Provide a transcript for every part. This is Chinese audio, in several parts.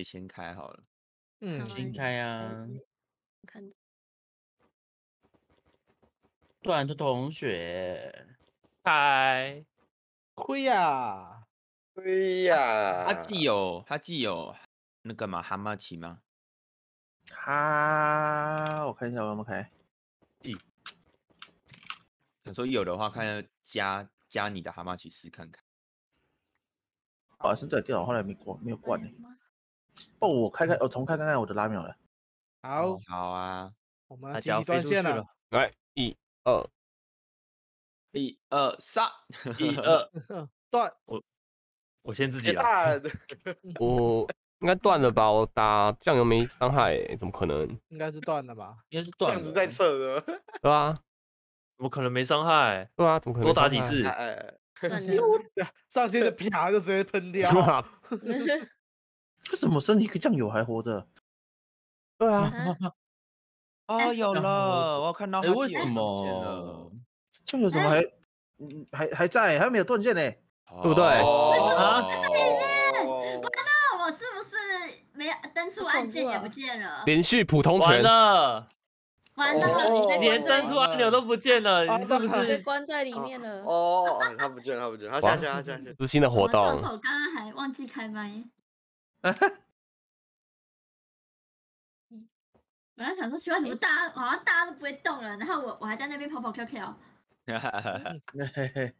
以先开好了。嗯，先开啊，看到段的同学，嗨，亏呀，亏呀，他既有他既有那个嘛蛤蟆棋吗？哈，我看一下我有没有开。想说有的话，看下加加你的蛤蟆棋试看看。好像在电脑后来没关，没有关呢、对吗哦，我开开，我重开看看我的拉秒了。好哦，好啊，我们大家要集体断线了。来，一二一二三，一二，断，我我先自己解来。散，我应该断了吧？我打酱油没伤害、怎么可能？应该是断了吧？应该是断了。样子在测的。对啊？怎么可能没伤害？对啊，怎么可能多？打几次？哎，算了，上去就啪就直接喷掉。为什么身体酱油还活着？对啊，啊 哦，有了，我有看到哎，他为什么？酱油怎么还嗯还还在，还没有断线呢？对不对哦，那我是不是没有登出按键也不见了？连续普通完拳，了，完了，哦连登出按钮都不见了，啊你是不被是？关在里面了。哦，哦他不见了，他不见了，他下去，他下去。是新的活我刚动。刚刚还忘记开麦。我来想说，奇怪，怎么大家好像大家都不会动了，然后我我还在那边跑跑跳跳。嘿嘿，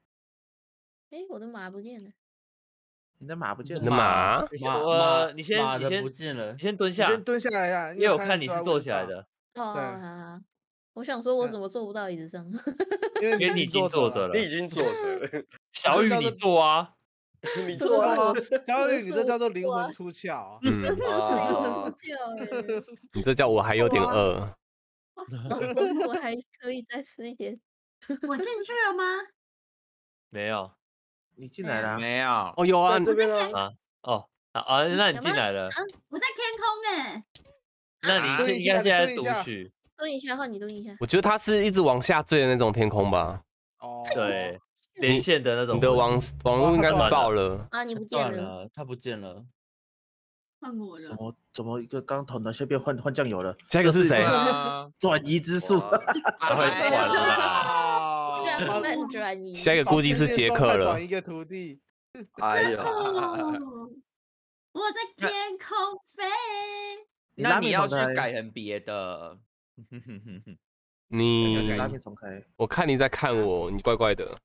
哎，我的马不见了。你的马不见你的了。马，马你先马的你先不见了你，先蹲下，你先蹲下来一下，因为我看看你是坐起来的，哦，对好我想说，我嗯怎么坐不到椅子上？因为因为你已经坐着了你。已经坐着了，小雨，你坐啊！你这坐啊是。小雨，你这叫做灵魂 出窍啊。嗯，真的是哦有救哎！你这叫我还有点饿。我还可以再吃一点。我进去了吗？没有你进来了啊，没有，哦，有啊在，这边呢，啊？哦啊啊！那你进来了，我在天空哎、那你蹲一下现应该现在读取，蹲一下，换你蹲一下。我觉得它是一直往下坠的那种天空吧。哦，对，连线的那种。你的网 网络应该是爆了。啊，你不见了。他不见了。换我了。怎么怎么一个刚投的，现在变换换酱油了？下一个是谁转移之术。哇 他会转啦。啊居然慢转移。下一个估计是杰克了转。一个徒弟，哎呀，哦，我在天空飞。那你要去改成别的。你拉面重开。我看你在看我，你怪怪的。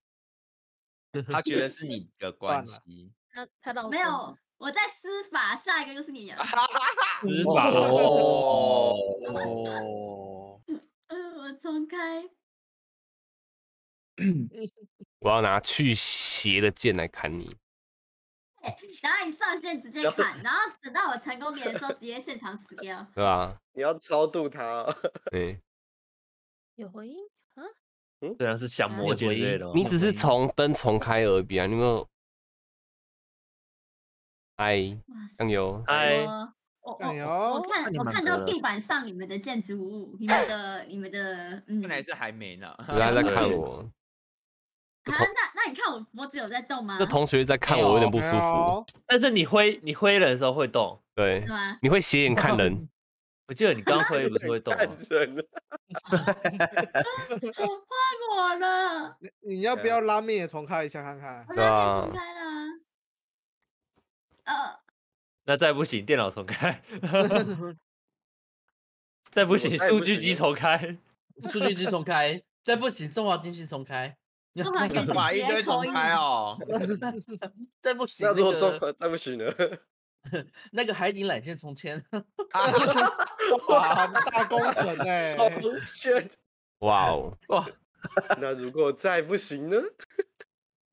他觉得是你的关系，他他到没有，我在司法，下一个就是你了。司法哦，哦，嗯，我重开。我要拿去邪的剑来砍你。然后你上线直接砍，然后等到我成功点的时候，直接现场死掉。对啊？你要超度他，对，有回音啊？对啊，是降魔剑之类的。你只是从灯重开而已啊，你有没有？哎，哇塞酱油，嗨，我 我加油我我看我看到地板上你们的建筑物，你们的你们的嗯，看来是还没呢。原来在看我。啊，那那你看我脖子有在动吗？那同学在看我，有点不舒服。但是你挥你挥人的时候会动，对，吗？你会斜眼看人。我记得你刚会 不是会动吗？看人，换我了，你你要不要拉面也重开一下看看？对我那边啊重开了。呃，那再不行，电脑重开。再不行，数据机重开。数据机重开，再不行，中华电信重开，中华电信哇，直一堆重开哦。再不行那那个如果综合再不行了，那个海底缆线重签，哇，大工程 哎！超炫。哇哦，那如果再不行呢？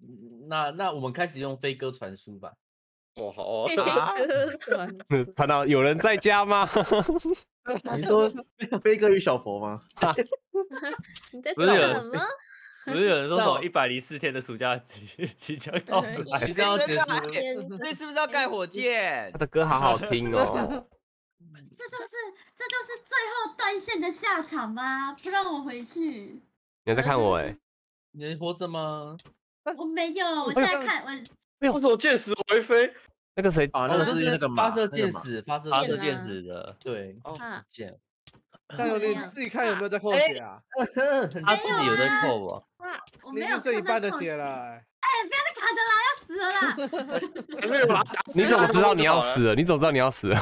嗯那那我们开始用飞鸽传书吧。哦，好哦，算了看到有人在家吗？你说飞哥与小佛吗？你在不是有干嘛？不是有人说什么一百零四天的暑假即即将来即？将要结束那是不是要盖火箭他？的歌好好听哦。这就是这就是最后断线的下场吗？不让我回去，你在看我哎？你还活着吗？我没有，我现在看我为什么见死回飞？那个谁，啊，那哦，个是那个马发射箭矢，发射箭矢的，对，哦啊，箭。看有你自己看有没有在扣血啊？他自己有在扣我没有剩一半的血了。哎，不要再。卡德拉要死了啦！可是把他打 死你怎么知道你要死？了？你怎么知道你要死了？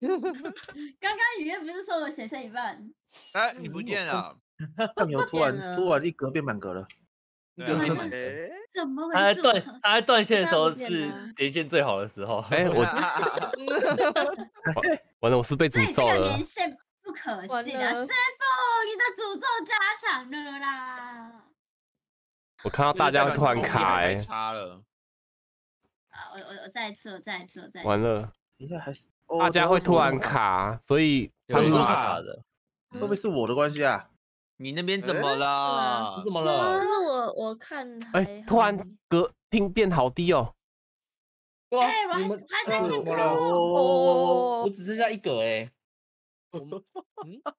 刚刚雨燕不是说我血剩一半？哎，你不见了，酱油突然突然一格变满格了，对怎么他在断回事？我操他在断线的时候是了连线最好的时候。哎，我完了，我是被诅咒了连。线不可完信啊！了师傅，你的诅咒加强了啦！我看到大家会突然卡，太哎，差了。啊，我我我再一次，我再一次，我再一次。完了，等一下还是哦大家会突然，卡，所以他们卡的，会不会是我的关系啊？你那边怎么哎了你？怎么但了？是我我看哎还，突然隔听变好低哦。对啊哎，我还你们还在看怎么了？哦我，只剩下一个哎，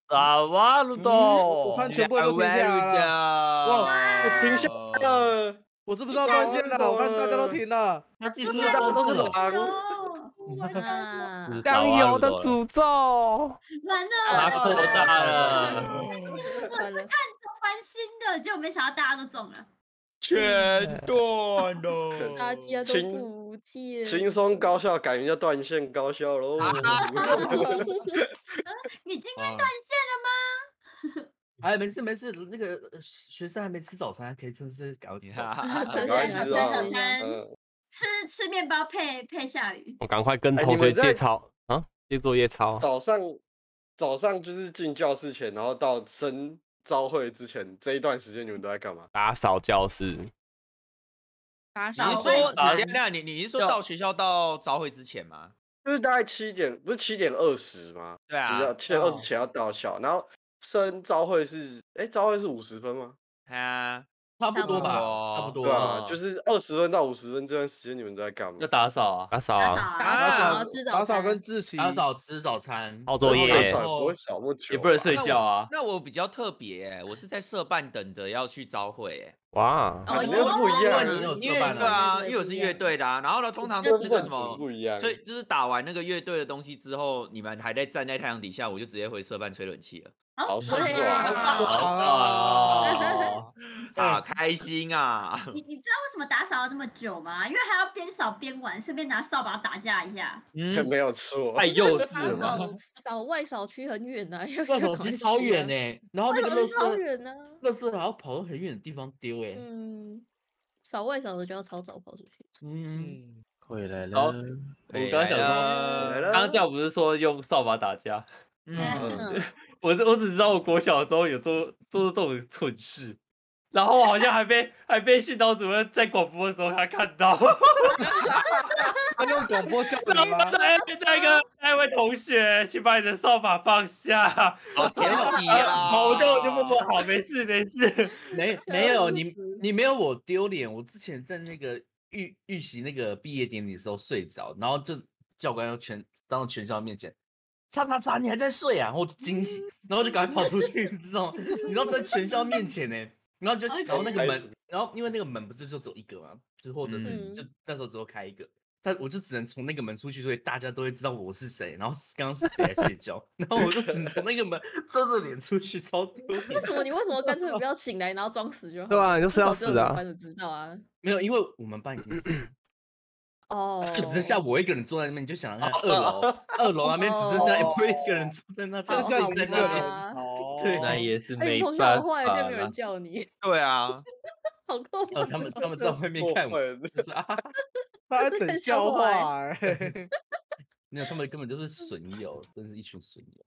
咋哇，路我豆？看全部人都停下来了。哇我停下了，我是不是要断线了？我看大家都停了。他技术是大家都是了。狼，啊是，酱油的诅咒，完他了，扩大了，完了，翻新的，结果没想到大家都中了。全断了。大家都轻不见，轻松高效改名叫断线高效喽。你今天哇断线了吗？哎，没事没事，那个呃学生还没吃早餐，可以真是赶快吃早餐。吃吃面包配配下雨。我赶快跟同学借抄啊，借作业抄。早上早上就是进教室前，然后到升招会之前这一段时间，你们都在干嘛？打扫教室，打你扫是说，啊你你你是说到学校到早会之前吗？就是大概七点，不是七点二十吗？对就是要啊，七点二十前要到校，然后升招会是，哎，招会是五十分吗？啊，差不多吧，差不多啊。对啊，就是二十分到五十分这段时间，你们都在干嘛要？打扫啊，打扫打啊，扫打啊！扫啊吃早打扫跟自习，打扫吃早餐，抄作业打然扫也不能睡觉啊。那我比较特别欸，我是在社办等着要去招会欸，哇，哦，你们不一样你有因为社办对啊，因为我是乐队的啊，然后呢，通常都是挺什么？不一样。所以就是打完那个乐队的东西之后，你们还在站在太阳底下，我就直接回社办吹冷气了，好爽对啊哦，好开心啊！你你知道为什么打扫了这么久吗？因为还要边扫边玩，顺便拿扫把打架一下。嗯，没有错，太幼打稚了吧。扫扫外扫区很远呐，要外手机超远呢、呢，然后那个垃外扫区超圾，远呢。垃圾还要跑到很远的地方丢哎、嗯，扫外扫的就要超早跑出去。嗯，嗯，回来好了，我刚刚想说，来了刚刚叫不是说用扫把打架，嗯，嗯，我我只知道我国小的时候有做做这种蠢事，然后好像还被还被训导主任在广播的时候他看到，他用广播叫然后你吗？哎那个那位同学，请把你的扫把放下，好甜你啊！好，我就我就默默好，没事没事，没 没有你你没有我丢脸，我之前在那个预预习那个毕业典礼的时候睡着，然后就教官要全当着全校面前。叉叉叉，你还在睡啊？然后我就惊醒，然后就赶快跑出去，你知道吗？你知道在全校面前呢、然后就 然后那个门，然后因为那个门不是就只有一个嘛，就或者是嗯就那时候只有开一个，但我就只能从那个门出去，所以大家都会知道我是谁。然后刚刚是谁在睡觉，然后我就只能从那个门遮着脸出去，超丢脸为。什么你为什么干脆不要醒来，然后装死就好？对啊，你就至是要死啊！知道啊。没有，因为我们班已经是哦，就只剩下我一个人坐在那边，你就想想看，二楼二楼那边只剩下我一个人坐在那边，好好剩下一个吧在那边。哦，对那也是哎，你没同学办法好坏，就没有人。叫你，对啊，好过分呃，他们他们在外面看我，是啊，他在等笑笑话。没有，他们根本就是损友，真是一群损友。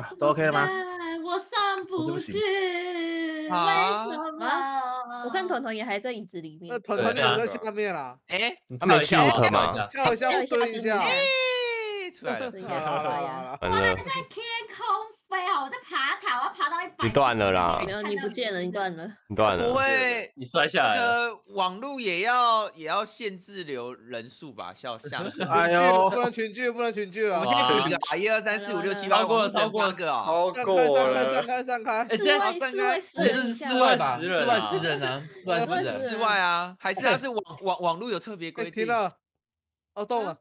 啊，都 OK 了吗？哎我上不去，为啊什么？我看团团也还在椅子里面那，团团在下面啦，哎，你他们有跳一下 shoot 跳吗一下跳一下蹲一下。哎，出来了，对好了好啦，完了，在天空飞啊！我在爬塔，我要爬到一百。你断了啦没有，你不见了，你断了。你断了不了。会，你摔下来了。个网络也要也要限制流人数吧？笑吓死！哎呦 不，能群聚，不能群聚了。我们现在哇几个啊？一二三四五六七八，超过了超过个啊！散超过了，散开，散了，开，散开。哎现在四位好三个四位十人四万吧，十人四万啊十人啊，四万十人。十室外啊，还是它是网网网络有特别规定？哎停了，哦，动了，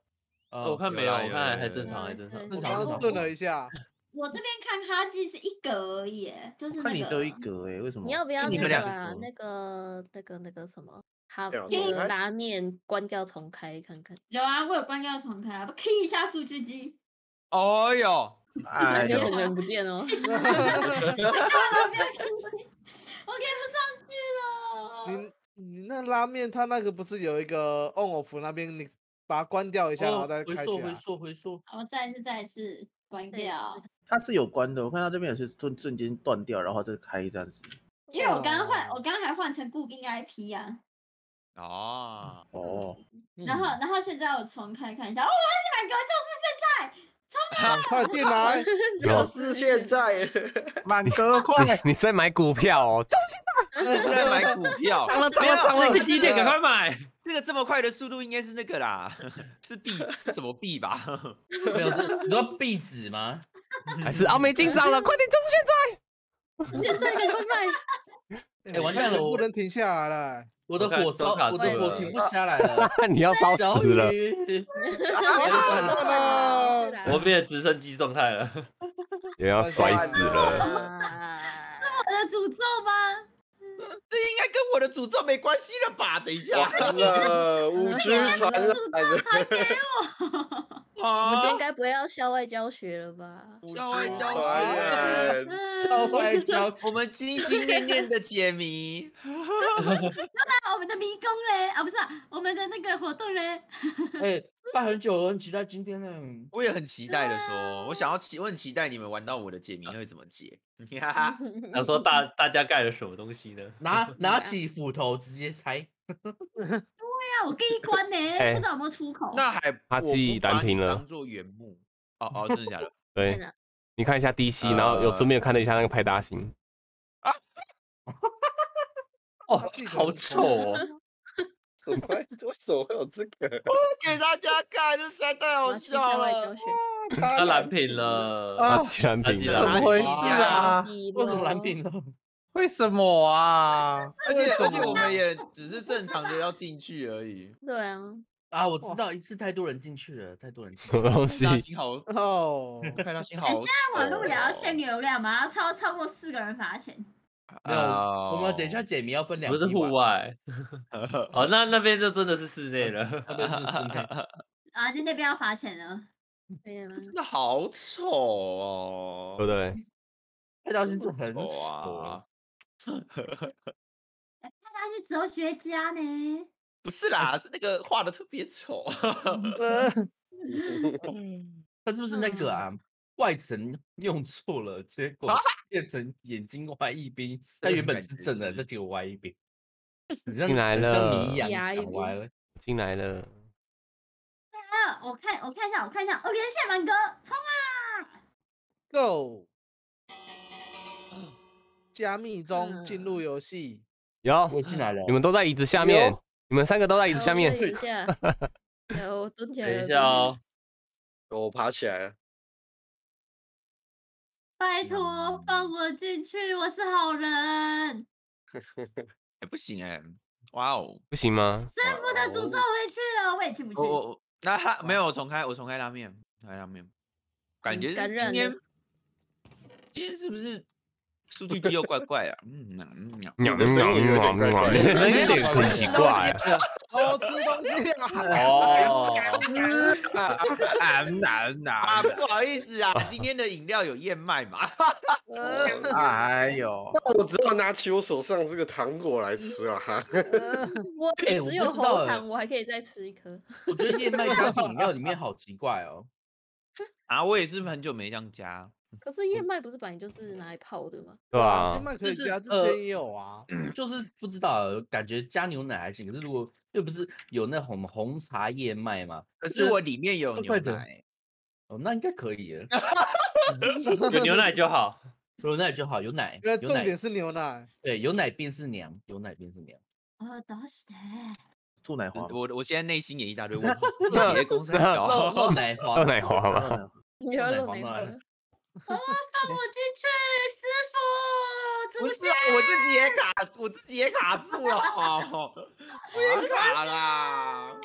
哦我看没有，有啦有我看还正常，还正常。正常正常我刚刚顿了一下，我这边看哈基是一格而已耶，就是那个。看你只有一格哎，为什么？你要不要你那个们两个啊？多那个那个那个什么，哈对啊那个拉面关掉重开看看。有啊，我有关掉重开啊，我 key 一下数据机。哦哟，哎 呦整个人不见哦。我给不上去了。你你那拉面它那个不是有一个 on off 那边，你把它关掉一下，然后哦再回溯回开起来。溯回溯，好，再一次，再一次关掉。它是有关的，我看到这边也是瞬瞬间断掉，然后再开这样子。因为我刚刚换，我刚刚还换成固定 IP 啊，哦，哦，然后然后现在我重开看一下，哦，我是满格，就是现在，啊快进来！就是现在，满格快！你在买股票哦？就是 在买股票，涨了涨了涨了这个低点赶快买。这个这么快的速度应该是那个啦，是币是什么币吧？没有是你说壁纸吗？还是奥美金涨了？快点，就是现在！现在赶快卖！哎完蛋了我不能停下来了。我的火烧，我的火停不下来了。你要烧小死了！雨我变成直升机状态了。也要摔死了。是！我的诅咒吗？这应该跟我的诅咒没关系了吧？等一下，完了，五 G 传染传给，我。我们今天啊，该不会要校外教学了吧？校外教学，校外教我们心心念念的解谜，那我们的迷宫嘞？啊，不是、啊，我们的那个活动嘞？哎，办很久了，很期待今天呢。我也很期待的说，我想要 期，我很期待你们玩到我的解谜会怎么解。哈哈，想说大 大家盖了什么东西呢？拿 拿起斧头直接拆。对啊，我第一关呢，哎不知道有没有出口。那还我他记不把你蓝屏了当做原木。哦哦，真的假的？对你看一下 DC，然后有顺便看了一下那个派大星。啊哦，好丑哦！怎么会为什么会有这个？给大家看，这实在太好笑了。他蓝屏了，啊他居然他记得屏了怎么回事啊？为什么蓝屏了？为什么啊？而且而且我么们也只是正常的要进去而已。对啊，啊，我知道，一次太多人进去了，太多人进什去了。么东西？大星好，哦，看到星好哎，丑现在网络也要哦限流量嘛，要超超过四个人罚钱。没有，我们等一下哦解谜要分两不是户，外。哦，那那边就真的是室内了。那边是室内。啊，在那边要罚钱了。真的好丑哦，对不对？派大星真的很丑丑啊！哎，他是哲学家呢。不是啦，是那个画的特别丑。他是不是那个啊？外层用错了，结果变成眼睛歪一边。他原本是正的，这结果歪一边。很像进来了像了你一样歪了。进来了，啊，我看我看一下，我看一下，哦，连线满格，冲啊！Go，加密中进嗯入游戏。有我进来了你。们都在椅子下面，你们三个都在椅子下面。等一下，有我蹲起来了。等一下哦，我爬起来了，拜托放我进去，我是好人。哎，不行哎，哇哦！不行吗？师傅的诅咒回去了，我也进不去。我我那他没有我重开，我重开拉面，重开拉面，感觉是今天了今天是不是数据机又怪怪啊？嗯嗯嗯，喵的声音有点怪怪的那有点很奇怪。哦，吃东西 啊！哦，啊难啊！不好意思啊，今天的饮料有燕麦嘛？哎呦，那我只好拿起我手上这个糖果来吃啊！哈，我只有不知道哎喉糖，我还可以再吃一颗。我觉得燕麦加进饮料里面好奇怪哦。啊，我也是很久没这样加。可是燕麦不是本来就是拿来泡的吗？对啊燕，麦可以加，之呃前也有啊。就是不知道，感觉加牛奶还行。可是如果又不是有那红红茶燕麦嘛，可是我里面有牛奶，哦，那应该可以了。有牛奶就好。有奶就好，有奶，因为，重点是牛奶。对，有奶便是娘，有奶便是娘。哦，都是的。兔奶花，我我现在内心也一大堆问号。姐姐公司漏小，漏奶花，豆奶花吗？兔奶花你要奶黄放我进去，师傅！不是啊，我自己也卡，我自己也卡住了哦，我也卡啦。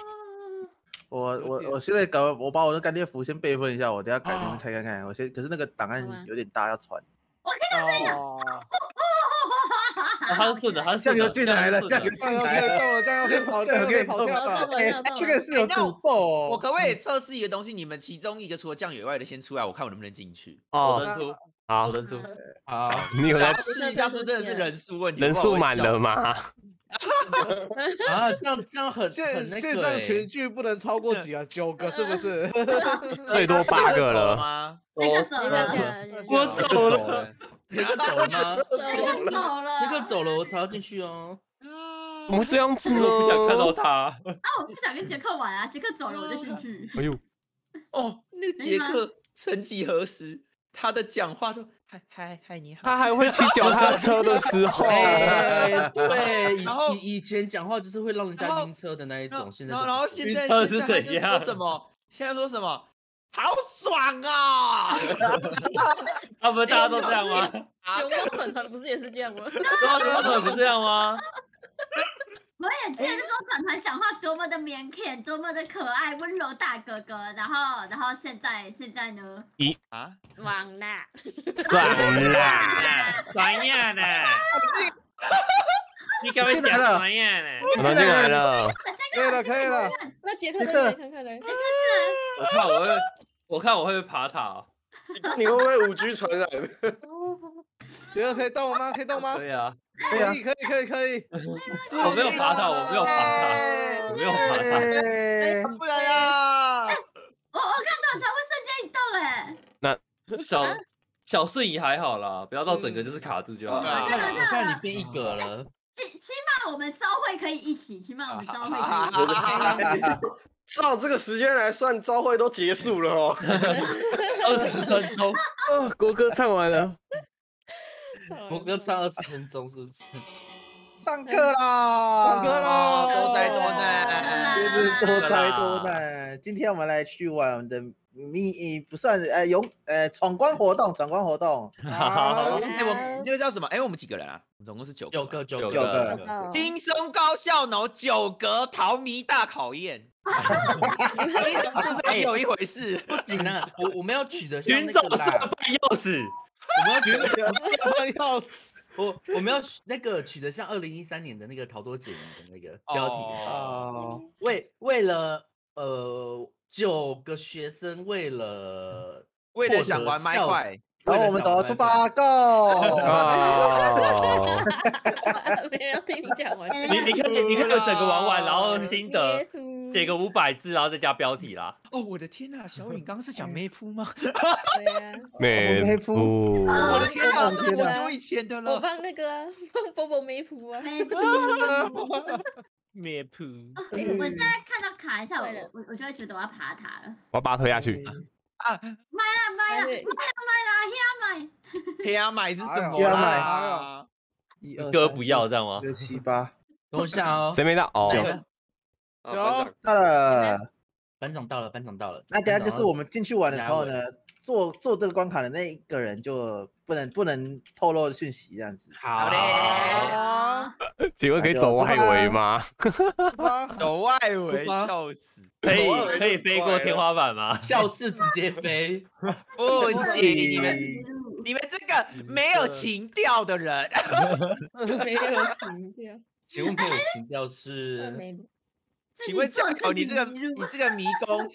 我我我现在搞，我把我的干爹服先备份一下，我等下改天哦开看看。我先，可是那个档案有点大，要传。哦，哦 他是顺的，他是酱油进来了，酱油进酱油可以来了，酱油可以跑，酱油可以跑动跳了。这个了是有诅咒哦。我可不可以测试一个东西？你们其中一个除了顺以外的先出来，我看我能不能进去。我哦，能出，好我，能出。好，你有在想要试一下是不是真的是人数问题？人数满了？吗？啊，这样这样很很线那线上群聚不能超过几啊？九个是不是？最多八个了。吗？那个走接了，我走走了，杰克走了吗？我 走了，杰克走了，我才要进去哦。怎么会这样子呢？我不想看到他。啊，我不想跟杰克玩啊，杰克走了我再进去。哎呦，哦，那个杰克曾几何时，他的讲话都嗨嗨嗨你好，他还会骑脚踏车的时候，哎，对，以然后以以前讲话就是会让人家晕车的那一种，现在然后现在车是现在就说什么？现在说什么？好爽啊！啊，不是大家都这样吗？熊猫团团不是也是这样吗？对啊，怎么可能不这样吗？我也记得那时候团团讲话多么的腼腆，多么的可爱，温柔大哥哥。然后，然后现在现在呢？咦啊，爽啦，爽啦，怎样呢？你干嘛讲什么样呢？我们进来了，可以了，可以了。那杰克杰克再来看看来。我看我会，我看我会不会爬塔哦。你会不会五 G 传染？觉得可以动吗？可以动吗？可以啊，对啊可以，可以，可以，可以。我没有爬塔，我没有爬塔，我没有爬塔。哎不然啊，我我看到他会瞬间移动哎，那小小瞬移还好啦，不要到整个就是卡住就好。嗯我看我看你变一格了，起起码我们招会可以一起，起码我们招会可以一起。照这个时间来算，招会都结束了哦。二十分钟，哦，国歌唱完了，国歌唱二十分钟是不是？上课啦，上课啦多灾多啊难。真是多灾多啦难。今天我们来去玩我们的秘，不算呃勇呃闯关活动，闯关活动，好，哎，我们那个叫什么？哎，我们几个人啊？总共是九个。九个九九个轻松高效脑九格逃迷大考验，是不是很有一回事？不行啊，我我们要取得像寻找色那个啦，败钥匙。我们要取得要死！我我们要取那个取得像二零一三年的那个逃脱解谜的那个标题，哦，为为了呃九个学生为了为了想玩麦块，然后我们走出发，Go！哦，没人要听你讲完。你你可以你可以整个玩完，然后心得写个五百字，然后再加标题啦。哦，我的天呐，小颖刚刚是讲妹扑吗？对啊，美黑肤，我的天呐，哦天哪这是我久以前的我了。帮那个啊帮波波没谱啊。没错咩扑，哎我现在看到卡一下，我我我就会觉得我要爬塔了。我要把它推下去。啊，买啦买啦对买啦买啦，here 买。黑亚买是什么黑亚买啦？一二哥不要这样吗？六七八，等我一下哦，谁没到？哦，九啊班长到了。班长到了，班长到了，那等下就是我们进去玩的时候呢，做做这个关卡的那一个人就不能不能透露讯息这样子。好嘞。好，请问可以走外围吗？发走外围，笑死！可以可以飞过天花板吗？笑次直接飞，不行，你们你们这个没有情调的人，没有情调，请问没有情调是？请问自己做教头，你这个你这个迷宫，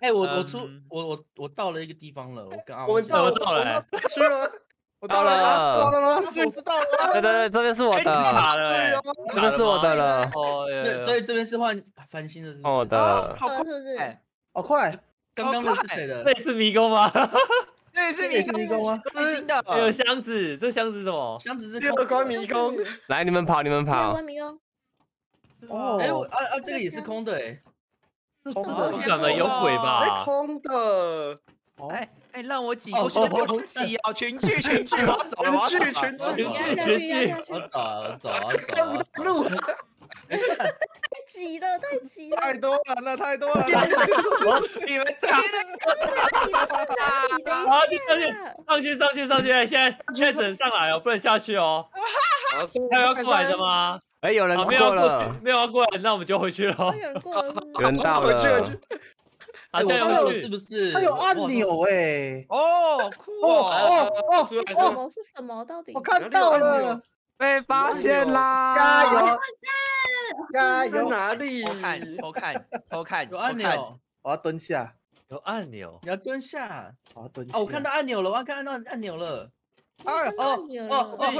哎，我我出嗯。我我我到了一个地方了，我跟阿我们旺讲。我到了，到了去了，到我到了，了到了吗？我是到了。对对对，这边是我的，卡了哎，这边是我的了，哦，对，所以这边是换翻新的，是不是我的。好快是不是？哎，好快，刚刚的是谁的？那是迷宫吗？那是迷宫吗？最新的，还有箱子，这箱子是什么？箱子是第二。关迷宫，来，你们跑，你们第二跑关。迷宫，哦哎，我啊啊，这个也是空的哎，空的不可能有鬼哎，吧？空的，哎哎，让我挤哦过去，哦不要挤啊，群聚群聚，我要走了，我要走了。群聚群聚，群聚 我，走啊，我走 啊，我走不。到路，太挤了，太挤了。太多了，那，太多人了！你们这边的你的是哪里？等好一上去下，上去上去上去！现在现在只能上来哦，不能下去哦。好还有要过来的？吗？哎，有人没有要过了去，，没有要过来，那我们就回去了哦。有人过了人到了哎，这样我看到回去。了是不是？它有按钮哎，哦，酷哦哦！哦哦是什哦，么？是什么？到底我看到了，被发现啦！加油加在油！哪里？偷看，偷看，偷看，有按。钮，我要蹲下，有按钮，你要蹲下。我要蹲下。哦，我看到按钮了，我要看到按钮了。哎，哦按钮哦了？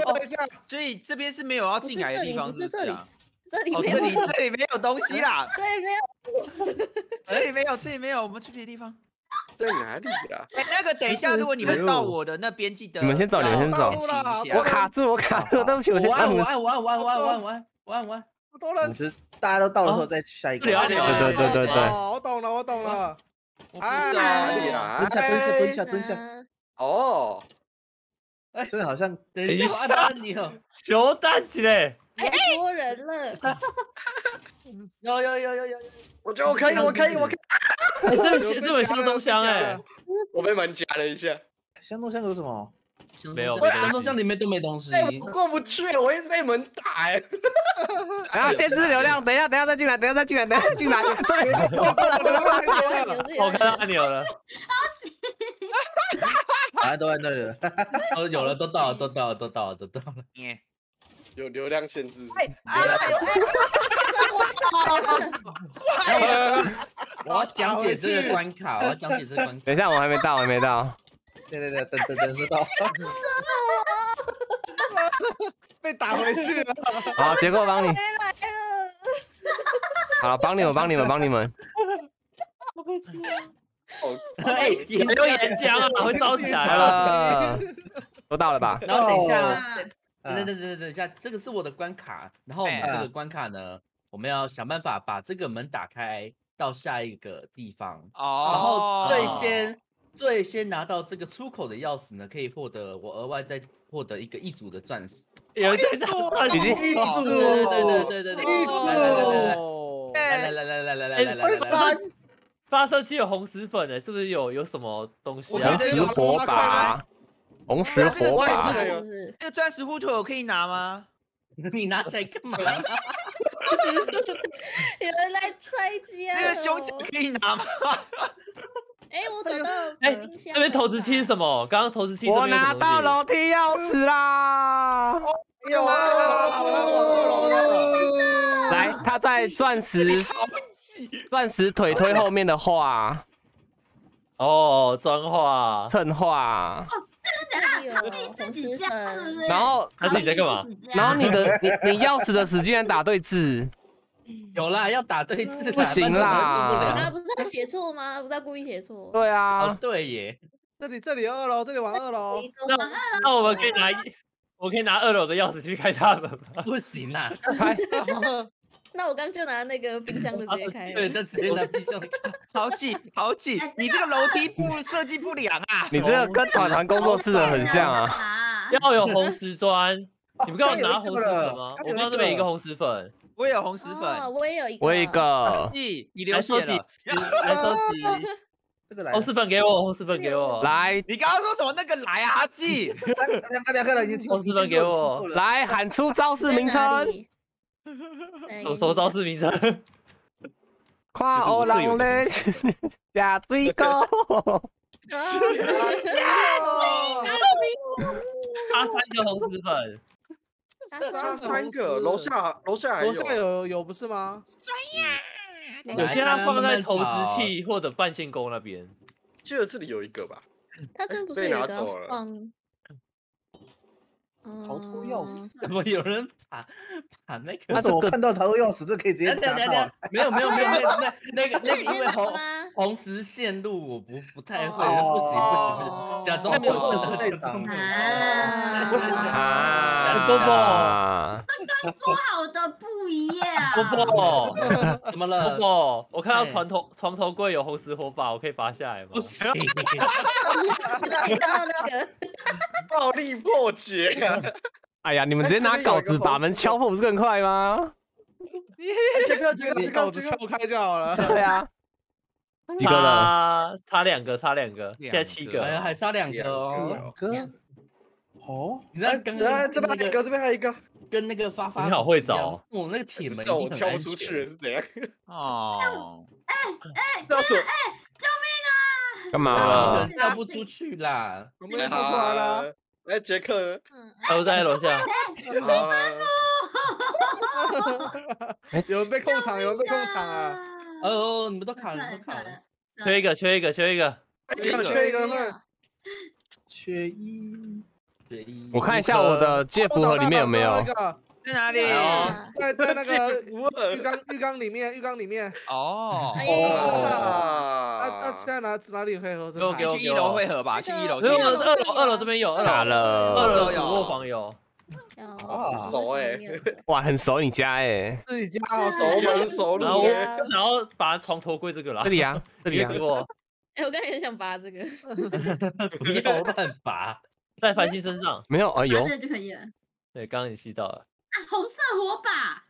哦等一下，所以这边是没有要进来的地方，是这里是不是啊？哦，这里没有，这 里这里没有东西啦，对，没有。这里没有，这里没有，我们去别的地方。在哪里呀？哎，那个 等一下，如果你们到我的那边，记得你们先走你们先走我卡住，我卡住，对不起，我先我按。我按，我按，我按，我按，我按，我按，我按，我按。好多人我。就是大家都到的时候再去下一个。这里按钮对对对对对哦，我懂了，我懂了。我不哎知道哪里啊？蹲下蹲下蹲下哎蹲下，哦。哎，这边好像等一下，我按到按钮。球蛋起来，太多人了，有有有有有。我觉得我可以，我可以，我可以。哎，这有个 这本香中香哎，我被门夹了一下，香东香有什么？没有香东西箱里面都没东西。过不去，我一直被门打哎。然后限制流量，等一下，等一下再进来，等一下再进来，等一下进来。这边这有按钮，这有我看到按钮。了，好像都在那里了。哦，有了，都到了，都到了，都到了，都到了。有流量限制。我要讲解这个关卡，我要讲解这个关卡。等一下，我还没到，我还没到。对对对，等等等得到。被打回去了。好，结果帮你。来了。好了，帮你们，帮你们，帮你们。哎，岩没有岩浆啊，会烧起来好啊。了，都到了吧？然后等一下，等等等等等一下，这个是我的关卡，然后我们哎这个关卡呢，我们要想办法把这个门打开到下一个地方，哦，然后最。先最先拿到这个出口的钥匙呢，可以获得我额外再获得一个一组的钻石。有这张已经一组对对对对对对艺术来来来来来哦，来来来发射器有红石粉的，是不是有有什么东西红石火把，红石火这个把？这个钻石护腿我可以拿吗？你拿起来干嘛？有人来拆家这个胸了甲可以拿吗？哎，我找到哎冰箱。这边投掷器是什？么？刚刚投掷器我拿到楼梯钥匙啦！有啊，来，他在钻石钻石腿推后面的画哦，砖画。衬画，然后他自己在干嘛？然后你的你你钥匙的死竟然打对字，有啦，要打对字，不行啦了那不是要写错吗？不是要故意写错？对哦啊，，对耶，这里这里二楼，这里往二楼。那那我们可以拿一，我可以拿二楼的钥匙去开他们吗？不行啦，开 那我刚就拿那个冰箱的直接开 对，了。那直接拿冰箱里。好挤，好挤！你这个楼梯不设计不良啊！你这个跟团团工作室的很像啊。啊！要有红石砖，你不刚刚刚有拿红石粉吗？我刚刚这边有一个个红石粉，我也有红石哦，粉，我也有一个。我一个，你，你流来收集血了。，来收集这个来红石粉给我，红石粉给我。来你刚刚说什么？那个来啊，阿纪，两个两个人已经红石粉给我来喊出招式名称，我收招式名称，跨欧人嘞，下水沟，差三个红石粉，差三个，楼下楼下还楼下有。有有不是吗？有些它放在投慢慢找掷器或者半线工那边。记得这里有一个吧？他真不被是有一个拿走了放？逃脱钥匙嗯 怎么有人把把那个？我看到逃脱钥匙，这可以直接拿到没有没有没有没有，那 那个那个因为红吗？红石线路我不不太会，哦不行不行不行，假装没有假装没有啊过。啊，波 波说好的不一样。波波，怎么波了？波，我看到哎床头床头柜有红石火把，我可以拔下来吗不？行，你看到那个？暴力破解啊！哎呀，你们直接拿稿子把门敲破，不是更快吗？这个这个你这稿子敲开就好了。对啊，几个了？差差两个，差两个，现在七两个哎呀，个。还差两个两哦。两个哦，你知道哎刚刚哎这边还有一个，这边还有一个，跟那个发发你好会找哦我那个铁门一 定跳不出去是怎样？哦，那我干那嘛个？跳不出去啦。我们出来了。哎，杰克，嗯，他都在楼下。好啊有人被控场，有人被控场啊！哦，你们都卡了，你们都卡了。缺一个，缺一个，缺一个。缺一个，缺一个，缺一，对一我看一下我的戒符盒里面有没有？在哪里？啊在在那个浴缸浴缸里面，浴缸里面。哦，哎呀，那那啊现！在哪哪里可以合成？牌给我给我去一楼会合吧，去一楼。没有，去一楼。二楼二楼这边有，二打楼了二楼有主卧房有。有很熟哎哇，很熟你家哎，自己家好熟门熟路然后我耶，想要把床头柜这个了这。里啊，这里啊。哎，我刚才也想拔这个，不要乱拔。在繁星身上。没有啊有拿，这就可以了。啊，对，刚刚你吸到了啊。红色火把，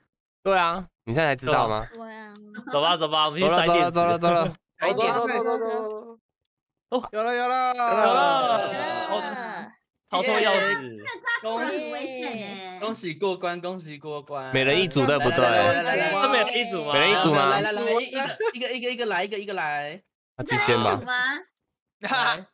对啊，你现在才知道吗？对啊，走吧，走吧，我们去走了走了塞电池。走了走了，走走走了走车走走，有了有了有了有了啊逃脱钥匙。抓住了很危险耶。恭喜过关，恭喜过关。每人一组对不对？来来来来这边有一组吗？每人一组吗来来来，一个一个一个一个来，一个一个来。那继先吧有。吗？来，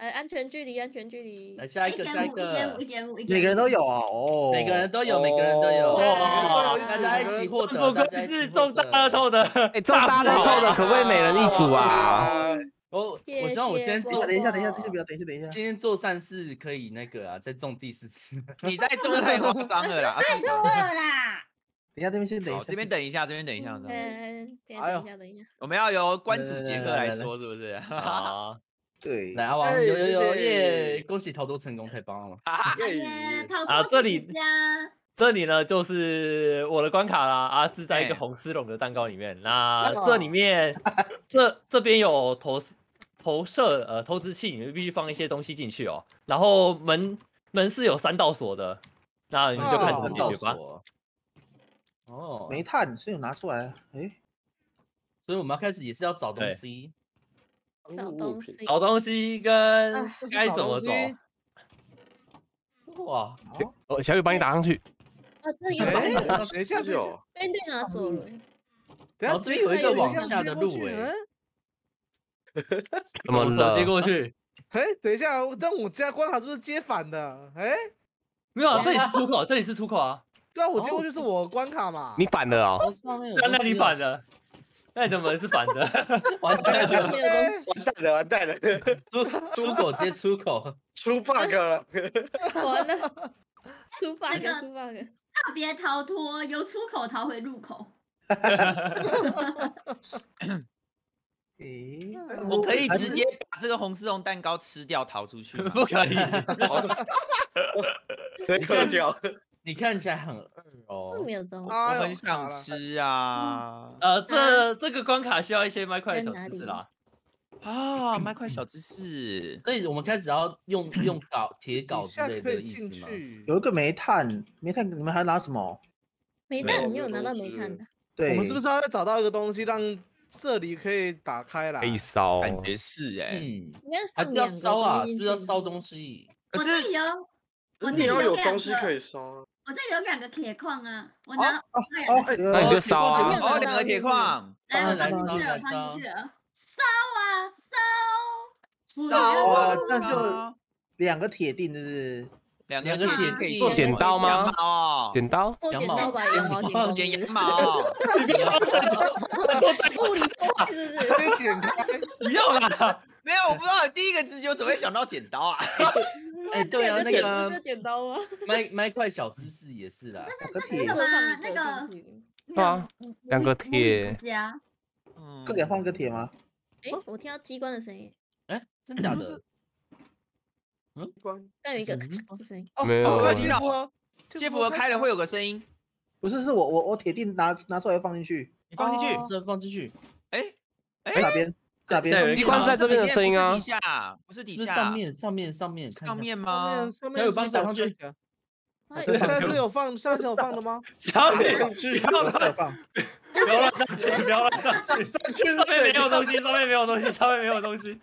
哎，安全距离，安全距离来，下一个，下一点五，一点五，个一，点五，一点五。每个人都有啊，哦，每个人都有，每个人都有。哇大家一起获得，不大家一起愧是中大乐。透的。哎，中大乐透的可不可以每人一组啊？哦！我我希望我今天做等一下，等一下，这个，不要，等一下，等一下。今天做善事可以那个啊，再中第四次。你在中太夸张了啦！太多了啦！等一下，这边先等一，下。这边等一下，这边等一下，这边嗯，等一下，等一下，我们要由关主杰克来来来来说，是不是？好，对，来，阿王，哎有有有耶！恭喜逃脱成功，太棒了！啊这里。这里呢就是我的关卡啦，啊是在一个哎红丝绒的蛋糕里面。那这里面这这边有投投射呃投掷器，你们必须放一些东西进去哦。然后门门是有三道锁的，那你们就看怎么哦解决吧。哦，煤炭，所以我拿出来。哎，所以我们要开始也是要找东西。找东西，找东西跟啊该怎么走，哇，好，哦，小雨帮你打上去。啊，这里有哎这个，等一下，等一下，有被队拿走了，等一下，然后这里有一个往下的路哎哎。怎么了接了？过去。哎，等一下，但我家关卡是不是接反的？哎，没有啊，这里是出口，这里是出口啊。对啊，我接过去是我关卡嘛。你反了哦。哦，上面有那那你反了，那你的门是反的。完蛋了，没有东西，完蛋了，完蛋了，出出口接出口。出 bug 了。完了，出 bug 个出 bug，特别逃脱，由出口逃回入口。诶，我可以直接把这个红丝绒蛋糕吃掉，逃出去。不可以。很可掉。你看起来很饿都哦没。有东西，我哎呦很想。吃啊！呃，这这个关卡需要一些麦块小知识啦。啊，麦块小知识。所以我们开始要用用镐、铁镐底下之类可以进的意思吗？去。有一个煤炭，煤炭，你们还拿什么？没有煤炭，你有拿到煤炭的？对，我们是不是要再找到一个东西，让这里可以打开来可？以烧。感觉是哎，嗯，应该还是要烧啊，是要烧东西。可是里有，我你要有东西可以烧啊。我这里有两个铁矿啊，我拿哦那你就有烧啊你有拿哦，两个铁矿，来，我放进去了，放进去了，烧啊烧，烧哇啊，这样就烧两个铁锭，就是两两个铁可以锭做剪刀吗羊毛哦，剪刀？做羊毛 剪羊毛剪光，剪羊是不是毛。物理破坏是不是？可以 剪开。不要啦，没有，我不知道第一个直觉怎么会想到剪刀啊？哎，对啊，那个剪刀吗？麦麦块小知识也是啦。两个铁那，个放吗那个。对啊，两个铁家，嗯各点放一个铁吗？哎，我听到机关的声音，哎，真的假的是不是？关但有一个声音。哦没有哦啊接符合，接符合开了会有个声音，不是，是我我我铁锭拿拿出来放进去，你放进去。这放进去，哎哎哪边？在哪对边？机关是在这边的声音啊不是底下，不是底下，是上面上面上面上面上吗面？上面是不是有帮你打上去在是有放，现在是有放的吗？上面有去，不要乱再放。不要乱上去，不要乱上去，上去上面没有东西，上面没有东西，上面没有东西。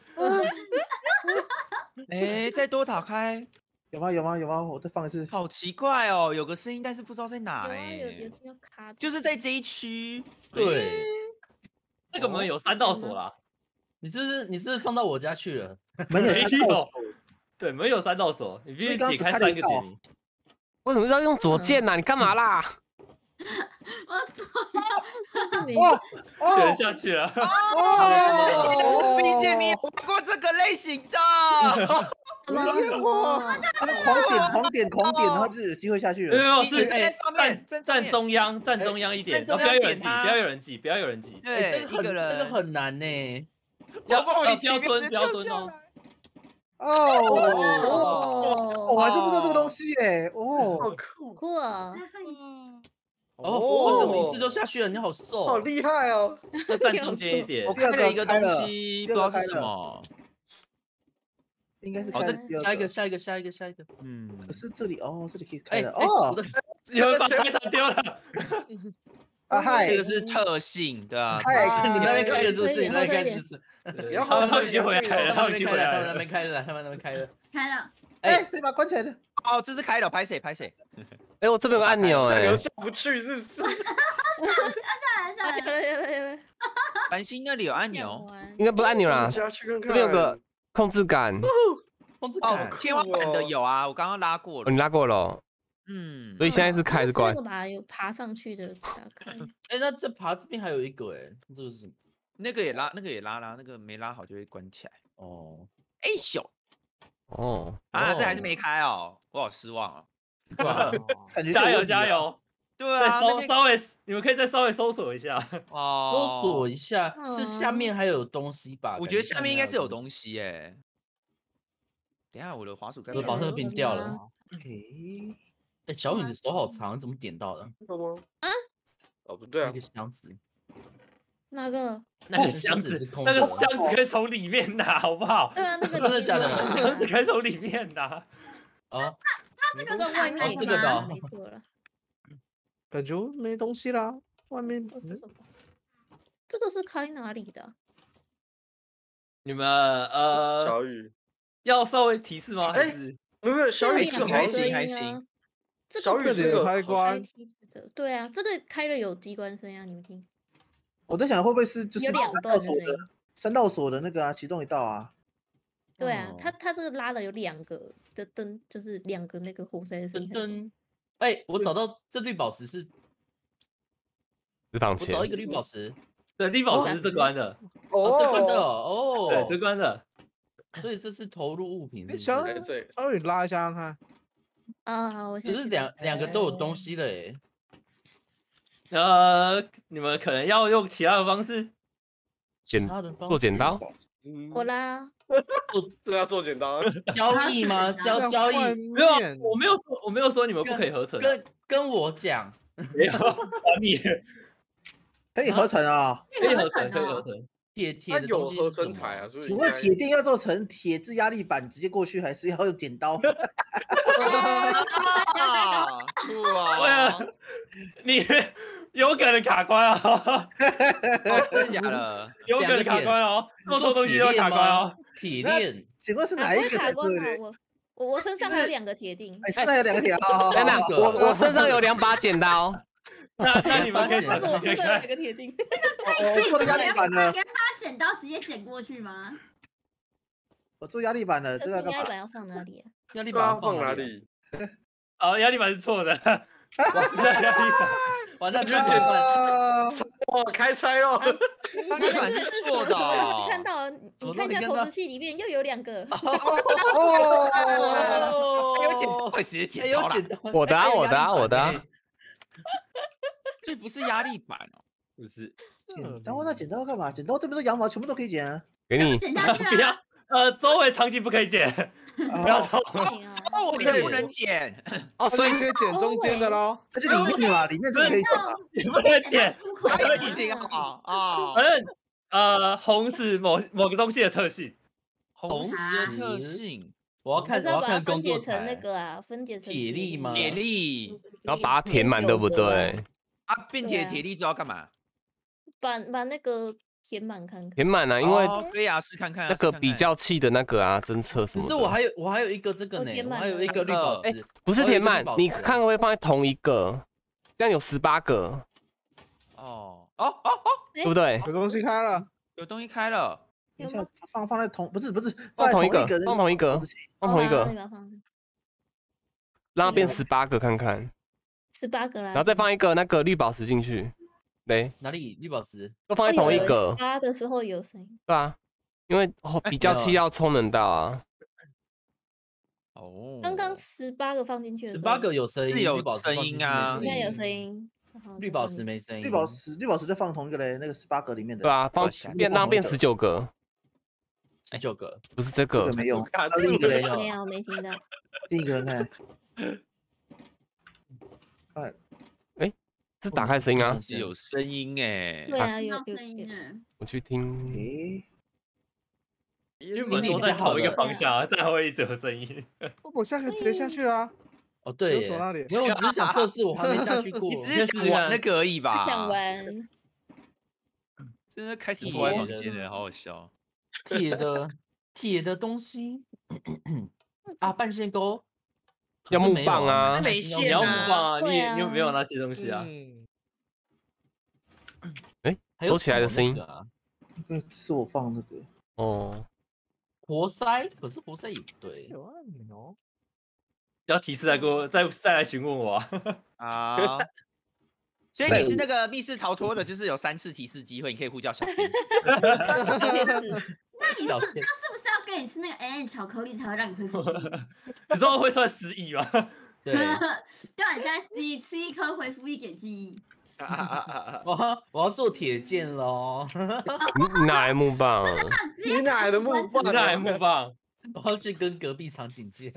哎，再多打开，有吗？有吗？有吗？我再放一次。好奇怪哦，有个声音，但是不知道在有哪啊，有有哎，听到卡，就是在这一区。对哎，那个门有三道锁啦，你是不是你是不是放到我家去了？门有没有三道锁，对，门有三道锁，你必须解开三个点。为什么要用左键呐、你干嘛啦？我左 右哇选 哦下去了，哦！毕竟你有玩过这个类型的，什么什么？他就狂点狂点狂点，然后就有机会下去了。没有没有是你在哎上面站站中央，站中央一点，不要有人挤，不要有人挤，不要有人挤，哎对，这个很一个人，这个很难呢。要不要蹲，前面直不要接跳下蹲哦。哦哦，哦，我还真不知道这个东西耶。好哦，酷，酷啊！哦，我怎么一次就下去了？你好瘦哦，好厉害哦！再站中间一点我。第二开了一个东西，第不知道是什么。应该是好，开了再第二个。下一个，下一个，下一个，下一个。嗯，可是这里哦，这里可以开哎了哦的 有人把菜场丢了，啊嗨这个是特性，对啊。嗨特性你那边开的是不是？你那边开的是他们他们已经回来了，他他们已经回来他们那。边开了，他们那边开了。开了，哎，谁把关起来的？哦，这是开了，拍谁拍谁？哎、我这边有个按钮哎、下不去是不是？下来下来，有了有了有了，繁星那里有按钮。应该不是按钮啦，下去看看。这边有个控制杆，哦控制感，，天花板的哦有啊，我刚刚拉过哦，了。你拉过了哦、嗯，所以现在是开还是关那个？把有爬上去的打开，哎，那这爬这边还有一个哎，这个是什么？那个也拉，那个也拉拉，那个没拉好就会关起来。哦，哎咻哦，啊，这还哦是没开哦，我好失望哦。哇，感觉加油加！油！对啊，那稍稍微，你们可以再稍微搜索一下哦。搜哦，索一下，是下嗯面还有东西吧？我觉得下面应该是有西。东西耶。等一下我的滑鼠该我的保特瓶掉了吗。哎，哎，小雨，你的手好长，你怎么点到的？有吗？啊？哦，不对啊那个，箱子，哪个？那个哦箱子是，空那个 箱子可以从里面拿，好不好？对啊，那个真的假的箱子可以从里面拿。啊，它这个是在外面这个的吗？没错了。感觉没东西啦，外面这个是什么？这个是开哪里的啊？你们呃小雨，要稍微提示吗？还哎是没有没有，小雨这个好像行还行啊。这小个不是开关梯子的，对啊，这个开了有机关声啊，你们听，我在想会不会是就是有两三道锁的段的声音。三道锁的那个啊，其中一道啊？对啊，它哦它这个拉了有两个的灯，就是两个那个活塞的声噔音很像。噔。哎，我找到这绿宝石是，私房钱我找一个绿宝石，对，绿宝石是这关的，哦，这关的哦，哦，对，这关的。所以这是投入物品，是不小是哎这稍微拉一下看看。啊，好，我可是现在去两两个都有哦东西的哎，呃，你们可能要用其他的方式。剪他的方做剪刀，嗯我拉，这要做剪刀，交易吗？交交易没有我没有说，我没有说你们不可以合成啊。跟跟我讲，没有，啊你可以合成啊？可以合成。可以合成。铁它铁的东西有合是什么成台啊，所以请问铁垫要做成铁质压力板直接过去，还是要用剪刀？啊，啊啊！，你有可能卡关啊，哦真的假的？有可能卡关哦，做错东西都会卡关哦。铁链，请问是哪一个？我我我身上还有两个铁钉，哎，有两个铁，好好好等等好，我我身上有两把剪刀，那那你们可以我身上有两看。个铁钉。我做压力板呢你，要把剪刀直接剪过去吗？我做压力板了，可这个压力板要放哪里啊？压力板放哪哪里啊？里？好，压力板是错的，我是在压力板。完蛋，就剪断哇，开拆喽！压力板没事没事，什错的么什么都没哦看到啊，你看一下投资器里面又有两个。哦，哦有剪刀，直接哎剪有剪，刀，我的啊哎我的我的啊哎这不是压力 板哦。不是，剪刀那剪刀要干嘛？剪刀这边都羊毛，全部都可以剪啊。给你剪下去 不要啊！，呃，周围场景不可以剪，不要哦动。不行啊哦，我也不能剪。哦，所以 可以剪中间的喽。那就里面的嘛，里面这个可以剪啊。你不能剪，出口哎，的不行啊啊！反正呃，红是某某个东西的特性，红石的特性，我要看，我要看工分解作成那个啊，分解成铁力吗铁力然后把它填满，对不对？啊，并且铁力之后要干嘛？把把那个填满看看。填满啊，因为哦可以啊，试看看啊那个比较器的那个啊，侦测什么的。可是我还有我还有一个这个呢，还有一个绿宝哎石，不是填满，你看会放在同一个？这样有十八个，哦哦哦哦，对不对？有东西开了，有东西开了，等一下放放在同不是不是放同一个在同个，放同一个放同一个让它变十八个看看，十八个啦，然后再放一个那个绿宝石进去，对，哪里绿宝石？都放在同一十个，八的时候有声音，对啊，因为哦比较器要充能到啊，哦，刚刚十八个放进去十八个有声音，是有声音啊。没应该有声音。绿宝石没声音，绿宝石绿宝石再放同一个嘞，那个十八格里面的，对啊，放变让它变十九格，十九个，不是这个。这个，没有。另一个有没有没听到，另一个人看，是打开声音啊，是有声音哎，对啊，有声音哎，我去听，诶，因为我们都在同一个方向啊，但会一直有声音。我下去直接下去啊，哦对走那里没有，我只是想测试，我还没下去 过。你只是想玩那个而已吧？不想玩，真的开始破坏房铁间了，好好笑。铁的铁的东西 啊，半线钩要木棒啊。是没要线你要木啊棒啊，你有没有那些东西啊？嗯，还有收起来的声音？那个啊。嗯是我放那个，哦，活塞，可是活塞也不对。有啊，你哦，要提示再给我，再再来询问我啊。好，所以你是那个密室逃脱的，就是有三次提示机会，你可以呼叫小天使。那你是那是不是要跟你吃那个 N N 巧克力才会让你恢复记忆？你知道会算失忆吗？对，对啊，你现在吃一吃一颗恢复一点记忆。我要我要做铁剑喽，你你哪来木棒？你哪来的木棒你那还啊？木棒？我要去跟隔壁场景借。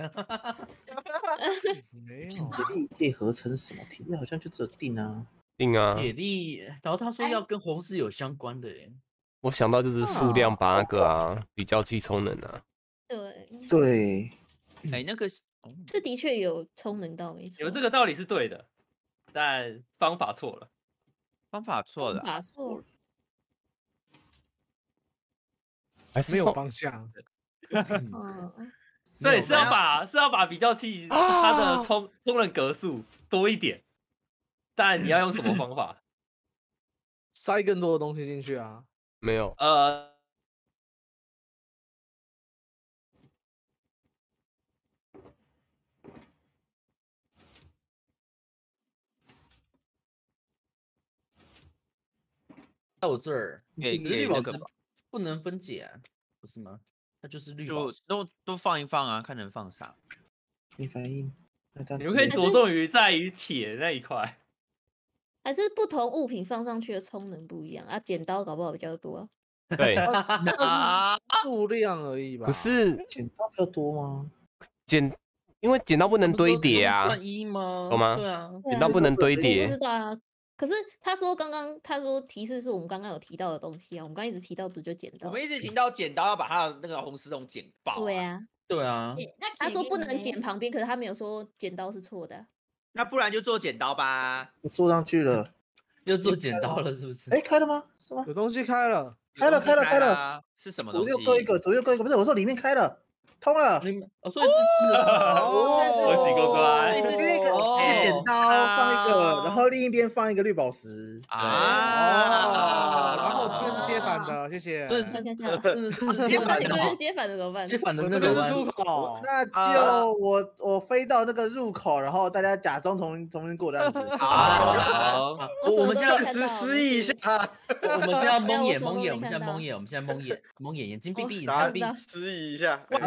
没有，铁力可合成什么？铁力好像就只有定啊，定啊，铁力，然后他说哎要跟红石有相关的耶，我想到就是数量把那个啊比较器充能啊，对，对，哎，那个这的确有充能到没错，你们这个道理是对的，但方法错了。方法错了方法错，没有还是放方向，嗯，对，是要把是要把比较器它啊的充充能格数多一点，但你要用什么方法？塞更多的东西进去啊，没有？呃，在我这儿，给可是绿宝不能分解啊，不是吗？它就是绿宝。就都都放一放啊，看能放啥。没反应，你们可以着重于在于铁那一块。还是不同物品放上去的充能不一样啊，剪刀搞不好比较多 啊，对，啊，数量而已吧。可是剪刀比较多吗？剪，因为剪刀不能堆叠啊，算一吗？懂吗对啊，剪刀不能堆叠知，道啊。可是他说刚刚他说提示是我们刚刚有提到的东西啊，我们刚刚一直提到不是就剪刀？我们一直提到剪刀要把它的那个红丝绒剪爆。对，啊，对啊，那他说不能剪旁边，可是他没有说剪刀是错的啊。那不然就做剪刀吧。我坐上去了，又做剪刀了是不是？哎，开了吗？是吗？有东西开了，开了，开了，开了，啊！是什么左东西？右各一个，左右各一个，不是我说里面开了，通了。你们 哦，所以是哦恭喜过关因为一个一哦个剪刀放一个，啊然后另一边放一个绿宝石。哦，啊，然后这边是接反的，谢谢。是是接是反的接反的怎么办？接反的那个出口，那啊就我我飞到那个入口，然后大家假装重新重新过这样子。好，我我们现在失失忆一下，我们现在蒙眼蒙眼，我们现在蒙眼，我们现在蒙眼蒙眼，眼睛闭闭，眼大睛闭。家失忆一下。哇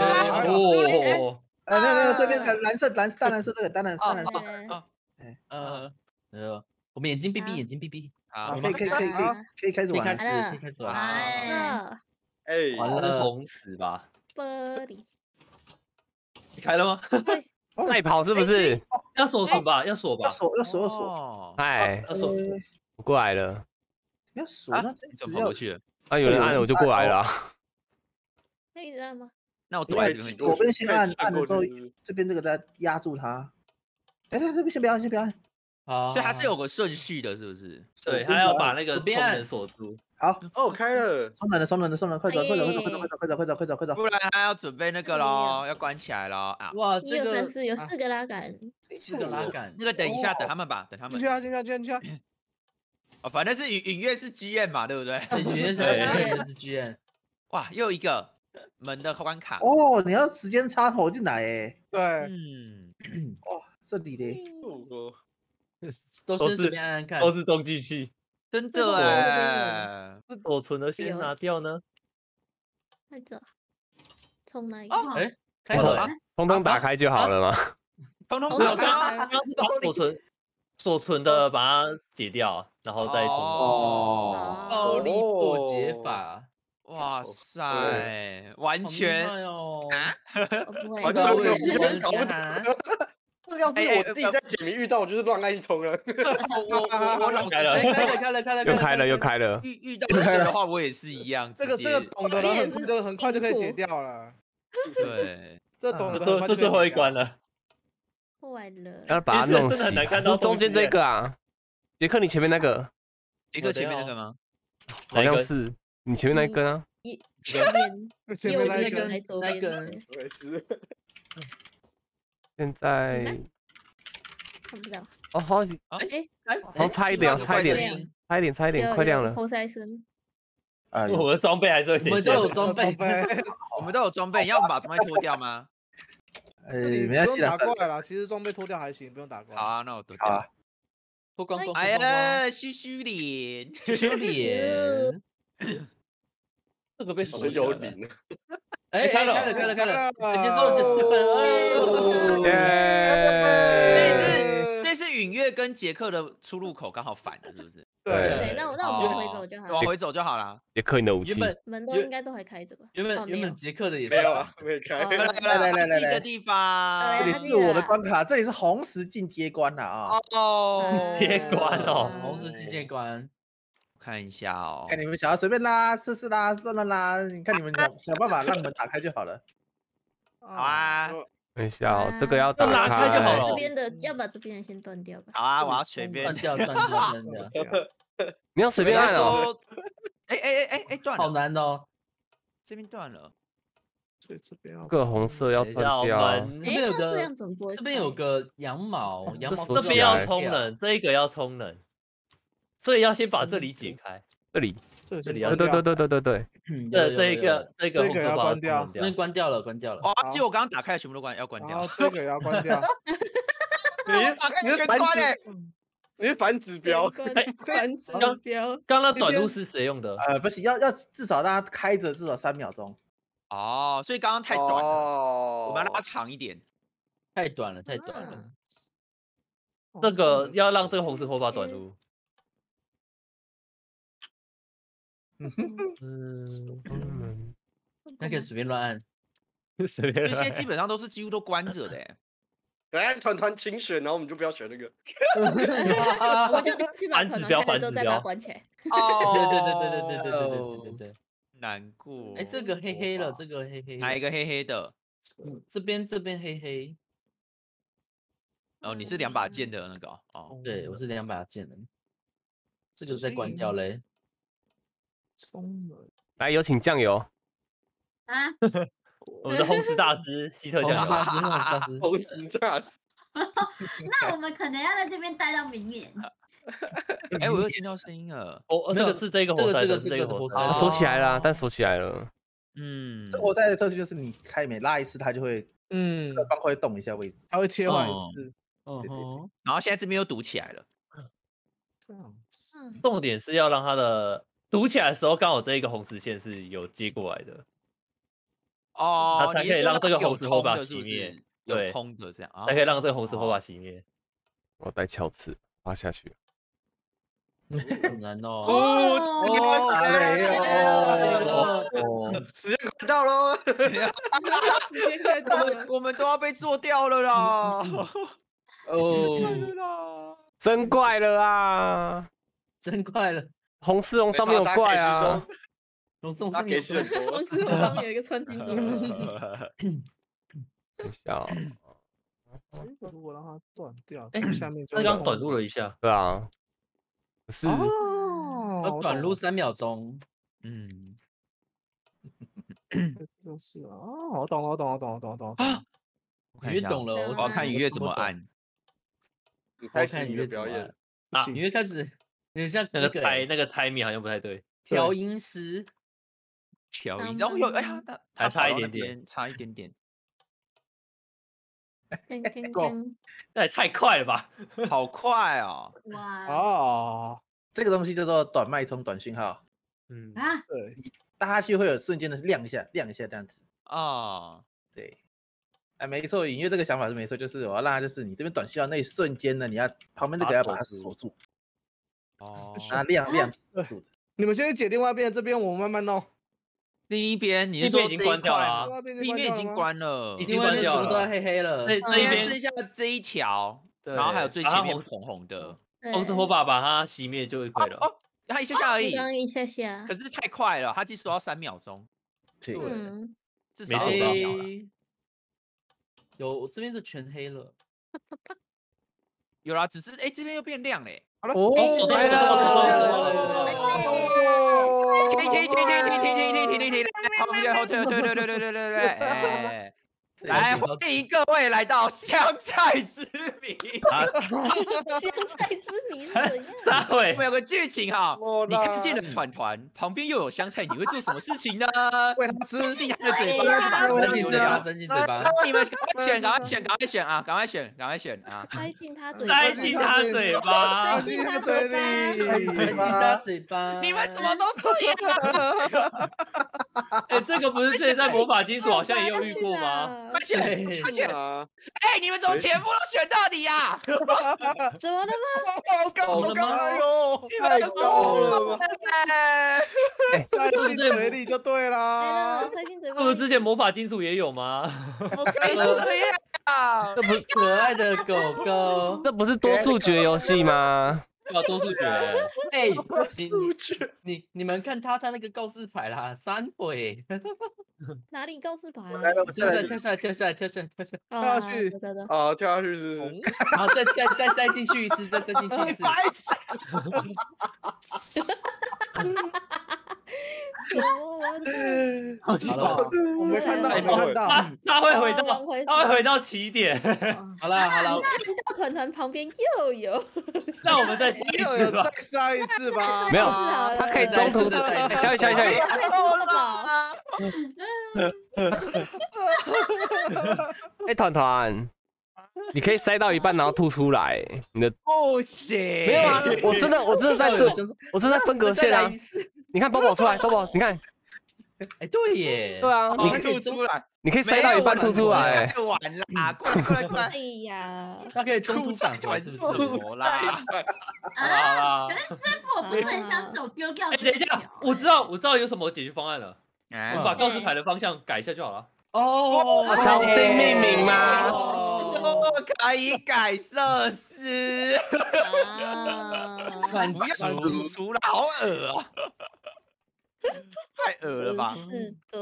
呃，那那个这边蓝蓝色蓝淡蓝色这个淡蓝淡蓝色，对呃呃，我们眼睛闭闭，眼睛闭闭，好好，可以可以可以可以可以开始可以开始玩了。可以开始玩。哎，啊，哎，完了，红死吧？玻璃，你开了吗？对，耐跑是不是？要锁死吧？要锁吧要？锁要锁要锁，哦哎，要锁。呃我过来了，要锁啊那怎么跑过去了？啊，有人按了我就过来了啊。可以按吗？那我躲在这边左边先按按了之后这边这个再压住它。哎，对这边先不要按，先不要按，好，所以它是有个顺序的，是不是？对，左边他要把那个充左边按能锁住。好，哦，开了，松人了松人了松人，快走哎快走快走快走快走快走快走快走快走！不然他要准备那个喽，要关起来喽啊！哇，一这个二三四，有四个拉杆，四个拉杆，那个等一下，等他们吧，等他们进去。啊进去啊进去啊！哦，反正是影影院是 GM 嘛，对不对？对，原来是对原来是 GM，哇，又一个门的关卡。哦，你要时间插头进来诶，对，嗯，哇，这里的哦 都都是是随便按按看，都是中继器，真的哎。左存的先拿掉呢。快走，从哪一个？哦哎，开了啊欸，通通打开就好了吗。通通通打开刚刚是把所存所存的把它解掉，然后再重哦暴力破解法，哇塞，完全害哦，啊！我不会好，暴力像我玩搞不懂，这要是我自己在解谜遇到，我就是乱按一通了。我我我老实 开了说，开了开了开了又开了又开了，遇遇到这个的话，我也是一样。这个这个懂的人很你也是快就很快就可以解掉了。对，这懂这的这这最后一关了。坏了。要把它弄细啊。真的很难看到是中间这个啊，杰克，你前面那个杰克前面那个吗？好像是你前面那一根啊。前右边面那一根的还是左边那个的？没事，现在看不到。哦，好，哎，好像差一点，差一点，差一点，差一点，快亮了。后塞声。啊，我的装备还是会我们都。有装备，我们都有装备，要不把装备脱掉吗？哎，你没关系啦不用打，过来啦。其实装备脱掉还行，不用打过来。好啊，那我脱掉。脱光脱光哎呀，虚虚脸，修脸，这个被是锁起来了。有理呢。哎，开了开了开了开了，了结束结束哦这耶！是这是允月跟杰克的出入口刚好反了，是不是？对对，那我那我们就回走就好了。往回走就好了。杰克你的武器原，本门都原应该都还开着吧？原本原本杰克的也是没有啊，没开。哦来来来来来记个地方这里是我的关卡，这里是红石进阶关了啊！哦。接关哦红石机械官，看一下哦。看你们想要随便拉，试试拉，乱乱拉，你看你们想想办法让门打开就好了。好啊，等一下哦，这个要打拉开就好了这边的要把这边的先断掉吧。好啊，我要随便断。掉断掉断掉，你要随便按哦。说。哎哎哎哎哎，断好了，难哦，这边断了。所以这边要这个红色要断掉。哎，这边有个这样怎么不会这边有个羊毛，羊毛这边要来充能，这一个要充能，所以要先把这里解开。这里，这这里要对对对对对对这这一个这这个个红色把它要关掉充能这边关掉了，关掉了。哇，好结果我刚刚打开的全部都关，要关掉。这个也要关掉。你是打开你是反指，你是反指标。关哎关指刚标。刚刚那短路是谁用的？呃，不行，要要至少让它开着至少三秒钟。哦，所以刚刚太短了，哦，我们要拉长一点。太短了，太短了。嗯这个要让这个红石火把短路。嗯，嗯，那可以随便乱按。随便来那些基本上都是几乎都关着的欸。来团团请选，然后我们就不要选那个。我们就去把团反指标团开了之后再把关起来。哦，对对对对对对对对对对对对。难过。哎，这个黑黑了，这个黑黑。哪一？个黑黑的？嗯这边这边黑黑。哦，你是两把剑的那个哦哦。对，我是两把剑的。这个再关掉嘞。充了来有请酱油。啊，我们的红石大师希特 红石大师，红石大师。红石炸死。那我们可能要在这边待到明年。哎，我又听到声音了。哦，这个是这个火塞的，这个这个是这个活塞哦的。锁起来了，但锁起来了。嗯，这活塞的特性就是你开每拉一次，它就会嗯这，个方块会动一下位置。它会切换一哦次。嗯对对对哼，然后现在这边又堵起来了。这样嗯，重点是要让它的堵起来的时候，刚好这一个红实线是有接过来的，哦，它才你可以让这个有红石火把熄灭有对通的这样，才可以让这个红石火哦把熄灭。我带鞘刺挖下去。好难哦。哦，你哦们打雷哦哦，时间快到喽！时间快到我们都要被做掉了啦！哦，真快了啊！真快了。红丝绒上面有怪啊！龙送是他给戏很多王。之后上面有一个穿金 珠。等一下哦，这个如果让它断掉，哎下面 就那刚会充短路了一下，对啊，可是哦，我要短路三秒钟。嗯，就是啊，哦，我懂了，我懂了，我懂了，我懂了，我懂了我懂了。我要看嗯音乐怎么按。开始你看你越怎么的表演按，不行你会开始，你像那个欸台那个 timing 好像不太对，调音师，调音，当然后有哎呀，他还差一点点，差一点点，那也太快了吧！好快哦！哇哦，这个东西叫做短脉冲短讯号，嗯，啊！对，打下去会有瞬间的亮一下，亮一下这样子。哦，对，哎，没错，音乐这个想法是没错，就是我要让它，就是你这边短信号那一瞬间呢，你要旁边这把它个要把它锁锁住，哦，让它亮亮的。你们先去解另外一边，这边我慢慢弄。另一边你是一边已经关掉了啊吗？另一边已经关了已经关掉了那全部都在黑黑了。这边剩下这一条，对然后还有最前面红红红的，红石火把把它熄灭就可以了。哦，它一下下而已，一下下可，是太快了，它计时要三秒钟，对，嗯，至少三秒了。诶有我这边就全黑了，有啦，只是哎这边又变亮嘞，哦来到走到走到了停停停停停停停停停停停，后退后退后退退退退退退退，哎，来欢迎各位来到香菜之谜。香菜之谜是怎样？三位我们有个剧情哈我，你看见了来团团，旁边又有香菜，你会做什么事情呢？喂它吃塞进他的嘴巴，喂它就把它伸吃丢掉进嘴巴，。伸进嘴巴。你们赶快选，赶快选，赶快选啊！赶快选，赶快选啊！塞进他嘴塞巴，进他嘴巴塞，进他嘴巴，塞进他嘴巴。你们怎么都这样？哎，这个不是之前在魔法金属好像也有遇过吗？快选，快选！啊，哎，你们怎么全部都选到你呀？怎么了吗？好高，好高，好了吗哎呦，太高了吧？哎 塞进嘴里就对来啦不是之前魔法金属也有吗？怎么可以这样啊？这不可爱的狗狗。这不是多数决游戏吗？对啊，多数决。哎，你数据你你们看他他那个告示牌啦，三回，哪里告示牌？来跳下来跳下来跳下来跳下来跳下来，啊跳下去走走走啊，跳下去是不是？然后再再再塞进去一次，再再进去一次。白痴！好了，我没看到，看到。他他会回到他会回到起点，好了好了，你到团团旁边又有，那我们再试一次吧又有再。杀一次吧？没有他可以中途再再再小雨小雨小雨，他可以吃得饱。哎，团团，你可以塞到一半然后吐出来，你的不行，没有啊？我真的我真的在这，我真的在分隔线啊！你看包包出来，包包，你看，哎，对耶，对啊，你你吐出来，你可以塞到一半吐出来，太晚啦！过来过来过来 哎，呀，那可以中途吐返回，在团是是不是？什么啦？好啦好啊！啦可是师傅，我不是很想走丢掉哎，等一下，我知道我知道有什么解决方案了，我哎们把告示牌的方向改一下就好了。哦，重新命名吗？哦，可以改设施，不要刍指出了，好恶哦，太恶了吧？是的，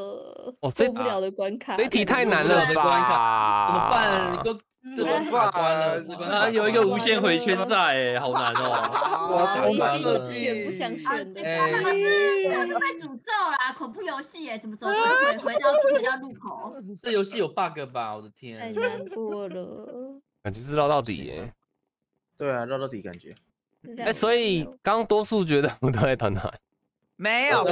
哦这过不了的关卡。这一题太难了了吧？怎么办？你给我这怎么关卡关了，办这关啊，有一个无限回圈在，哎，好难哦。我微信的的选不想啊，选的这，个是那个是被诅咒啦，恐怖游戏耶，怎么走回回到回到路口。这游戏有 bug 吧？我的天太天！难过了。感觉是绕到底耶。对啊，绕到底感觉。哎，所以刚刚多数觉得我都在团团，没有，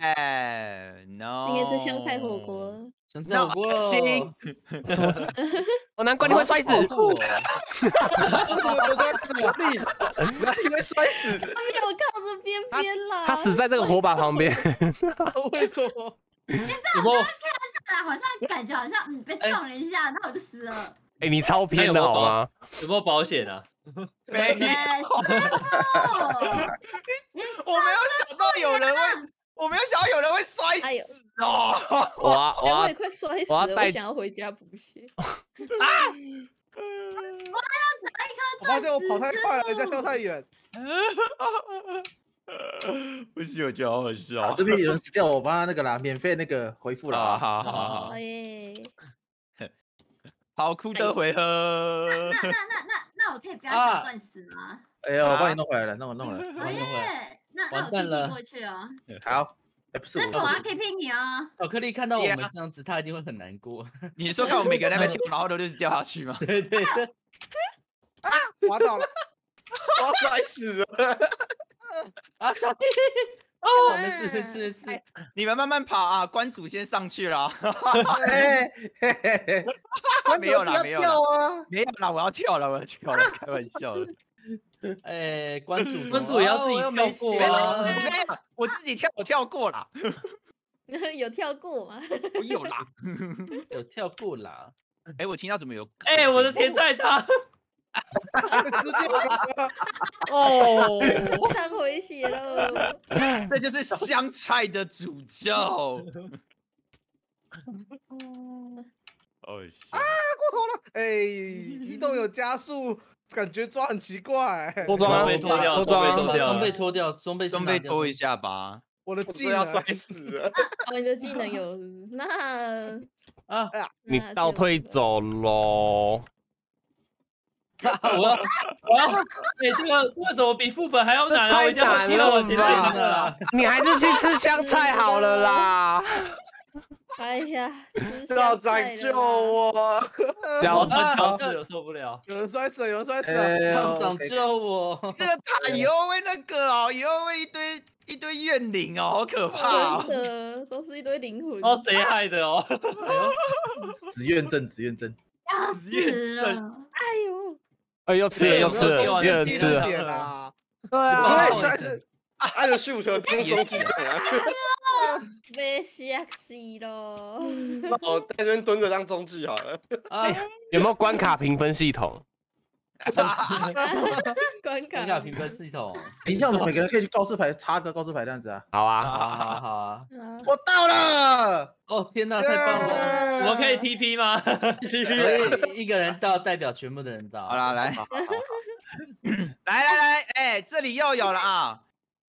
哎，no，应该吃香菜火锅。想吃火锅了，行，哦，难怪你会摔死。为什么有摔死了？你哪里会摔死？没有靠着边边啦。他死在这个火把旁边，为什么？有没有下来好像感觉好像你被撞了一下，然后我就死了。哎，你超偏的好吗？有没有保险啊？没有，我没有想到有人会，我没有想到有人会摔死哦。我要我也快摔死了，我想要回家补血。我发现我跑太快了，人家跳太远。不行，我觉得好好啊，笑这边有人死掉，我帮他那个啦，免费那个回复啦好啊。好好好哎，耶，好酷的回合那。那那那那我可以不要啊讲钻石吗？哎呀，我帮你弄回来了，弄了弄了。哦耶！那那我完蛋 TP 了过去哦。好，哎，不是师傅，我我要 TP 你哦。巧克力看到我们这样子，他一定会很难过。你说看我们每个人在那边跳，然后都就是掉下去吗？对 对对，滑倒了，我要摔死了。啊，小弟，哦哦，没事没事没事，你们慢慢跑啊，关主先上去了。哎，嘿嘿嘿，没有啦要没有啦！没有啦，我要跳了，我要跳了，开玩笑的。哎，关主关主也要自己跳过血啊我跟你讲，我自己跳，我跳过啦，有跳过吗？我有啦。有跳过啦。哎，我听到怎么有？哎、我的甜菜汤 直接哦，太回血了。这就是香菜的诅咒。哦，笑哎，移动有加速，感觉抓很奇怪。脱装备脱掉，脱装备脱掉装，备脱掉，装备装备脱一。下吧。我的技能要摔死了。哦，你的技能有那啊，你倒退。走喽。我要我要，哎、这个这个怎么比副本还要难啊？我已经？你还是去吃香菜好了啦。哎呀，吃校香菜了长救！我！小我穿乔治，我受不了。有人摔死，有人摔死长救我！这个塔 以后会那个哦，以后会一堆一堆怨灵哦，好可怕。的都是一堆灵魂。哦，谁害的哦？紫苑症，紫苑症，要职业症！哎呦，哎，又吃了，对又吃了，我又吃了。对因啊，为但是按着 shoot 当中继站啊，被吓死咯！我在这边蹲着当中继好了。啊，有没有关卡评分系统？关尴尬卡评分系统。等一下我们每个人可以去告示牌插个告示牌这样子啊。好好啊，啊好啊好啊！啊我到了，哦天哪，太棒了！呃我们可以 TP 吗？TP 可以一个人到，代表全部的人到。好啦来来来来，哎，这里又有了啊。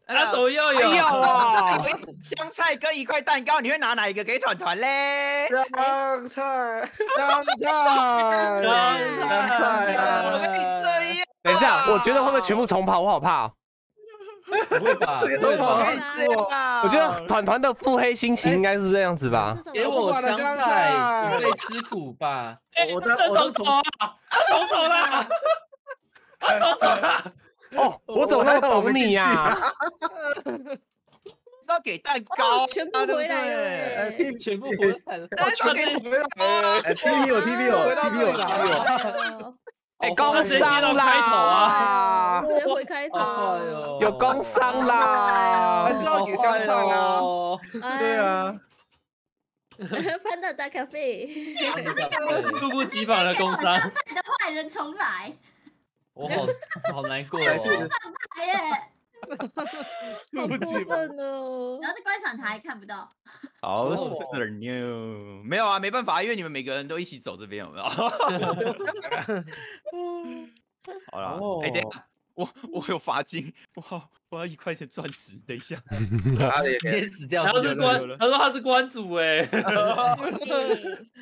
啊，怎么又有？还有哦，这里有一香菜跟一块蛋糕，你会拿哪一个给团团嘞？香菜，香菜，香菜我跟你啊！这样，等一下，我觉得会不会全部重跑？我好怕哦。不会吧？这个不会吧都好我觉得团团的腹黑心情应该是这样子吧给？我香香菜，菜不会吃苦吧？哎，我我的手手啊，他手手啦，他手手啦。哦，我怎么那么懂你呀？是要给蛋糕哦，全部回来了欸哎，T 全部回来了。哎全部回来了。哎 T P 我 T P 我回到 T 这 P 我里来 T 我。哦哎，好工伤！啦，直接回开头。哎呦，有工伤啦还。是要给香菜啦。哦。哎对，啊，翻到大咖啡。猝不及防的工伤。坏人重来，我好好难过哎 哦。哎耶！好过分哦！然后在观赏台看不到，好死了牛！没有啊，没办法，因为你们每个人都一起走这边，有没有？好了，哎，等一下，我我有罚金，哇，我要一块钱钻石，等一下。哪里今天死掉然后是是关，他说他是关主哎，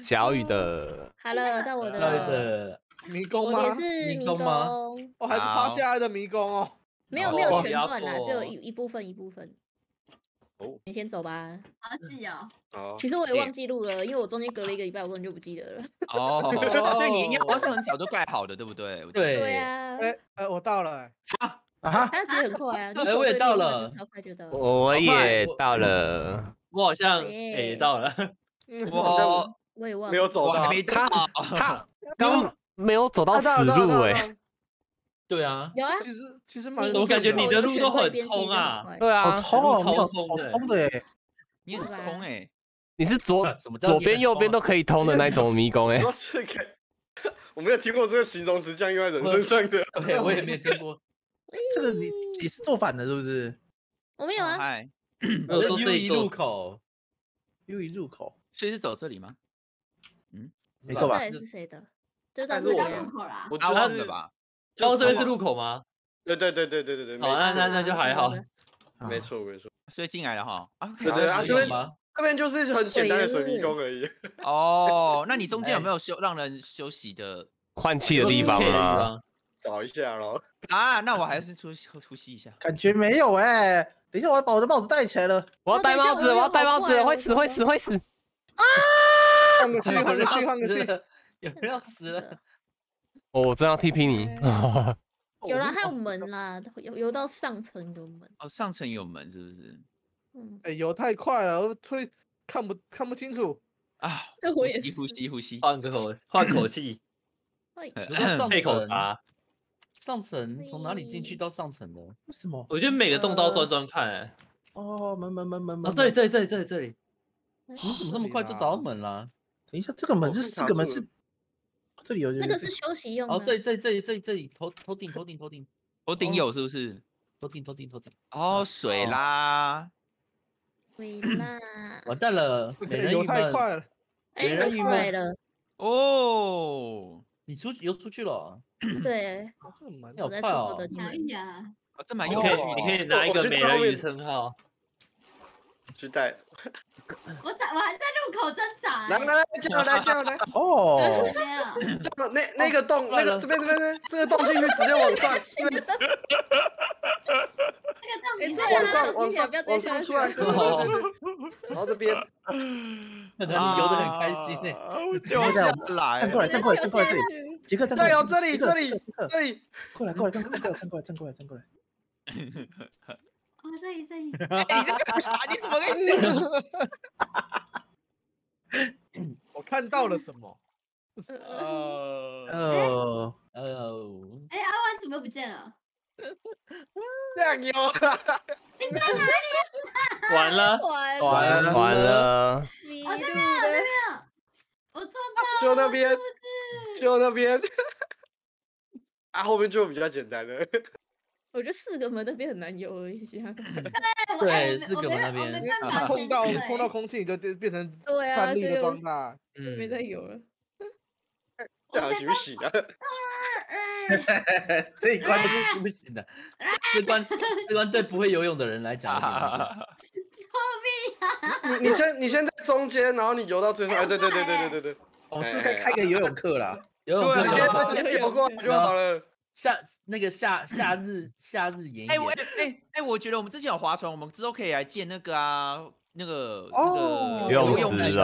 小雨的，好了，到我的对了。的，迷宫吗我也？是迷迷宫吗，哦，还是趴下来的迷宫哦。没有没有哦全段啦，只有一一部分一部分。哦你先走吧。好记哦。哦，其实我也忘记录了，因为我中间隔了一个礼拜，我根本就不记得了。哦，对，你应该是很早就盖好的，对不对？对对啊，哎哎，我到了啊。啊哈，它其实很快啊，你哎我也走对路的话到了超快就到了。我也到了。我好像耶哎到了，我好像我我也忘了没有走到我还。没到。他 刚没有走到死路哎。对啊，有啊，其实其实蛮你我感觉你的路都很通通啊对啊好啊，通哦，好通的通的耶。你很通哎，你是左 什么左边右边都可以 通的那种迷宫哎。说这个，我没有听过这个形容词降用在人身上的。对，我也没有听过。这个你你是做反的，是不是？我没有啊，嗨，没有说这 U 一一入座口，U 一入口，所以是走这里吗？嗯没错吧这？里是谁的？这段但是我到是谁的入口啦。我阿就是旺的吧？就哦，这边是路口吗？对对对对对对对，好，那那那就还好。啊没错没错，所以进来了哈。啊，对对啊是这边吗？这边就是很简单的水迷宫而已。哦，那你中间有没有休让人休息的？换气的地方吗？找一下喽。啊，那我还是出出戏一下。感觉没有哎、等一下，我要把我的帽子戴起来了。我要戴帽子，我要戴帽子，会死会死会死！啊 换个气，换个气，换个气。有人要死了。哦，我真要 TP 你。有啦，还有门啦，游游到上层有门。哦，上层有门是不是？嗯，哎，游太快了，我推看不看不清楚啊。我也呼吸呼吸呼吸，换个口换口气。上配口茶。上层从哪里进去到上层的？为什么？我觉得每个洞都要转转看、欸。哦，门门门门门。哦，这里这里这里这里这里。你怎么这么快就找到门了？等一下，这个门是四个门是，这里有那个是休息用的。哦，这这这这这里头头顶头顶头顶头顶有是不是？头顶头顶头顶。哦，水啦。水啦。完蛋了，美人鱼。太快了。哎，人出来了。哦，你出游出去了。对，这蛮我在快哦说的你可们。以啊。哦，这蛮可以有趣的。你可以拿一个美人鱼称号。去带。我在我还在路口挣扎。来来来，叫我来叫我来。哦。叫那那个洞，那个这边这边这边这个洞进去直接往上。哎，这 往上往个小心点，上不要往再下去上出来，对对对对对。然后这边。看来你游得很开心呢。掉下来。站过来，站过来，站过来这里。杰克站过来。加油，这里这里这里。过来过来，站过来，站过来，站过来，站过来。哦，这里这里。哎，你在干嘛？你怎么可以这样？我看到了什么？呃，哦哦。哎，阿万怎么不见了？酱油。你在哪里？完了，完完了完了。迷我这边这了。边。我做到。就那边，就那边。啊，后面就比较简单了。我觉得四个门那边很难游而已，其他的。对，四个门那边。碰到碰到空气你就变变成对啊站立的就状态。嗯没在游了。这样洗不洗啊？这一关不是不行的，这关这关对不会游泳的人来讲。救命啊！你你先你先在中间，然后你游到最上。哎，对对对对对对对。我是该开个游泳课啦。游泳对，课你先直接游过来就好了。夏那个夏夏日夏日炎哎，我炎。哎哎哎，我觉得我们之前有划船，我们之后可以来建那个啊，那个哦那个游泳泳池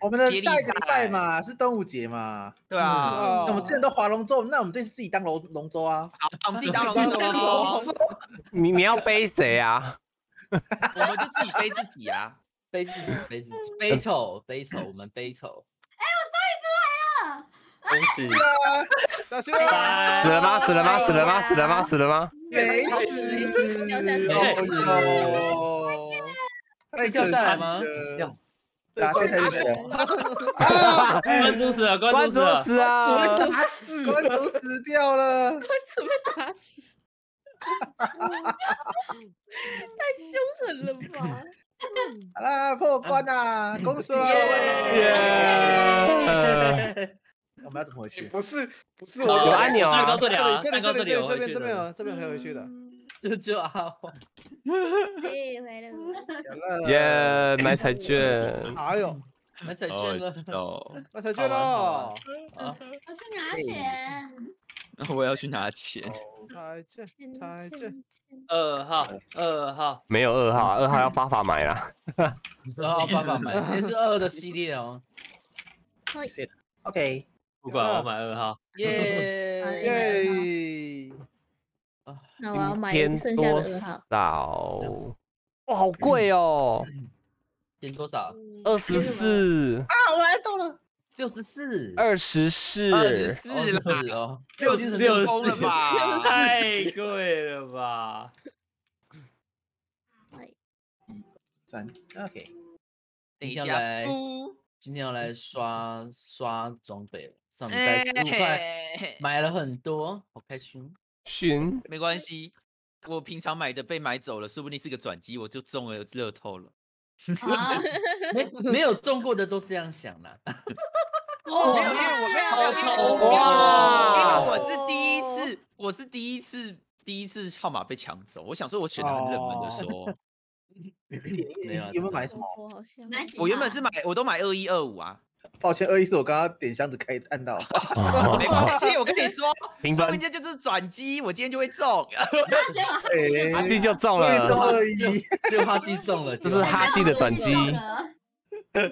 我们的下一个礼拜，嘛是端午节嘛，对啊，哦那我们之前都划龙舟，那我们这次自己当龙龙舟啊。好，我们自己当龙 舟你你要背谁啊？我们就自己背自己啊。背自己背自己背丑背丑，我们背头。恭喜！小心死了吗？死了吗？死了吗？死了吗？死了吗？没掉下去哦，是掉下来吗？掉，大家摔下去 了。关主死了，关关注注死了。死啊！打死，关主死掉了。关主被打死！太凶狠了吧！好啦，破关啦，恭喜了。耶！我们要怎么回去？不是不是我有按钮啊这里啊，这里这里这里这边这边有这边可以回去的。就只有阿黄。对，回来耶！买彩券。哎呦，买彩券了。哦，那彩券好喽！啊，我去拿钱。我要去拿钱。彩券，彩券，二号，二号，没有二号啊，二号要发法买啦。二号爸爸买，也是二的系列哦。OK，不管我买二号。耶 耶！那我要买偏剩下的多二号。少？哇，好贵哦，点多少？二十四，啊，我来到了。六十四。二十四，二十四是啦，哦。六十六疯了吧？太贵了吧？三，OK。等一下来，今天要来刷刷装备了。上礼拜十五块哎 买了很多，好开心。行没关系，我平常买的被买走了，说不定是个转机，我就中了乐透了。啊，没没有中过的都这样想啦。哦没有，因为我没有，没有，因为我是第一次，我是第一次，第一次号码被抢走。我想说，我选的很冷门的时候，没有没有买什么？我好像买我原本是买，我都买二一二五啊。抱歉，二一是我刚刚点箱子开按到。哦没关系，我跟你说，平分说人家就是转机，我今天就会中。结果哎，哈基就中了，二一，就哈基中了，这就是哈基的转机。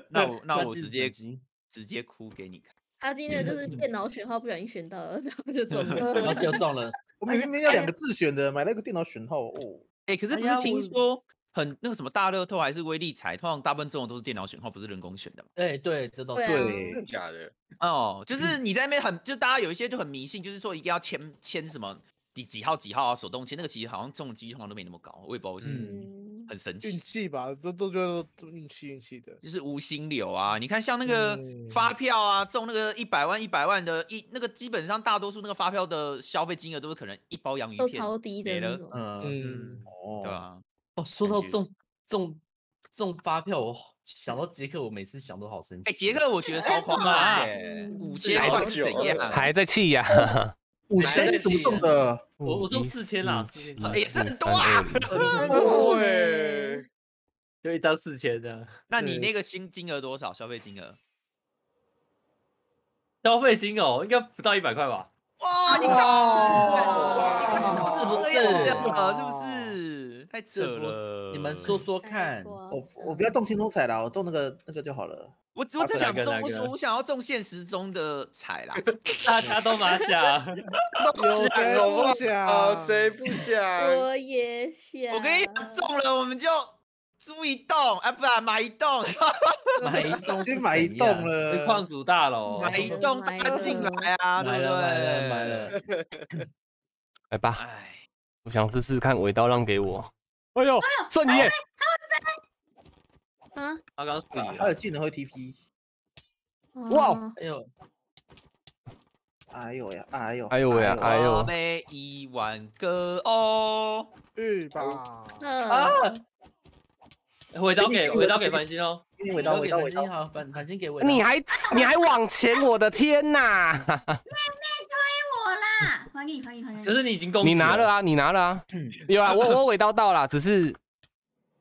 那我 那我直接直接哭给你看。他今天就是电脑选号不小心选到了，然后就中了。然后就中了。我明明要两个自选的，买了一个电脑选号哦。哎、可是不是听说很那个什么大乐透还是威力彩，通常大部分中的都是电脑选号，不是人工选的嘛？哎，对，这都对真的假的？哦，就是你在那边很，就大家有一些就很迷信，就是说一定要签签什么第几号几号啊，手动签，那个其实好像中的几率通常都没那么高，我也不知道为什么，嗯，很神奇。运气吧，都都觉得都运气运气的。就是无心流啊！你看，像那个嗯发票啊，中那个一百万、一百万的，一那个基本上大多数那个发票的消费金额都是可能一包洋芋都片，超低的没了那种。嗯嗯，哦，对吧？哦，说到中中中发票，我想到杰克，我每次想都好生气。哎，杰克，我觉得超夸张 五千还块怎样？还在气呀？五千怎么中的？我我中一4000啦四4000七也是很多啊就一张四千的那你那个新金额多少？消费金额？消费金哦，应该不到一百块吧？哇，你搞是不是是不是？太扯了！你们说说看，我我不要中轻松彩啦，我中那个那个就好了。我我只想中，我我想要中现实中的彩啦。大家都马想，有谁好不想？啊，谁不想？我也想。我跟你讲，中了我们就租一栋，啊，不然买一栋，买一栋是 先买一栋了是矿主大楼，买一栋买大家进来啊，对不买了买了对？买了。来吧，哎，我想试试看尾刀让给我。哎呦，瞬移耶！啊，他刚刚啊还有技能会 TP。哇哦哎呦，哎呦呀，哎呦，哎呦喂啊哎呦我每一万个哦，日吧，啊，回刀给回刀给繁星哦，给你尾刀，尾刀，尾刀。好，反反正给尾刀。你还你还往前，我的天呐！我啦，还给你，还给你，还给你。可是你已经攻击你拿了啊，你拿了啊，有啊，我我尾刀到了，只是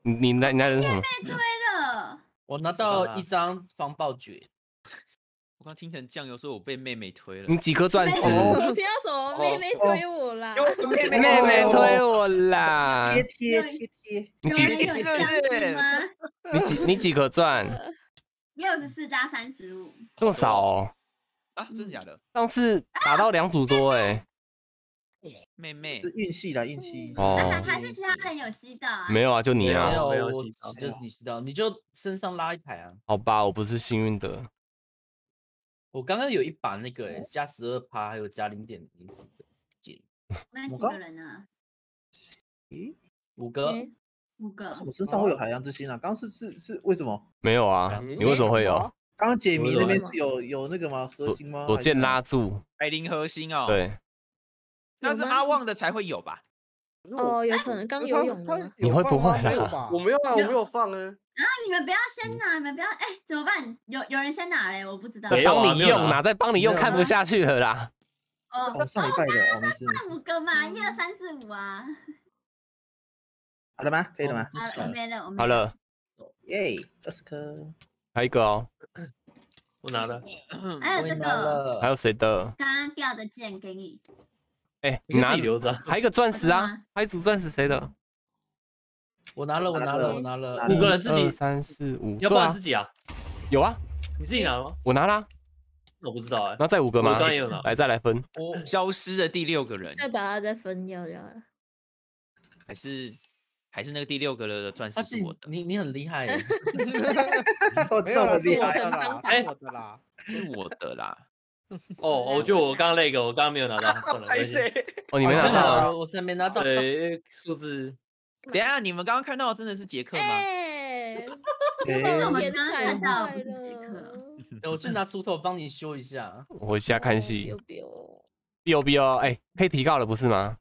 你你来你来人什么？推了，我拿到一张防爆诀，我刚听成酱油说我被妹妹推了你，几颗钻石？我听到什么妹妹推我啦？妹妹妹推我啦！贴贴贴贴，你几是不相是？你几你几颗钻？六十四加三十五，这么少哦？啊，真的假的？上次打到两组多哎。妹妹是运气啦，运气。哦还还是其他人有吸到啊？没有啊，就你啊没啊。有，我没有吸到就你吸到，你就身上拉一排啊。好吧，我不是幸运的。我刚刚有一把那个欸加十二趴，还有加零点零四的剑，我们几个人啊？咦，五个。五个为。什么身上会有海洋之心啊？刚刚是是是为什么？没有啊，嗯你为什么会有？刚刚解谜那边是有有那个吗？核心吗？左键还是拉住，海灵核心哦，，对，那是阿旺的才会有吧？哦，有可能刚游泳的吗？你会不会啦？我没有啊，我没有放啊。啊，你们不要先拿，你们不要，哎，怎么办？有有人先拿嘞，我不知道。帮你用拿哪再帮你用，看不下去了啦。哦，哦，上礼拜的哦，没事。没事那五个嘛，一二三四五啊。好了吗？可以了吗？啊，我没了，我们好。了，耶，二十颗。还有一个哦，我拿了，还有这个还有谁的？刚刚掉的剑给你，哎，你自己留着啊。还有一个钻石啊还有一组钻石谁的？我拿了，我拿了，我拿了。五个人自己三四五，要不对啊然自己啊？有啊，你自己拿了吗？我拿啦，我不知道哎然。后再五个我吗？来，再来分。我消失的第六个人，再把它再分掉就好了。还是还是那个第六个的钻石是我的，你你很厉害 欸 我这没有啦，是我么厉害啦，哎是我的啦。是我的啦。哦，我就我刚刚那个，我刚刚没有拿到，算了，没关系。哦，你没拿到啊？我这边没拿到。对，数字等一下，你们刚刚看到的真的是杰克吗？哎，哎我们我天刚刚看到杰克。哎我去拿锄头帮你修一下。我回家看戏有。没有？B O B O，哎，可以提高了不是吗？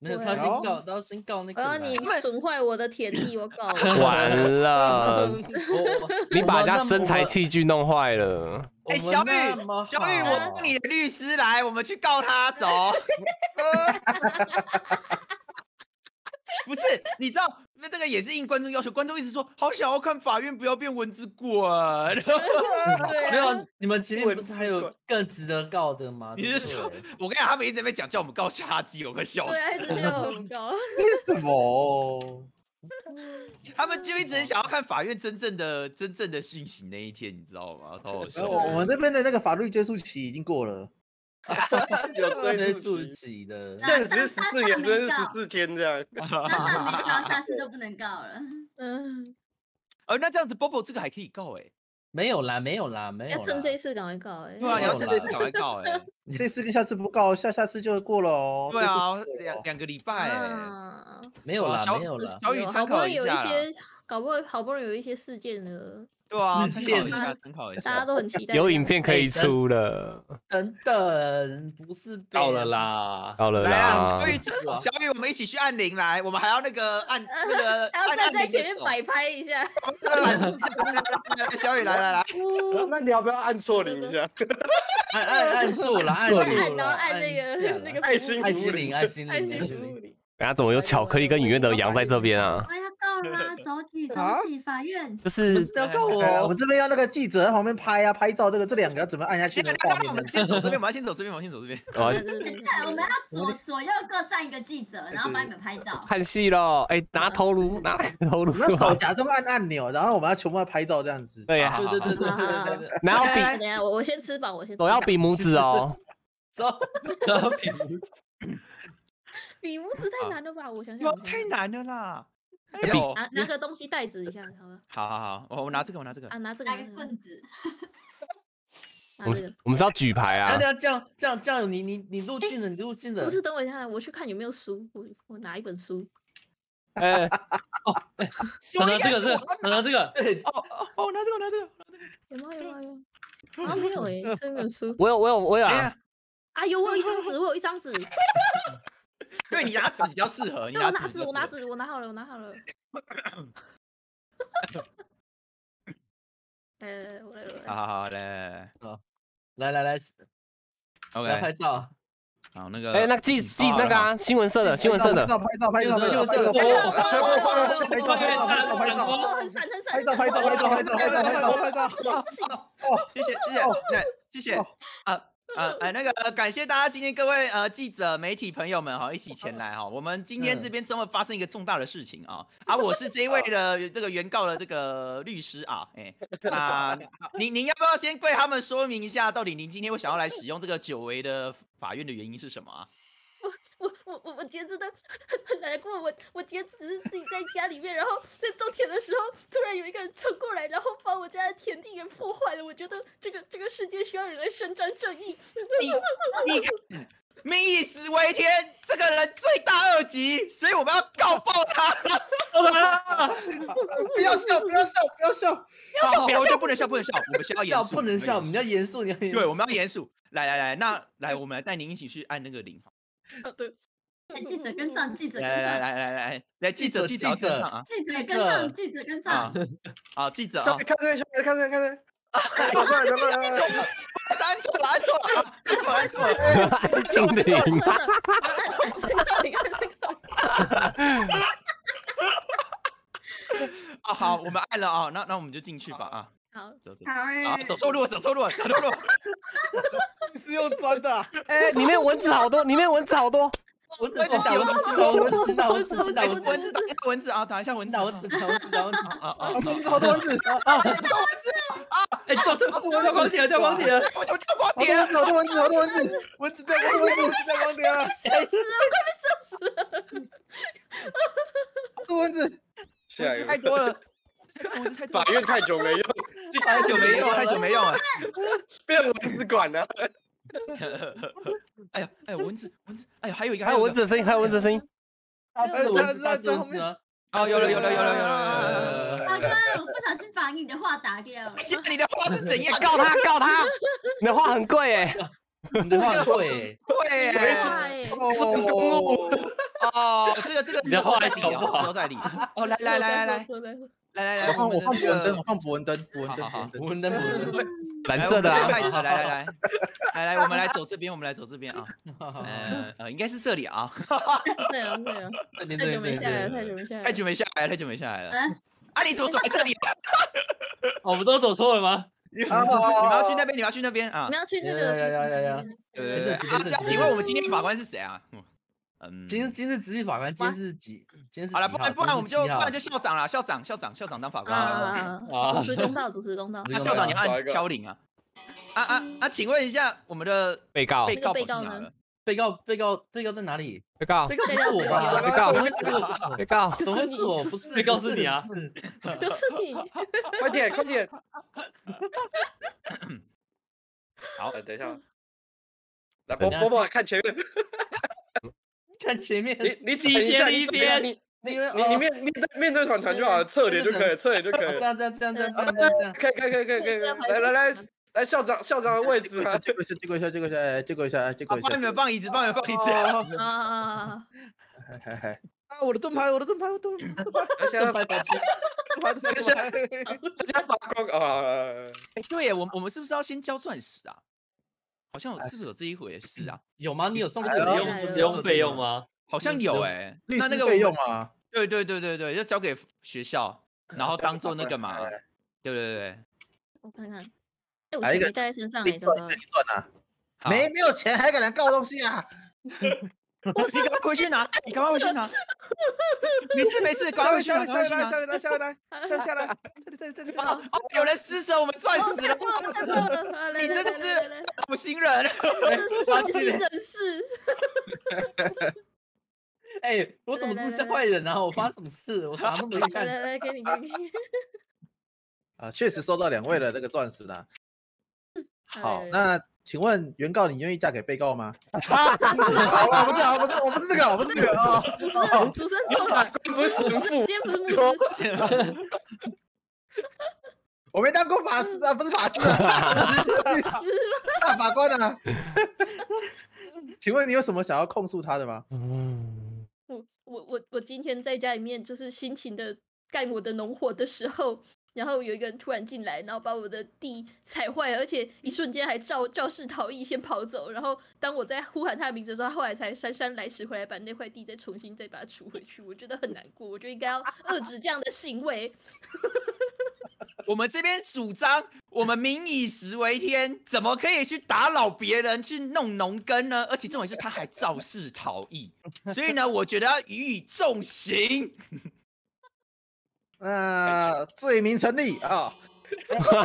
没有，他先告，他要先告那个啦。我要你损坏我的田地，我告你。完了，你把人家身材器具弄坏了。哎，小雨，小雨，我好当你的律师来，我们去告他，走。不是，你知道那这那个也是应观众要求，观众一直说好想要看法院不要变文字馆。没有，你们前面不是还有更值得告的吗？你是说，我跟你讲，他们一直在那讲叫我们告下机，我快笑死对。啊，一直叫我们高。为什么？他们就一直很想要看法院真正的真正的讯息那一天，你知道吗？超好笑。我们这边的那个法律追诉期已经过了，有 追追溯溯期，级的，现在只是十四年，真是十四天这样。那算没告，下次都不能告了。嗯，哦，那这样子，Bobo 这个还可以告哎、没有啦，没有啦，没有。要趁这一次赶快告哎。对啊，你要趁这次赶快告哎、这次跟下次不告，下下次就过了哦。对啊两两个礼拜哎、啊，没有啦，没有啦。有小雨参好不容易有一考一下啦，些，搞不好好不容易有一些事件了，对啊，事件参考一下，参考一下。大家都很期待。有影片可以出了，等等，不是 到了啦，到了来啊，啦小。雨，小雨，我们一起去按铃来，我们还要那个 按那个还要在按铃的手前面摆拍一下，小雨来来来，那你要不要按错铃一下？按按按住了，按住按了，然后按那一个那个爱心爱心铃，爱心铃，爱心铃。等下怎么有巧克力跟影院的羊在这边啊？走起走啊起，法院。就是我我们这边要那个记者在旁边拍啊，拍照这个这两个要怎么按下去的画面呢我们？先走这边，我们先走这边，我们先走这边。对对对对，我们要左左右各站一个记者，然后帮你们拍照。看戏喽！哎，拿头颅，拿头颅我们要出来。手假装按按钮，然后我们要全部要拍照这样子。对对对对对对对对，然后 比等下我我先吃饱，我先吃我要比拇指哦。走，然后比拇指比拇指太难了吧？我想想哇，我想想，太难了啦！哎呦，拿拿个东西袋子一下，好吗？好好好，我我拿这个，我拿这个啊，。拿这个，拿拿这个，棍子，我拿这个们。我们是要举牌啊然后！要这样这样这样，你你你入境了，你入境了不。是，等我一下，我去看有没有书，我我拿一本书。哎，哦，拿这个是，可能这个，对，哦哦哦，我拿这个，我拿这个。有吗？有吗？有吗？啊，没有哎，这边没有书。我有我有我有啊哎呀！，啊，有，我有一张纸，我有一张纸。对你拿纸比较适合。对，我拿纸，我拿纸，我拿好了，我拿好了。哈哈。呃，我来了。好好嘞。嗯，来来来，OK，来拍照。好，那个，哎，那记记那个啊，新闻社的，新闻社的，拍照拍照拍照，新闻色的，拍，拍，拍照拍照拍照拍照拍照拍照拍照拍照拍照拍照拍照拍照拍照，不行，谢谢谢谢，谢谢啊。啊 哎那个呃感谢大家今天各位呃记者媒体朋友们哈一起前来哈，我们今天这边正会发生一个重大的事情啊啊我是这一位的这个原告的这个律师啊哎那 您您要不要先对他们说明一下，到底您今天会想要来使用这个久违的法院的原因是什么啊？我我我我今天真的很很难过，我我今天只是自己在家里面，然后在种田的时候，突然有一个人冲过来，然后把我家的田地给破坏了。我觉得这个这个世界需要人来伸张正义。你你看，民以食为天，这个人罪大恶极，所以我们要告爆他。不要笑不要笑 不要笑。好，我觉得不能笑，不能笑，我们先要严笑肃，不能笑，我们要严肃，你要严肃。对，我们要严肃。来来来，那来，我们来带您一起去按那个铃。啊，对，哎记者跟上，记者跟上，来来来来来来，记者记者要跟上啊！记者跟上，记者跟啊上。好，记者啊看这个，小雨看这个，看这个。走过来，走过来，按 错了，按错了，按错了，按错了，按错了。心灵。按这个，你看这个，啊，好，我们按了啊，那那我们就进去吧啊，好，走走。好啊，走错路了，走错路，走错路 你。是用砖的啊。哎，里面蚊子好多，里面蚊子好多。蚊子打蚊子，蚊子打蚊子，打蚊子，蚊子，打蚊子啊，打一下蚊子，打蚊子，打蚊子，打蚊子。啊啊！好多蚊子好多蚊子，哎，掉掉掉光点了，掉光点了，我就掉光点蚊，子好多蚊子好多蚊子。蚊子掉光蚊子掉光点了。笑死了，快被笑死了。好多蚊子，下一个。蚊子太多了，法院太久没用，太久没用，太久没用了。变蚊子馆了。哎呀，哎呀，蚊子，蚊子，哎呀，还有一个，还有蚊子的声音，还有蚊子的声音。大只蚊子，大只蚊子有了，有了，有了，有了，有了。法官，我不小心把你的话打掉了。你的话是怎样？告他，告他！你的话很贵哎。你的话很贵，对，没事哇哎哦，哦，这个这个你的话还之后再理之后再理。哦，来来来来来来来来，我放我放捕蚊灯，我放捕蚊灯，捕蚊灯，好好好捕蚊灯。蚊灯蚊灯。蓝色的啊来来来来来，我们来走这边，我们来走这边啊。呃呃，应该是这里啊。对啊对啊，太久没下来了，太久没下来了，太久没下来了，太久没下来了。嗯啊，你怎么走在这里？哦我们都走错了吗？你们要去那边，你们要去那边啊你。们要去那呀个呀呀呀呀对对对。没事没事啊请问我们今天的法官是谁啊？嗯，今天今日执行法官，今天是几？今天是好了，不然不然我们就不然就校长了，校长校长校长当法啊官了。主持公道，主持公道。那校长你按敲铃啊。啊啊啊！请问一下，我们的 被告被告被告呢？被告被告被告在哪里？被告被告不被告被是我被告怎么会是我？被告，怎么会是我？不是被告不是你啊 就是你，快点快点！好呃，等一下，来等一下波波波看前面，看前面，你你挤一转一下，边一你转一下，边你你因为你你面面对面对团团就好了，侧脸就可以，侧脸就可以这。样这样这样这样这啊样这样。可以可以可以可以可以，来来来来校长校长的位置啊！借过一下，借过一下，借过一下，哎借过一下，哎借过一下啊帮你。们放椅子，帮你们放椅子。哦啊啊啊！嘿嘿嘿啊，我的盾牌，我的盾牌，我的盾牌，盾牌，来现在拜拜 盾牌，盾牌，盾牌。现在发光啊！哎，对耶，我们我们是不是要先交钻石啊？好像有是不是有这一回事啊？有吗？你有上次哎呦有用不用费用？吗？好像有哎。律那那个师费用我们嘛，对对对对对，要交给学校，然后当做那个嘛。哎对对对。我看看，哎，我钱没带在身上哎，你赚了赚啊！没没有钱还敢来告东西啊？你赶快回去拿，你赶快回去拿。没事没事，赶快回去拿，赶快回去拿。下回来，下回来，下下来，这里，这里，这里，这里。哦，有人施舍我们钻石了，你真的是来来来来好心人。真的是伤心人士。哎，我怎么不像坏人啊？我发生什么事？我啥都没来干。来来，给你给你。啊，确实收到两位的这个钻石啦。好，哎那请问原告，你愿意嫁给被告吗？好，了不是，我不是，我不是这个，我不是这个啊。主持人，主持人错了，不是神父今，天不是牧师，我没当过法师啊，不是法师啊，律师大法官啊。请问你有什么想要控诉他的吗？嗯，我我我我今天在家里面就是辛勤的干我的农活的时候，然后有一个人突然进来，然后把我的地踩坏了，而且一瞬间还肇肇事逃逸，先跑走。然后当我在呼喊他的名字的时候，他后来才姗姗来迟回来，把那块地再重新再把它除回去。我觉得很难过，我觉得应该要 遏制这样的行为。我们这边主张，我们民以食为天，怎么可以去打扰别人去弄农耕呢？而且重点是他还肇事逃逸，所以呢，我觉得要予以重刑。呃，罪名成立啊。啊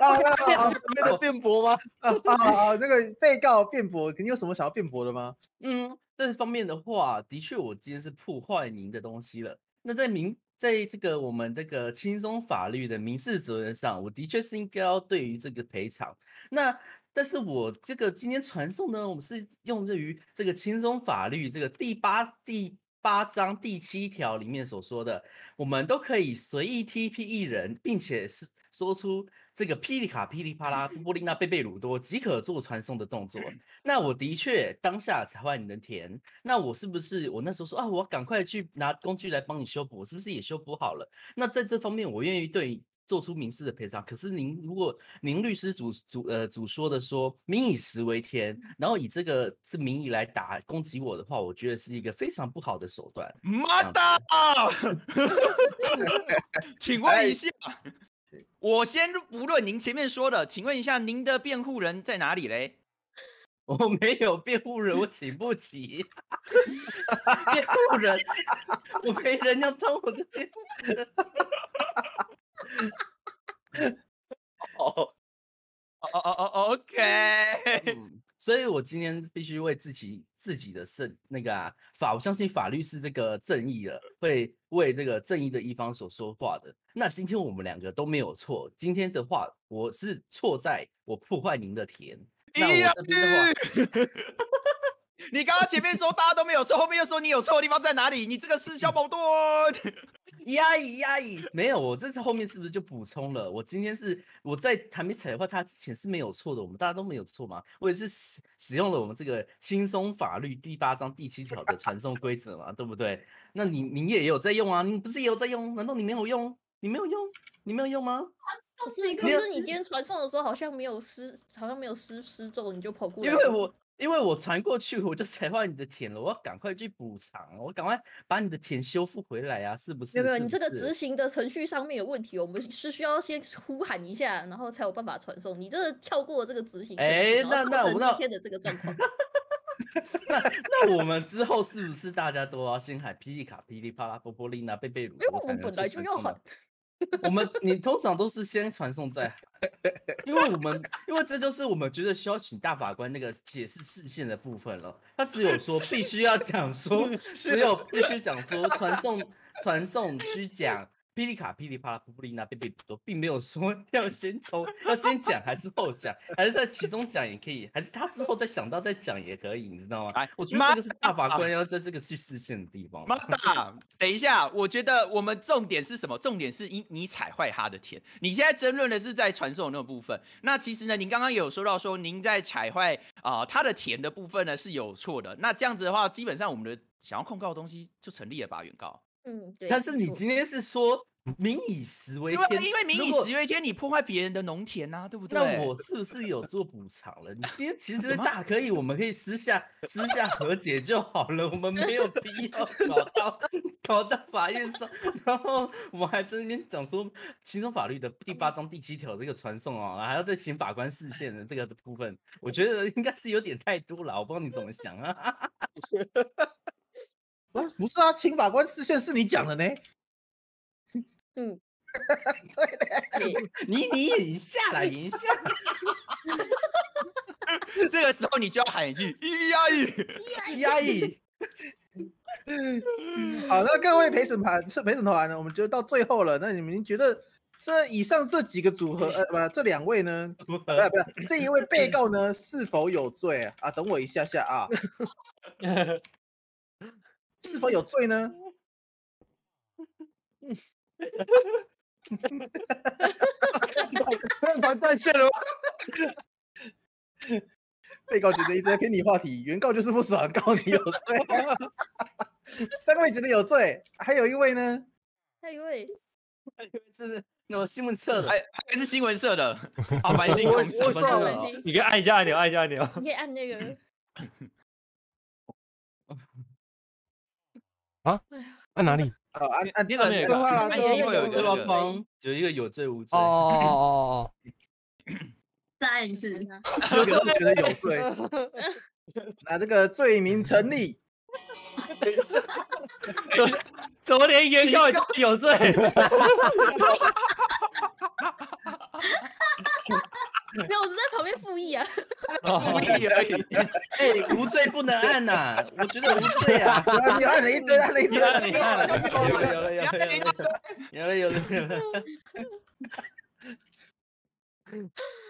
啊啊！没得辩驳吗？啊啊！那个被告辩驳，你有什么想要辩驳的吗？嗯，这方面的话，的确我今天是破坏您的东西了。那在民在这个我们这个轻松法律的民事责任上，我的确是应该要对于这个赔偿。那但是我这个今天传送呢，我们是用于这个轻松法律这个第八第八章第七条里面所说的，我们都可以随意 TP 一人，并且是说出这个霹雳卡噼里啪啦波波丽娜贝贝鲁多即可做传送的动作。那我的确当下踩坏你的田，那我是不是我那时候说啊，我赶快去拿工具来帮你修补，我是不是也修补好了？那在这方面，我愿意对做出民事的赔偿。可是您如果您律师主主呃主说的说民以食为天，然后以这个这名义来打攻击我的话，我觉得是一个非常不好的手段。妈的！请问一下，我先不论您前面说的，请问一下，您的辩护人在哪里嘞？我没有辩护人，我请不起辩护人，我没人要当我的辩护人。哦，哦哦哦哦，OK。嗯，所以我今天必须为自己自己的胜那个啊法，我相信法律是这个正义的，会为这个正义的一方所说话的。那今天我们两个都没有错，今天的话我是错在我破坏您的田。那我这边的话，你刚刚前面说大家都没有错，后面又说你有错的地方在哪里？你这个私相矛盾。压抑压抑，没有，我这次后面是不是就补充了？我今天是我在还没踩坏它之前是没有错的，我们大家都没有错嘛。我也是使使用了我们这个轻松法律第八章第七条的传送规则嘛，对不对？那你你也有在用啊？你不是也有在用？难道你没有用？你没有用？你没有用吗？可是可是你今天传送的时候好像没有失，好像没有失失咒，你就跑过来了。因为我因为我传过去，我就踩坏你的田了，我要赶快去补偿，我赶快把你的田修复回来啊，是不是？没有没有，你这个执行的程序上面有问题，我们是需要先呼喊一下，然后才有办法传送。你这个跳过这个执行程序，哎那那我那今天的这个状况。那那我们之后是不是大家都要先喊霹雳卡、噼里啪啦、波波丽娜、贝贝鲁？因为我们本来就要喊。我们你通常都是先传送再喊，因为我们因为这就是我们觉得需要请大法官那个解释视线的部分了。他只有说必须要讲说，只有必须讲说传送传送需讲霹雳卡、噼里啪啦、布布丽娜、贝贝鲁多，并没有说 要先从要先讲还是后讲，还是在其中讲也可以，还是他之后再想到再讲也可以，你知道吗？哎我觉得这个是大法官要在这个去视线的地方。妈的，等一下，我觉得我们重点是什么？重点是你你踩坏他的田。你现在争论的是在传授那个部分。那其实呢，您刚刚有说到说您在踩坏啊、他的田的部分呢是有错的。那这样子的话，基本上我们的想要控告的东西就成立了吧？原告。嗯，对。但是你今天是说民以食为天，因为民以食为天，你破坏别人的农田呐、对不对？那我是不是有做补偿了？你今天其 实大可以，我们可以私下私下和解就好了，我们没有必 要搞到搞到法院上，然后我们还在那边讲说其中法律的第八章第七条这个传送哦，还要再请法官视线的这个部分，我觉得应该是有点太多了，我不知道你怎么想啊？啊，不是啊，请法官视线是你讲的呢。嗯，对的，对，你你演一下啦，演一下。这个时候你就要喊一句“咿呀咿咿呀咿。好，那各位陪审团是陪审团呢，我们就到最后了。那你们觉得这以上这几个组合，呃，不，这两位呢，不，不是这一位被告呢，是否有罪啊？啊，等我一下下啊，是否有罪呢？团断线了吗？被告觉得一直在偏离话题，原告就是不爽，告你有罪。三位觉得有罪，还有一位呢？还有一位，是那种新闻社的，还还是新闻社的，好，白星我公司我算了白星你可以按一下按钮，按一下按钮。你可以按那个，按哪里？哦，按按那个按那个话啦按对一会有对这个这个方 有一个有罪无罪哦。哦哦哦 再按一次，四个都觉得有罪，那这个罪名成立。昨天原告有罪，没有，我是在旁边复议啊。附议而已。哎，无罪不能按呐，我觉得无罪啊。你按了一堆，按了一堆，你看，你看，有了有了有了有了有了有了。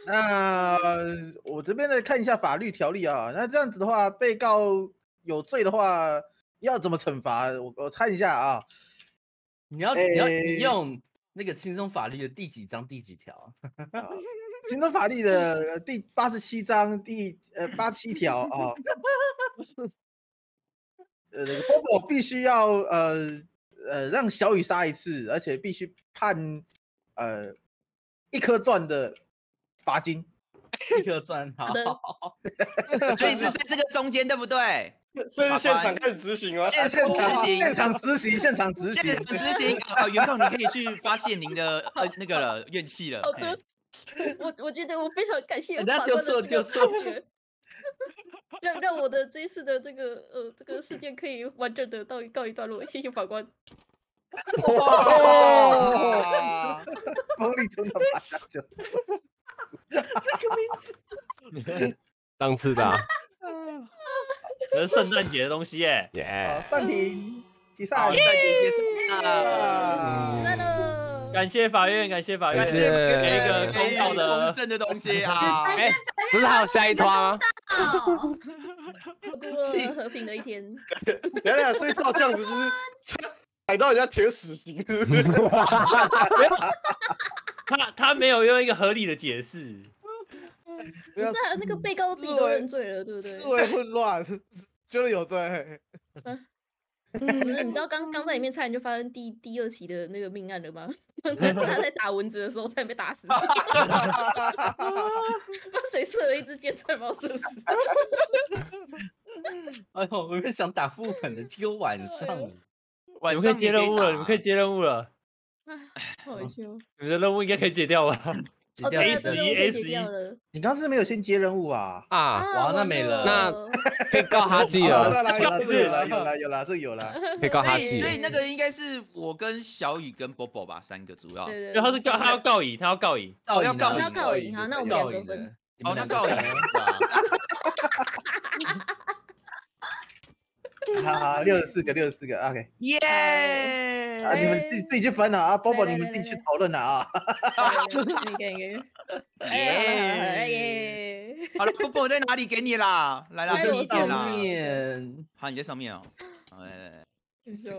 那我这边呢看一下法律条例啊，那这样子的话，被告有罪的话要怎么惩罚？我我看一下啊，你要你要哎你用那个轻松法律的第几章第几条？行政法律的呃第八十七章第呃八七条啊，呃，那个 Bobo 必须要呃呃让小雨杀一次，而且必须判呃一颗钻的罚金。一颗钻好。所以是在这个中间，对不对？所以现场开始执行啊？现现场执行现场执行，现场执行现。场执行啊！原告，你可以去发泄您的呃那个了怨气了。我我觉得我非常感谢人家法丢错官的这个丢错判决，让让我的这一次的这个呃这个事件可以完整的到告一段落，谢谢法官。哇！风力中的八加九，上次的啊，这是圣诞节的东西耶。耶，暂停，解好，散。再见，结束啊赞了，感谢法院，感谢法院，感谢谢给一个公道的公正的东西啊！哎，不是还有下一团吗？哦，我度过和平的一天。等一下，所以照这样子就是踩到人家铁死刑，是不是？他他没有用一个合理的解释。不是啊，那个被告自己都认罪了，对不对？思维混乱，就是有罪。不是，你知道 刚刚在里面差点就发生第第二期的那个命案了吗？刚才他在打蚊子的时候，差点被打死。不知道谁射了一只箭，才把我射死。哎呦，我是想打副本的，只有晚上了。晚你们可以上接任务了，你们可以接任务了，哎，好羞。你们的任务应该可以解掉吧？哦，对啊，这 S1 任务可以解 S1 掉了。你刚刚是没有先接任务啊？啊，哇那没了那 可以告哈基 有了，了，有了，是这有了，有了，有啦，这有了。可以告哈所以基。所以那个应该是我跟小雨跟 Bobo 吧，三个主要。对对因为他是告他要告赢，他要告赢。哦要告他要告赢，好，那我们两个分。哦，他告赢。好好，六十四个，六十四个，OK。耶！啊，你们自己自己去分了啊，包包来你们自己去讨论了啊。你看，你看，哎耶！好了，Bobo 在哪里？给你啦，来啦，在上。面好，你在上面哦。哎，笑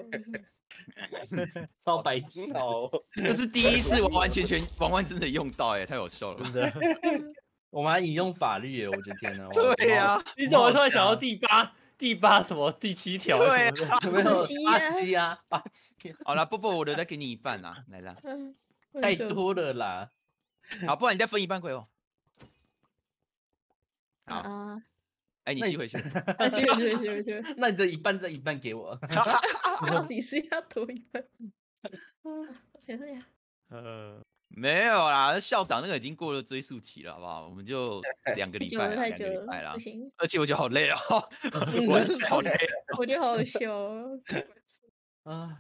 超白痴。哦，这是第一次完完全全完完整整用到，哎，太有笑了吧。真的，我们还引用法律耶，我的天哪！对呀，你怎么突然想到第八、第八什么第七条对什么的？没有八七啊七啊，八七啊，好了，Bobo，我的再给你一半啦，来啦。太多了啦。好，不然你再分一半给我。好，啊！哎，你那你吸回去。去去去去，那你的一半再一半给我。到底是要多一半？谁是呀？呃，没有啦，校长那个已经过了追溯期了，好不好？我们就 两个礼拜两久了个礼拜啦不。行，而且我觉得好累哦，嗯我好累哦。我觉得好好笑哦。啊，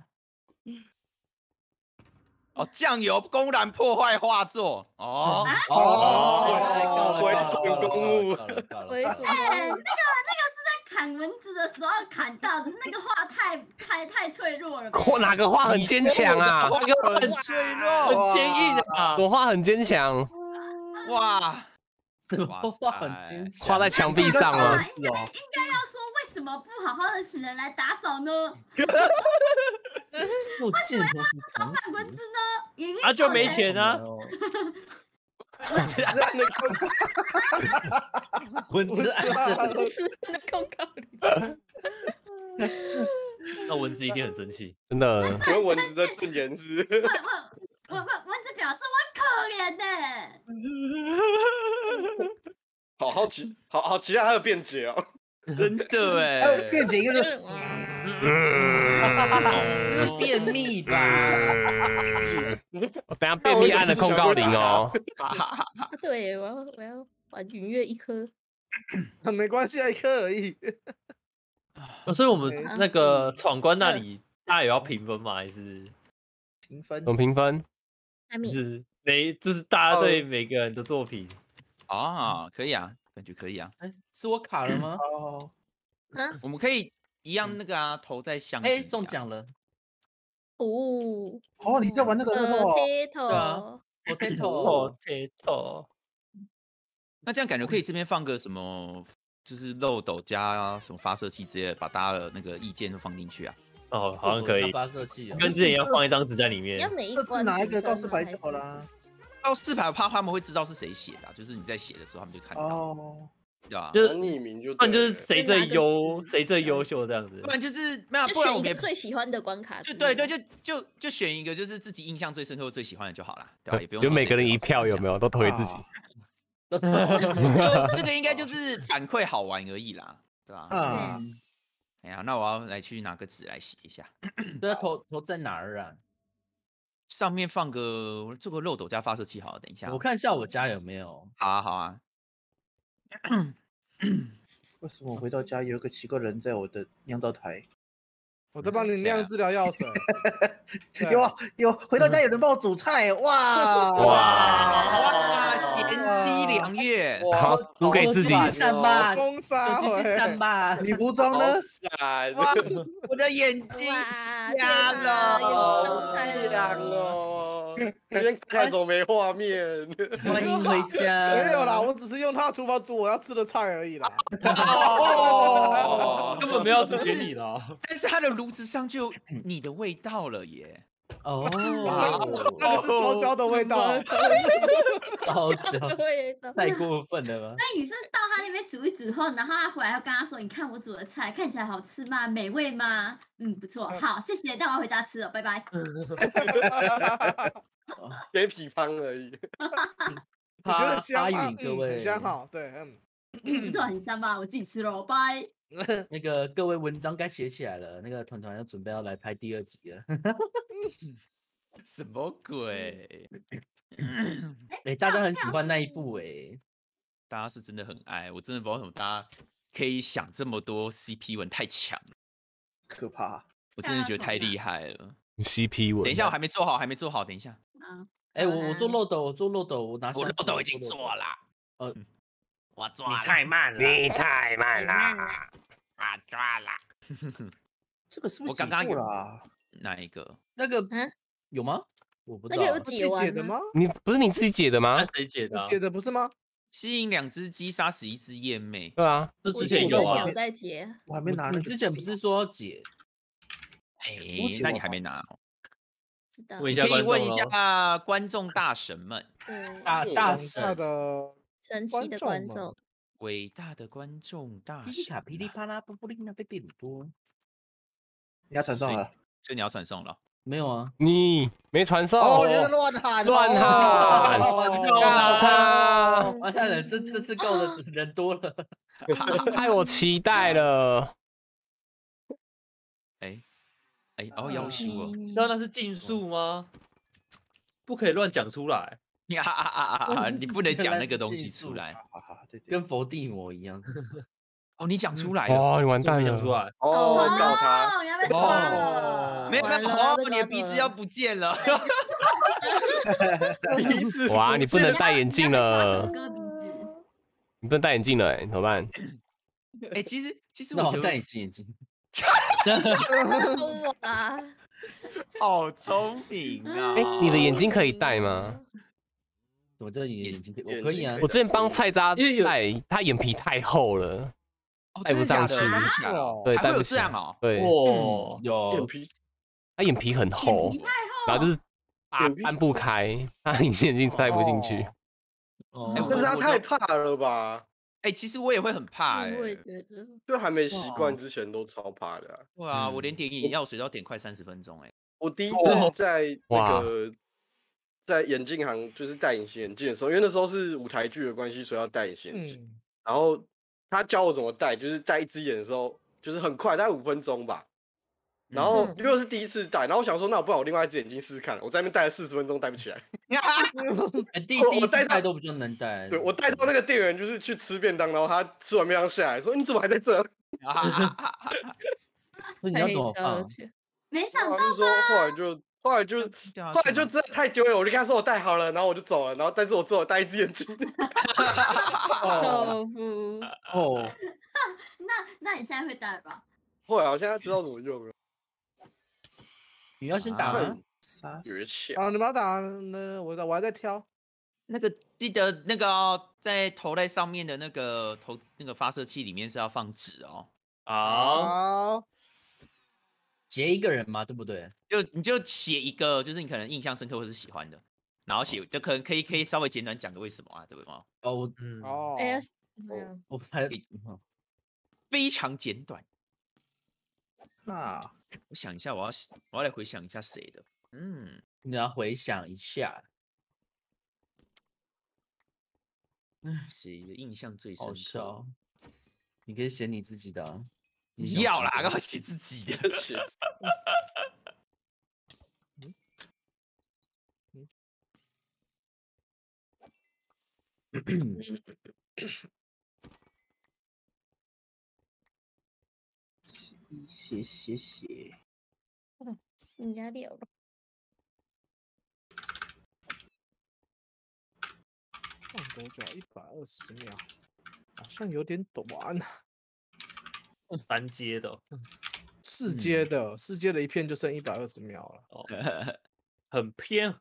哦，酱油公然破坏画作哦，哦回回送公务告了告了为什么？哎，那个那个是在砍蚊子的时候砍到的，那个画太太太脆弱了吧。嚯，哪个画很坚强啊？画个很脆弱，很坚硬啊！我画很坚强，哇，怎么哇画很塞坚强？画在墙壁上啊吗？应该应该要说为什么不好好的请人来打扫呢？不见得是同砍蚊子。呢？啊，就没在钱啊！哦蚊子暗示不是 那公告里。那蚊子一定很生气。真的。因为蚊子的正言是，蚊蚊蚊子表示我可怜呢。好好奇，好好期待他的辩解哦。真的哎还有辩解就是 是便秘吧？我等下便秘按了控告铃哦。啊，对，我要我要把云月一颗。没关系，一颗而已。哦所以我们那个闯关那里，大家有要评分吗？还是评分怎么评分？就是每就是大家对每个人的作品？啊，可以啊，感觉可以啊，哎，是我卡了吗？哦，我们可以一样那个啊，投在箱子里哎，啊。中奖了哦，哦，你在玩那个那个哦，potato，，potato。potato，那这样感觉可以这边放个什么，就是漏斗加什么发射器之类的，把大家的那个意见都放进去啊。哦，好像可以。发射器啊。跟之前一样放一张纸在里你要面。每一各自关拿一个告示牌就是好啦。告示牌，我怕他们会知道是谁写的啊、就是你在写的时候，他们就看到，哦，对吧？就是匿名就不然就是谁最优，谁最优秀这样子不。然就是没有，不然我们也选一个最喜欢的关卡就。对对，就就就选一个就是自己印象最深刻、最喜欢的就好了，对吧？也不用就每个人一票有没有？都投给自己。就这个应该就是反馈好玩而已啦，对吧？啊，哎呀，那我要来去拿个纸来写一下，对啊，投投在哪儿啊？上面放个做个漏斗加发射器好了，等一下我，看一下我家有没有。好啊好啊，为什么我回到家有个奇怪人在我的酿造台？我在帮你酿治疗药水。有啊有，回到家有人帮我煮菜，哇哇哇，贤妻良月，好，煮给自己我。继续散吧，攻杀我继续散吧。你服装好呢？我的眼睛瞎了，太亮了！今天看怎么没画面？欢迎回家。没有啦，我只是用他的厨房煮我要吃的菜而已啦。哦 根本没有煮给你了。但是他的炉子上就有 你的味道了耶，哦，那个是烧焦的味道。烧焦的味道太过分了吧？那你是到他那边煮一煮后，然后他回来要跟他说：“你看我煮的菜看起来好吃吗？美味吗？嗯，不错，好，谢谢，但我要回家吃了，拜拜。给匹方而已。我觉得哈香啊，各嗯，很香位哈，对，嗯。不错，很香吧？我自己吃了，拜。那个各位文章该写起来了，那个团团要准备要来拍第二集了。什么鬼？哎、大家很喜欢那一部哎、大家是真的很爱，我真的不知道为什么大家可以想这么多 CP 文，太强了，可怕。我真的觉得太厉害了。CP 文。等一下，我还没做好，还没做好，等一下，啊，哎、我我做漏斗，我做漏斗，我拿我漏斗已经做了，呃，我抓了，你太慢了，你太慢了！我抓了。这个是不是我刚刚有了啊？哪一个？那个嗯有吗？我不知道那个有解完解的吗？你不是你自己解的吗那？谁解的啊？解的不是吗？吸引两只鸡，杀死一只燕妹。对啊，这之前有啊之前有，在解，我还没拿那个。你之前不是说要解？哎，那你还没拿哦？知道问一下可以问一下观众大神们，对大嗯大大神，的神奇的观众伟大的观众大噼里卡神噼里啊，啪啦，布布琳娜贝贝鲁多。你要传送了。所以你要传送了。没有啊，你没传送，哦，原来乱喊，乱 喊哦完告他，完蛋了，这这次够了，人多了。害我期待 了。哎哎，哦，要求我。你知道那是禁术吗？不可以乱讲出来。呀啊啊啊啊！你不能讲那个东西出来。跟佛地魔一样。哦，你讲出来了。哦，你完蛋了。会讲出来？哦，告他。哦，你要被抓了。没有没有，完了哦被，你的鼻子要不见了。第一次哇，你不能戴眼镜了。你不能戴眼镜了，哎，怎么办？哎，其实其实那我戴眼镜眼镜。我啊，好聪明啊！哎，你的眼睛可以戴吗？怎么叫你的眼睛可以？我可以啊。我之前帮菜渣戴，他眼皮太厚了，哦戴不上去对，有戴不起来这样哦。对，有眼皮他眼皮很厚然后就是扒眼皮搬不开，他隐形眼镜戴不进去。哦哎但是他太怕了吧？哎，其实我也会很怕哎。我也觉得，就还没习哇惯之前都超怕的啊、对啊，我连嗯点眼药水都要点快三十分钟哎。我第一次哦在那哇个在眼镜行就是戴隐形眼镜的时候，因为那时候是舞台剧的关系，所以要戴隐形眼镜。嗯，然后他教我怎么戴，就是戴一只眼的时候，就是很快，大概五分钟吧。然后嗯因为我是第一次戴，然后我想说，那我不然我另外一只眼睛试试看。我在那边戴了四十分钟，戴不起来。哎，第第一次戴都比较能戴。对我戴到那个店员就是去吃便当，然后他吃完便当下来说：“你怎么还在这？” 那你要怎么没想到然后就说后来就后来就啊后来就真的太丢脸，我就跟他说我戴好了，然后我就走了，然后但是我只有戴一只眼睛。哦，豆腐，哦，那那你现在会戴吧？会啊我现在知道怎么用了，你要先打啊吗？啊，你们要打那？我在我还在挑。那个记得那个哦在头戴上面的那个头那个发射器里面是要放纸哦，好，好，截一个人嘛，对不对？就你就写一个，就是你可能印象深刻或是喜欢的，然后写就可能可以可以稍微简短讲个为什么啊，对不对吗？哦，我嗯，哦，哎呀，我拍诶嗯非常简短。那我想一下，我要我要来回想一下谁的，嗯，你要回想一下，嗯谁的印象最深好刻？笑。你可以写你自己的啊。不印象要啦，深刻干嘛写自己的？写写写写，新加了了，放多久？一百二十秒，好像有点短。单阶的 四阶的，四阶的一片就剩一百二十秒了。哦，很偏，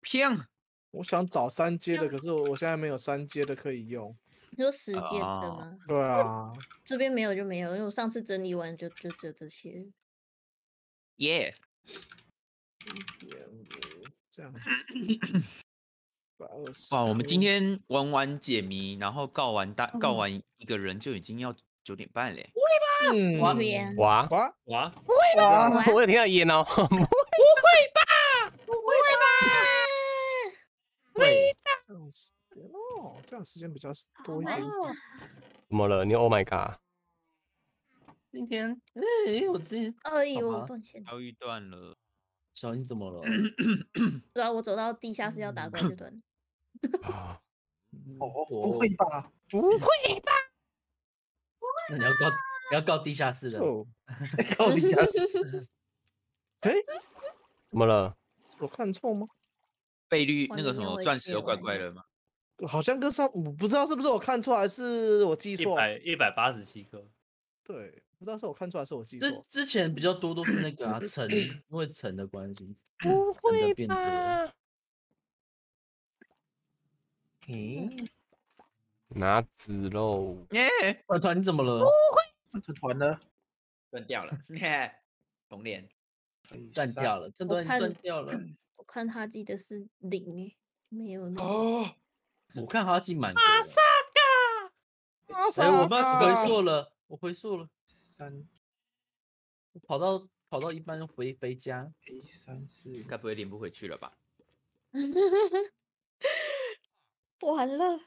偏我想找三阶的，可是我我现在没有三阶的可以用。你说时间的哦吗？对啊，这边没有就没有，因为我上次整理完就就只有这些。耶这样子。百二十哇，我们今天玩完解谜，然后告完大告嗯完一个人就已经要九点半嘞。嗯哇边哇。哇。哇，哇，我有听到烟哦。会这样时间哦，这样时间比较多一点。怎么了？你 Oh my god！今天哎，我之前哎呦，断线！遭遇断了，小你怎么了？对啊，我走到地下室要打怪就断哦，不我会吧？那你要告你要告地下室了。哦，靠地下室，哎怎么了？我看错吗？倍率那个什么钻石又怪怪的吗？好像跟上，我不知道是不是我看错还是我记错一错。百一百八十七颗，对，不知道是我看错还是我记错。之前比较多都是那个啊 层，因为层的关系，不层的变多。诶，拿子喽！耶，团团你怎么了？团团呢？断掉了，嘿，重连。断掉了，团团你看断掉了。我看他记得是零诶，没有那个。哦，我看他记满格了。哎，我们回溯了，我回溯了，三我跑到跑到一半回回家。A 三四，该不会连不回去了吧？完了，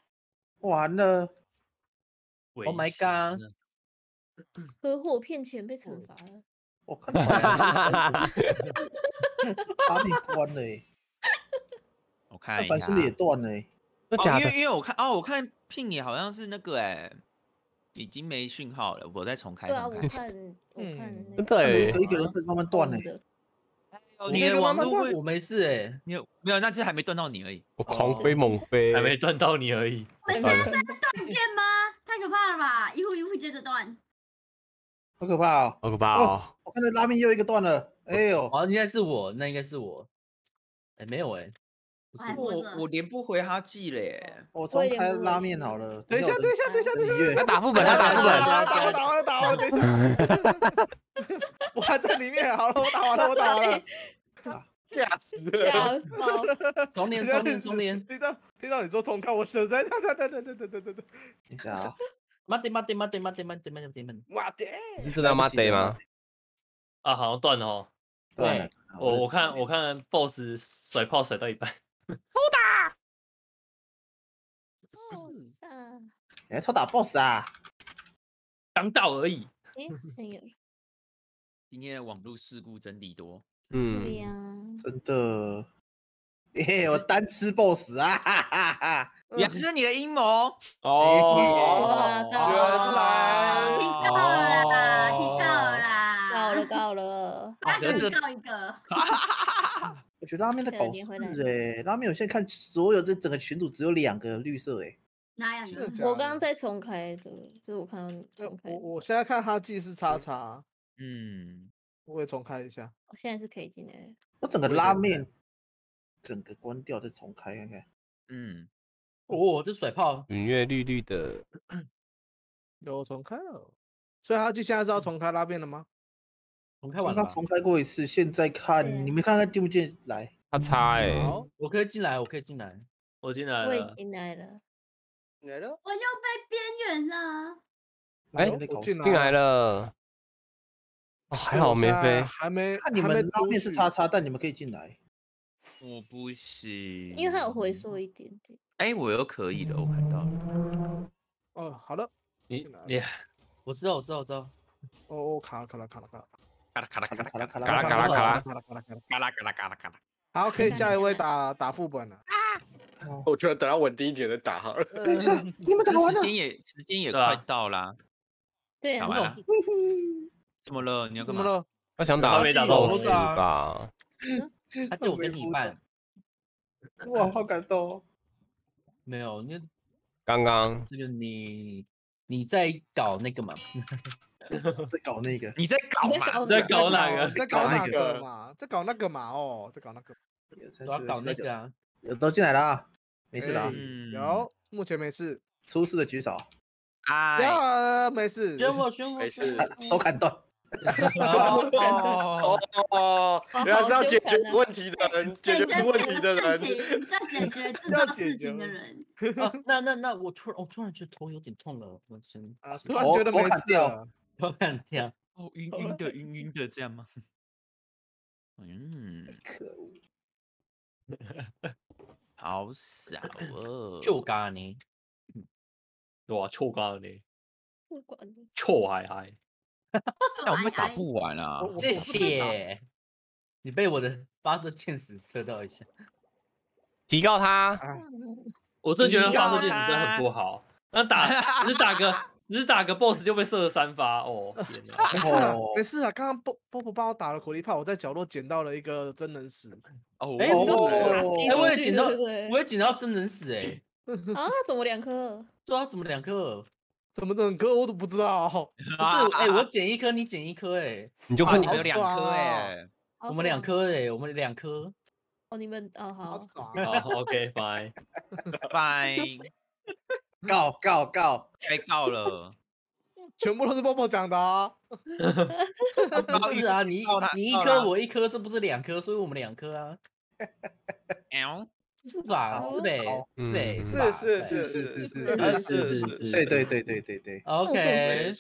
完了，Oh my god！合伙骗钱被惩罚了。我看到了 把你关了欸，我看一下但凡兄弟也断了欸，哦，真假的因为？因为我看哦，我看聘也好像是那个哎，已经没讯号了，我再重开对啊，我看我看嗯那个真一个人会慢慢断呢红。的，哦你的网络会，我没事哎，你有没有？那只还没断到你而已。我狂飞猛飞，还没断到你而已。我们现在在断电吗？太可怕了吧！一户一户接着断。好可怕哦！好可怕哦！我看到拉面又一个断了，哎呦，哦，应该是我，那应该是我。哎，没有哎，不是哎我我我连不回他寄嘞。我重开拉面好了。等一下，等一下，等一下，等一下，下他打副本，他打副本。打我打完了，打完了，等一下，我还在里面。好了，我打完了，我打完了。吓死吓了！爆！重连重连重连，听到听到你说重开，我实在，等等等等等等等等等，等一下啊，妈的妈的妈的妈的妈的妈的妈的，哇的，你是真的妈得吗？啊，好像断了哦。断了。我我看我看 BOSS 甩炮甩到一半，啊，你还抽打 BOSS 啊？刚到而已。哎，今天的网络事故真的多。对嗯，呀，真的，嘿嘿，我单吃 BOSS 啊！哈哈哈！原来是你的阴谋。哦，抓到原来提到了啦，提告了啦，告了到了，他可是可以告一个。我觉得拉面在搞事哎，拉面我现在看所有这整个群组只有两个绿色哎，哪样的？真的假的我刚刚在重开的，就是我看到重开，我我现在看哈记是叉叉，嗯，我也重开一下。我现在是可以进来的。我整个拉面整个关掉再重开看看。嗯，哦，这甩炮，云月绿绿的，有重开了，所以哈记现在是要重开拉面了吗？重开完了吧，刚刚重开过一次，现在看你们看看进不进来？他差哎，好，我可以进来，我可以进来。我进来了。进来了，来了，我又被边缘了。哎拉面在搞事我进进来了。哦还好没飞，还没看你还没们拉面是去叉叉，但你们可以进来。我不行，因为它有回。缩一点点。哎，我又可以了，我看到了。哦，好了，你进来了你我知道，我知道，我知道。哦哦，卡了卡了卡了卡了咔啦咔啦咔啦咔啦卡拉嘎啦嘎啦嘎啦，卡了卡了卡了卡了。咔啦咔啦咔啦咔啦。好，可以下一位打打副本了。我觉得等他稳定一点再打好了。等一下，你们打完了？时间也时间也快到啦，对啊，打完了。怎么了？你要干嘛？怎么了？他想打他没打到我啊吧？他借我跟你一半，哇，好感动！没有，因为刚刚这个你你在搞那个嘛，在搞那个，你在搞嘛？在搞哪个？在搞哪个嘛？在搞那个嘛？哦，在搞那个。我要搞那个啊。有都进来了啊，没事的啊哎。嗯，有，目前没事。出事的举手，哎，呀，没事。选我，选我，没事选我啊手砍断。哦哦，原来是要解决好问题的人，解决出问题的人。要解决制要造事解决问情的人。哦那那那我突然我突然觉得头有点痛了，我先啊，洗突然觉得没事了。头看掉。哦，晕晕的，晕晕的，这样吗？嗯，可恶！好少哦。臭咖呢？哇，臭干嘞，不管了臭嗨嗨，那我们打不完啊。我谢。谢。你被我的发射箭矢射到一下。提高他，嗯我真的觉得发射箭矢真的很不好。那打只是打个只是打个 BOSS 就被射了三发，哦天哪！没事啊哦，没事啊。刚刚波波波帮我打了火力炮，我在角落捡到了一个真人死。哦，哎哦我也捡到，我也捡到真人死哎。啊，怎么两颗？对啊，怎么两颗？怎么整颗我都不知道。不是，哎，我捡一颗，你捡一颗，哎，你就不你们有两颗哎。我们两颗，哎，我们两颗。哦，你们哦好，好爽告告告！该告了。全部都是波波讲的啊。不是啊，你你一颗，我一颗，这不是两颗，所以我们两颗啊，喵是吧？好是呗，好是呗，是是对是是是是是是是是对对对对对对，OK，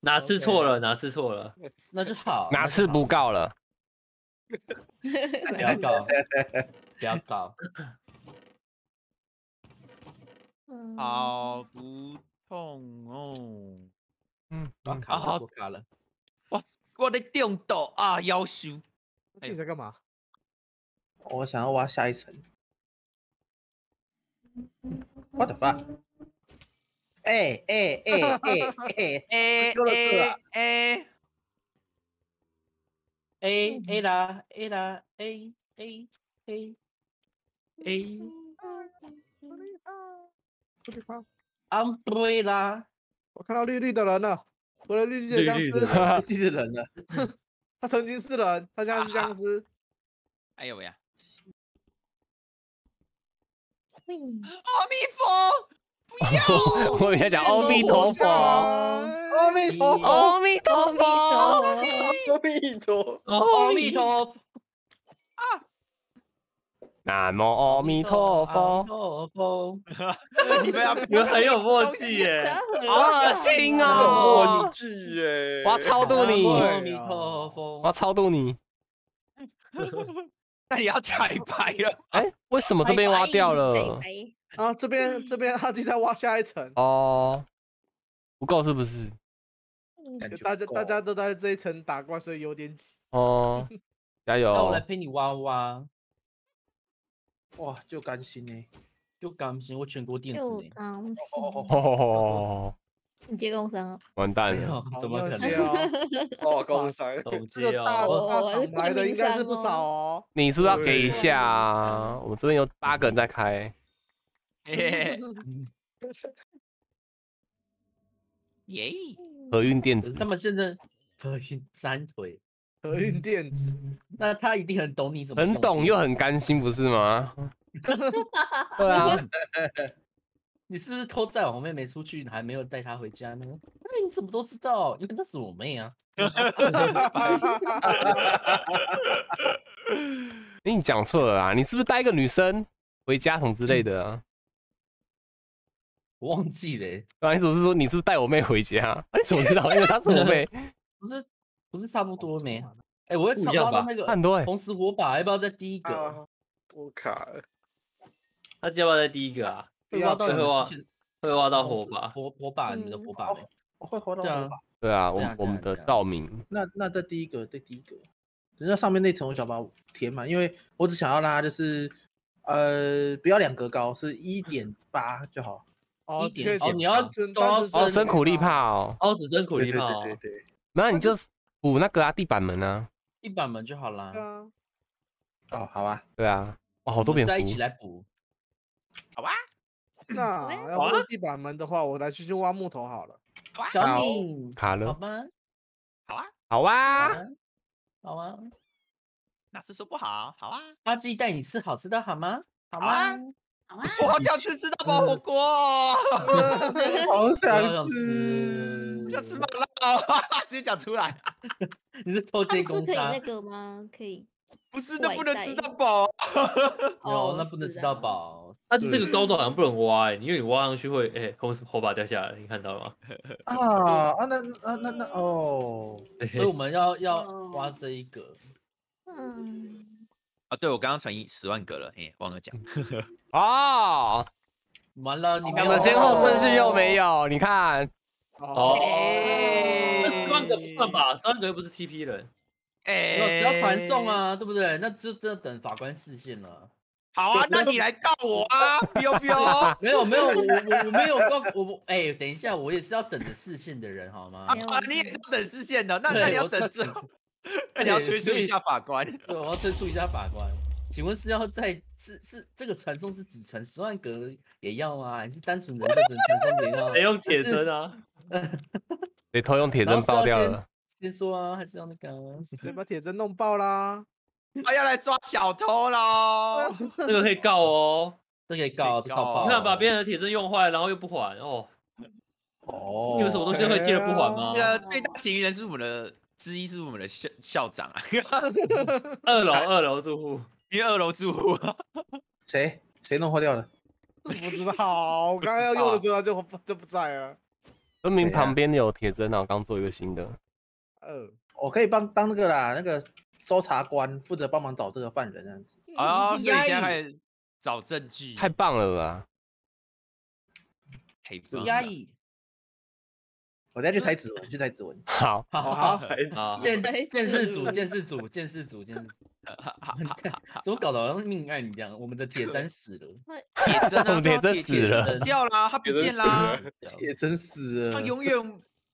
哪次错了？哪次错了？那就好。哪次不告了？不要告？不要搞。嗯，好不痛哦。嗯，嗯我卡好了，我卡了。我的电斗啊，要修。你在干嘛？我想要挖下一层。What the fuck？哎哎哎哎哎！哎 丢了这啊哎哎，A A 啦 A 啦 A A A A，umbrella。我看到绿绿的人了，我的绿绿的僵尸，绿绿的人了，他曾经是人，他现在是僵尸。哎呦喂呀！嗯阿弥佛，我跟你讲，阿弥陀佛，阿弥陀佛，阿弥陀阿弥陀，佛，阿弥陀佛，阿弥陀佛，南无阿弥陀阿佛弥。陀佛。你们要你们很有默契耶。好恶心有哦默！契耶！我要超度你，阿弥陀佛我要。超度你。那你要 彩排了。哎，为什么这边挖掉了？白啊，这边这边阿基在挖下一层，哦，不够是不是？感觉大家大家都在这一层打怪，所以有点挤。哦，加油那我来！陪你挖挖，哇，就甘心呢。就甘心，我全国电子又呢。当心，哦，你接工伤啊？完蛋了！怎么可能？哦？哦，公山，手机这个大哦，大我是厂牌的应该是不少哦。你是不是要给一下啊？我们这边有八个人在开，耶！合运电子他们现在合运三腿，合运电子，那他一定很懂你怎么很懂又很甘心，不是吗？对啊，你是不是偷载我妹妹出去，还没有带她回家呢？哎，你怎么都知道？因为那是我妹啊。哎你讲错了啊！你是不是带一个女生回家什么之类的啊？我忘记了欸、啊，你总是说你是不是带我妹回家？啊，你怎么知道？因为她是我妹，不是不是差不多没？哎、我会不一样吧挖到那个很多哎。红石火把，要不要在第一个？啊，我卡了，他要不要在第一个啊？会挖到你会挖会挖到火把。火火把，你们的嗯火把没？我会活到对啊火把。对啊，我我们的照明，那那在第一个，在第一个，那上面那层我想把它填满，因为我只想要让它就是呃不要两格高，是一点八就好。哦，一点可以哦你要单都要单纯哦，生苦力怕哦，哦，只生苦力怕哦。对对对。那你就补那个啊地板门啊，地板门就好啦对。啊，哦，好啊，对啊，哇，好多蝙蝠们在一，起来补。好吧，那要不地板门的话，我来去去挖木头好了。小好敏，好卡了，吗？好啊，好好啊，啊，好啊。哪次说不好？好啊，阿基带你吃好吃的好吗？好吗？好啊，我好想吃吃到饱火锅哦，好想吃，想吃 麻辣直接讲出来，你是偷他奸公杀们是可以那？个吗？可以不是那 不能吃到饱啊。哦，那不能吃到啊。饱。但是这个高度好像不能挖哎、因为你挖上去会哎后后把掉下来，你看到了吗？啊啊，那啊那那哦，所以我们要要哦挖这一个。嗯，啊，对，我刚刚传一十万个了，哎，忘了讲。哦，完了，你我没有们先后顺序又哦没有，你看，哦，万个不算吧？十万个又不是 TP 人。哎，只要传送。啊，对不对？那就等法官视线了。好啊，那你来告我啊，彪彪。没有没有，我我我没有告我我哎，等一下，我也是要等着视线的人好吗？啊，你也是要等视线的，那那你要等等之后，那 你要催促一下法官。对，我要催促一下法官。请问是要在是是这个传送是只传十万格也要吗？还是单纯人就只能传送也要？得用铁针啊！得偷用铁针爆掉了。先说啊，还是要那个啊？谁 把铁针弄爆啦？他要来抓小偷喽！这个可以告哦。这可以告，这告告爆。你看把别人的铁针用坏，然后又不还哦，哦，你有什么东西会借了不还吗那？个最大嫌疑人是我们的之一，是我们的校校长啊，二楼二楼住户，因为二楼住户。谁谁弄坏掉了？不知道，我刚刚要用的时候他就就不在了。分明谁啊旁边有铁针啊，我刚做一个新的。呃，我可以帮当那个啦，那个搜查官负责帮忙找这个犯人这样子。啊，所以现在开始找证据，太棒了吧！太棒了我再去猜指纹，去猜指纹。好，好好好，啊，见来见识组，自见识组，见识组，见识组。怎么搞的好像命案一样？我们的铁砧死了，铁针啊，我们铁针死了死掉啦，他不见啦，铁针死了他，永远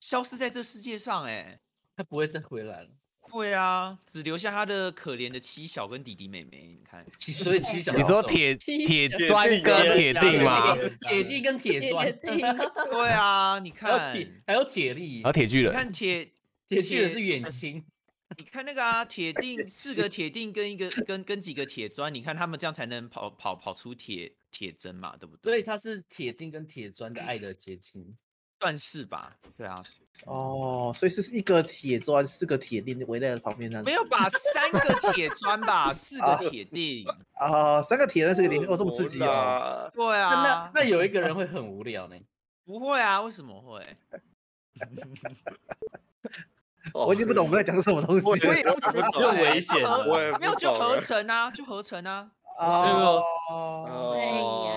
消失在这世界上，哎，他不会再回来了。会啊，只留下他的可怜的妻小跟弟弟妹妹，你看，所以七小你说手铁七铁铁砖定跟的铁定吗？铁铁地跟铁砖，对啊，你看，铁还有铁力。还有，铁巨你人，看铁铁巨人是远亲，你看那个啊，铁锭四个铁锭跟一个跟跟几个铁砖，你看他们这样才能跑跑跑出铁铁针嘛，对不对？所以他是铁锭跟铁砖的爱的结晶。算是吧，对啊，哦，所以是一个铁砖，四个铁钉围在旁边那样子。没有吧？三个铁砖吧，四个啊铁锭，啊，三个铁砖，四个铁钉，哦，这么刺激哦。哦！对啊那啊，那有一个人会很无聊呢。不会啊，为什么会？我已经不懂我们在讲什么东西我也不不知道懂又危险我也不没有就合成啊，就合成啊。哦。哎哦呀，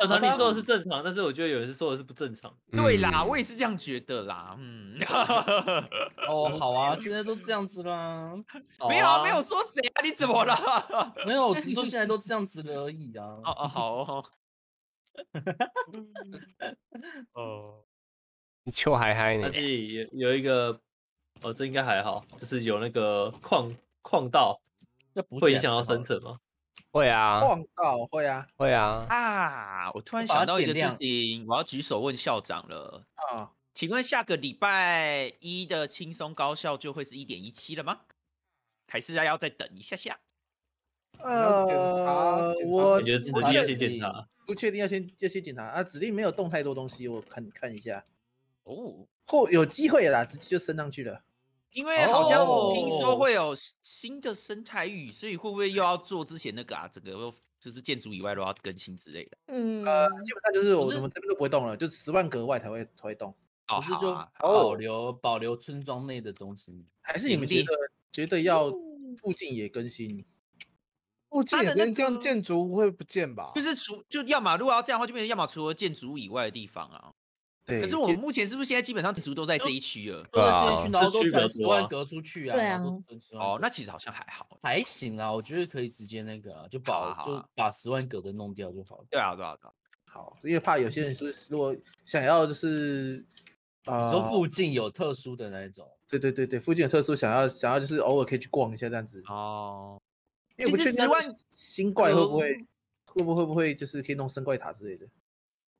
小团你说的是正常，但是我觉得有人是说的是不正常。对啦，嗯我也是这样觉得啦，嗯，哦，好啊，现在都这样子啦。没有啊，没有说谁啊，你怎么了？没有，我只是说现在都这样子了而已啊。哦哦好哦，哦，你秋还嗨那呢，这里有有一个，哦，这应该还好，就是有那个矿矿道要补起来会影响到生存吗？会啊，晃到会啊会啊，啊，我突然想到一个事情，我要举手问校长了。啊，请问下个礼拜一的轻松高效就会是一点一七了吗？还是要再等一下下？呃我我觉得这个要不确先检查。不确定要先要先检查啊，指定没有动太多东西，我看看一下，哦，或有机会啦，直接就升上去了。因为好像听说哦会有新新的生态域，所以会不会又要做之前那个啊？整个就是建筑以外都要更新之类的？嗯，呃，基本上就是我们这边都不会动了，就十万格外才会才会动。哦，不是就保留保留村庄内的东西。还是你们觉行得觉得要附近也更新？附近那也跟这样个建筑会不见吧？就是除就要么如果要这样的话，就变成要么除了建筑物以外的地方啊。对，可是我们目前是不是现在基本上建筑都在这一区了？都在这啊一区，然后都十万格出去啊。对啊都传10万哦，那其实好像还好。还行啊，我觉得可以直接那个啊，就好把啊好啊就把十万格的弄掉就好了。对啊，对啊，对啊。好，因为怕有些人说如果想要就是啊，你说附近有特殊的那一种，对对对对，附近有特殊想要想要就是偶尔可以去逛一下这样子，哦，因为我不其实10确定那个万新怪会不会格会不会会不会就是可以弄生怪塔之类的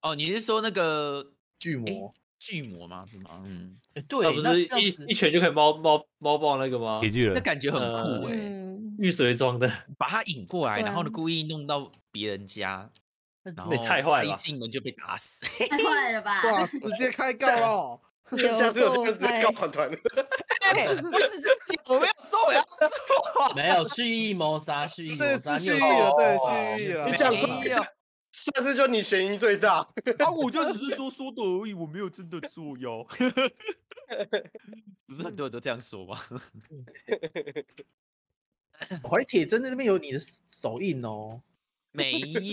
哦，你是说那个巨魔。巨魔吗？是吗？嗯，对，不是一一拳就可以猫猫猫爆那个吗铁？巨人，那感觉很呃酷哎、嗯，玉水装的，把他引过来，然后呢故意弄到别人家，然后也太坏了一进门就被打死。太坏了吧？哇，直接开告哦！下次我就够直接嗨告团团了。哎，我只是，我没有说我要做。没有蓄意谋杀，蓄意谋杀，蓄意了，对，哦蓄意了。你讲出没有来，下次就你嫌疑最大。啊，我就只是说说的而已，我没有真的做哟。不是很多人都这样说吗？怀铁针那边有你的手印哦。没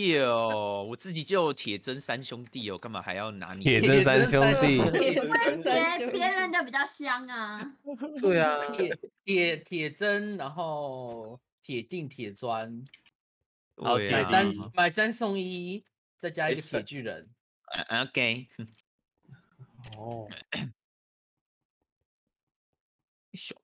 有，我自己就有铁针三兄弟哦，干嘛还要拿你的？铁针三兄弟，铁三别兄别人就比较香啊。对啊，铁铁铁针，然后铁锭、铁砖，买三买三送一，再加一个铁巨人。啊 OK，哦，小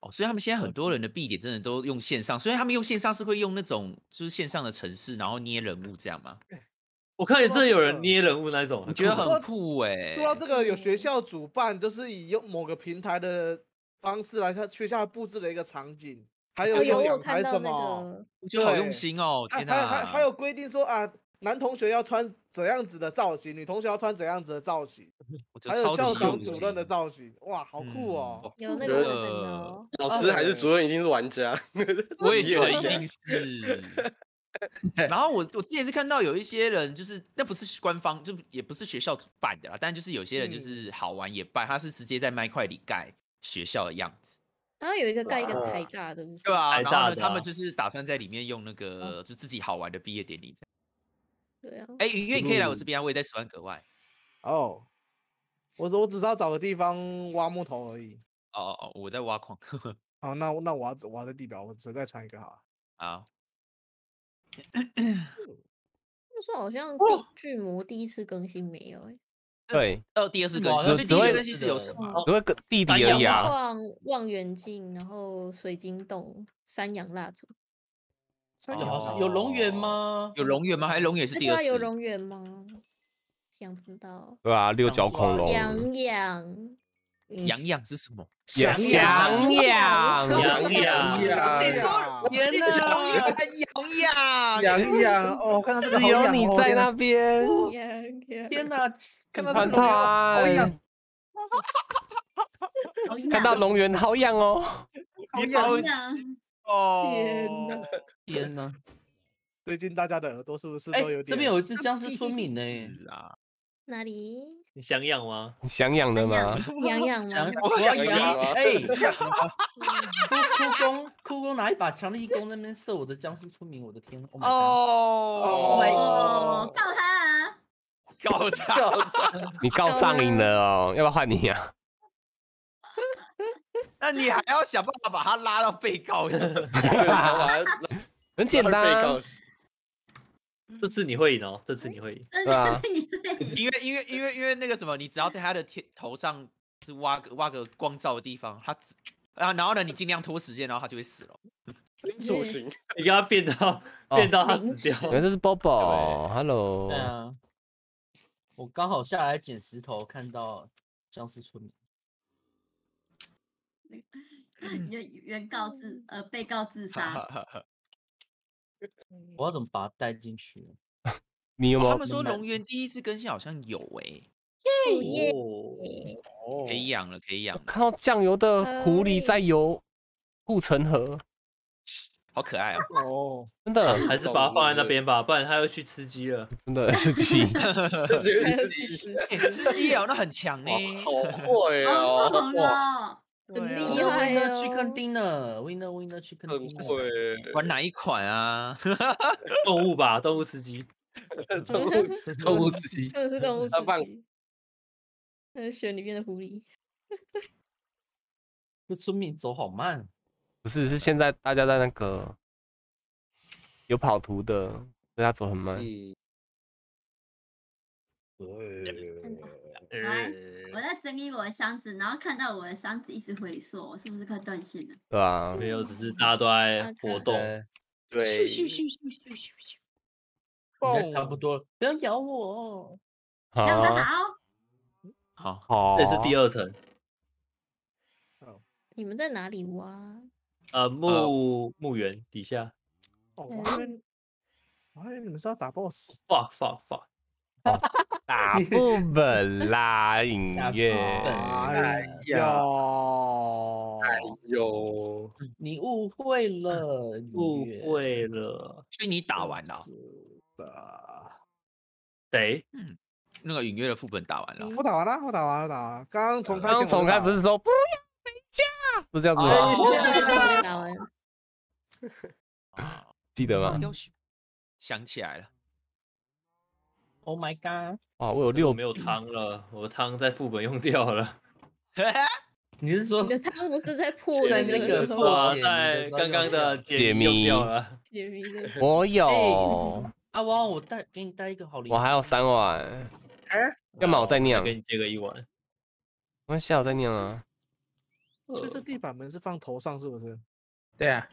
哦，所以他们现在很多人的必点真的都用线上，所以他们用线上是会用那种就是线上的城市，然后捏人物这样吗？我看见真的有人捏人物那种，我觉得酷很酷哎、说到这个，有学校主办，就是以用某个平台的方式来，他学校布置了一个场景，还有哦，有我说奖有什么，个，我觉得好用心哦，还天哪！还还还有规定说啊，男同学要穿怎样子的造型，女同学要穿怎样子的造型，还有校长主任的造型，哇，好酷哦！有那个老师还是主任一定是玩家。我也觉得一定是。然后我我之前是看到有一些人，就是那不是官方，就也不是学校办的啦，但就是有些人就嗯是好玩也办，他是直接在麦块里盖学校的样子，然后有一个盖一个台大的，对吧、台然后呢，大的啊他们就是打算在里面用那个就自己好玩的毕业典礼这样。对啊，哎，云月可以来我这边啊，我也在十万格外。哦，我我只是要找个地方挖木头而已。哦哦哦，我在挖矿。好，那那我要我要在地表，我随再传一个好了。好，那时候好像巨魔第一次更新没有哎，对，哦，第二次更新，所以第一次只会更新是有什么？只会个弟弟单阳而已啊。望望远镜，然后水晶洞、山羊蜡烛，有龙源吗？有龙源吗？还是龙源是第二次？有龙源吗？想知道。对啊，六角恐龙，羊羊，羊羊是什么？羊羊羊羊羊你呀说天哪源还洋洋？痒痒哦，我看到这个只有你在那边，天哪！看到龙源好团痒，看到龙源好痒哦。好痒，哦！天哪！天哪！最近大家的耳朵是不是哎都有点？这边有一只僵尸村民呢，是啊，哪里？你想养吗？你想养的吗？想吗？我要养哎，哭哭公哭公拿一把强力弓那边射我的僵尸村民，我的天！Oh！哦哦，告他啊！搞他！你告上瘾了哦，要不要换你啊？那你还要想办法把他拉到被告室。很简单这次你会赢哦，这次你会赢。这对啊因为因为因为因为那个什么，你只要在他的天头上是挖个挖个光照的地方，他只啊，然后呢，你尽量拖时间，然后他就会死了。主型，你给他变到哦变到他零死掉食。原来这是 Bobo，Hello，对啊，我刚好下来捡石头，看到僵尸村民。原原告自呃被告自杀，我要怎么把他带进去？你有没有他们说龙源第一次更新好像有哎、哦耶！哦可以养了，可以养了，看到酱油的狐狸在游护城河？好可爱哦、哦，真的还是把它放在那边吧，不然它又去吃鸡了。真的吃鸡，吃欸 吃鸡哦，那很强呢、好会好哦，红哦！很厉害 Winner 哦 Chicken Dinner，Winner Winner Chicken 很 Dinner。会。玩哪一款啊？动物吧，动物吃鸡。动物吃动物吃鸡真的是动物他放刺激。那是选里面的狐狸，这村民走好慢，不是是现在大家在那个有跑图的，所以他走很慢。嗯，来，我在整理我的箱子，然后看到我的箱子一直回缩，我是不是快断线了？对啊，没有，只是大家都在活动。对，咻咻咻咻咻咻咻！应该差不多了。不要咬我！好，好，好，这是第二层，你们在哪里挖？呃，墓墓园底下。哦，我还以为嗯我还以为你们是要打 BOSS，fuck fuck fuck！打副本啦，音打乐。哎呀呦，哎呦，你误会了，误会了，所以你打完了，谁？那个隐约的副本打完了。我打完了，我打完了，打完了。刚刚重开刚重开不是说不要回家，不是这样子吗？记得吗？想想起来了，？Oh my god！哇，我有六没有汤了，我的汤在副本用掉了。你是说你的汤不是在破在那那个时候我破解谜的在刚刚的解解谜掉了。解谜的，我有，阿汪，我带给你带一个好礼物。我还有三碗，要么我再酿，没给你借个一碗。关系啊，我再酿啊。所以这地板门是放头上是不是？对啊，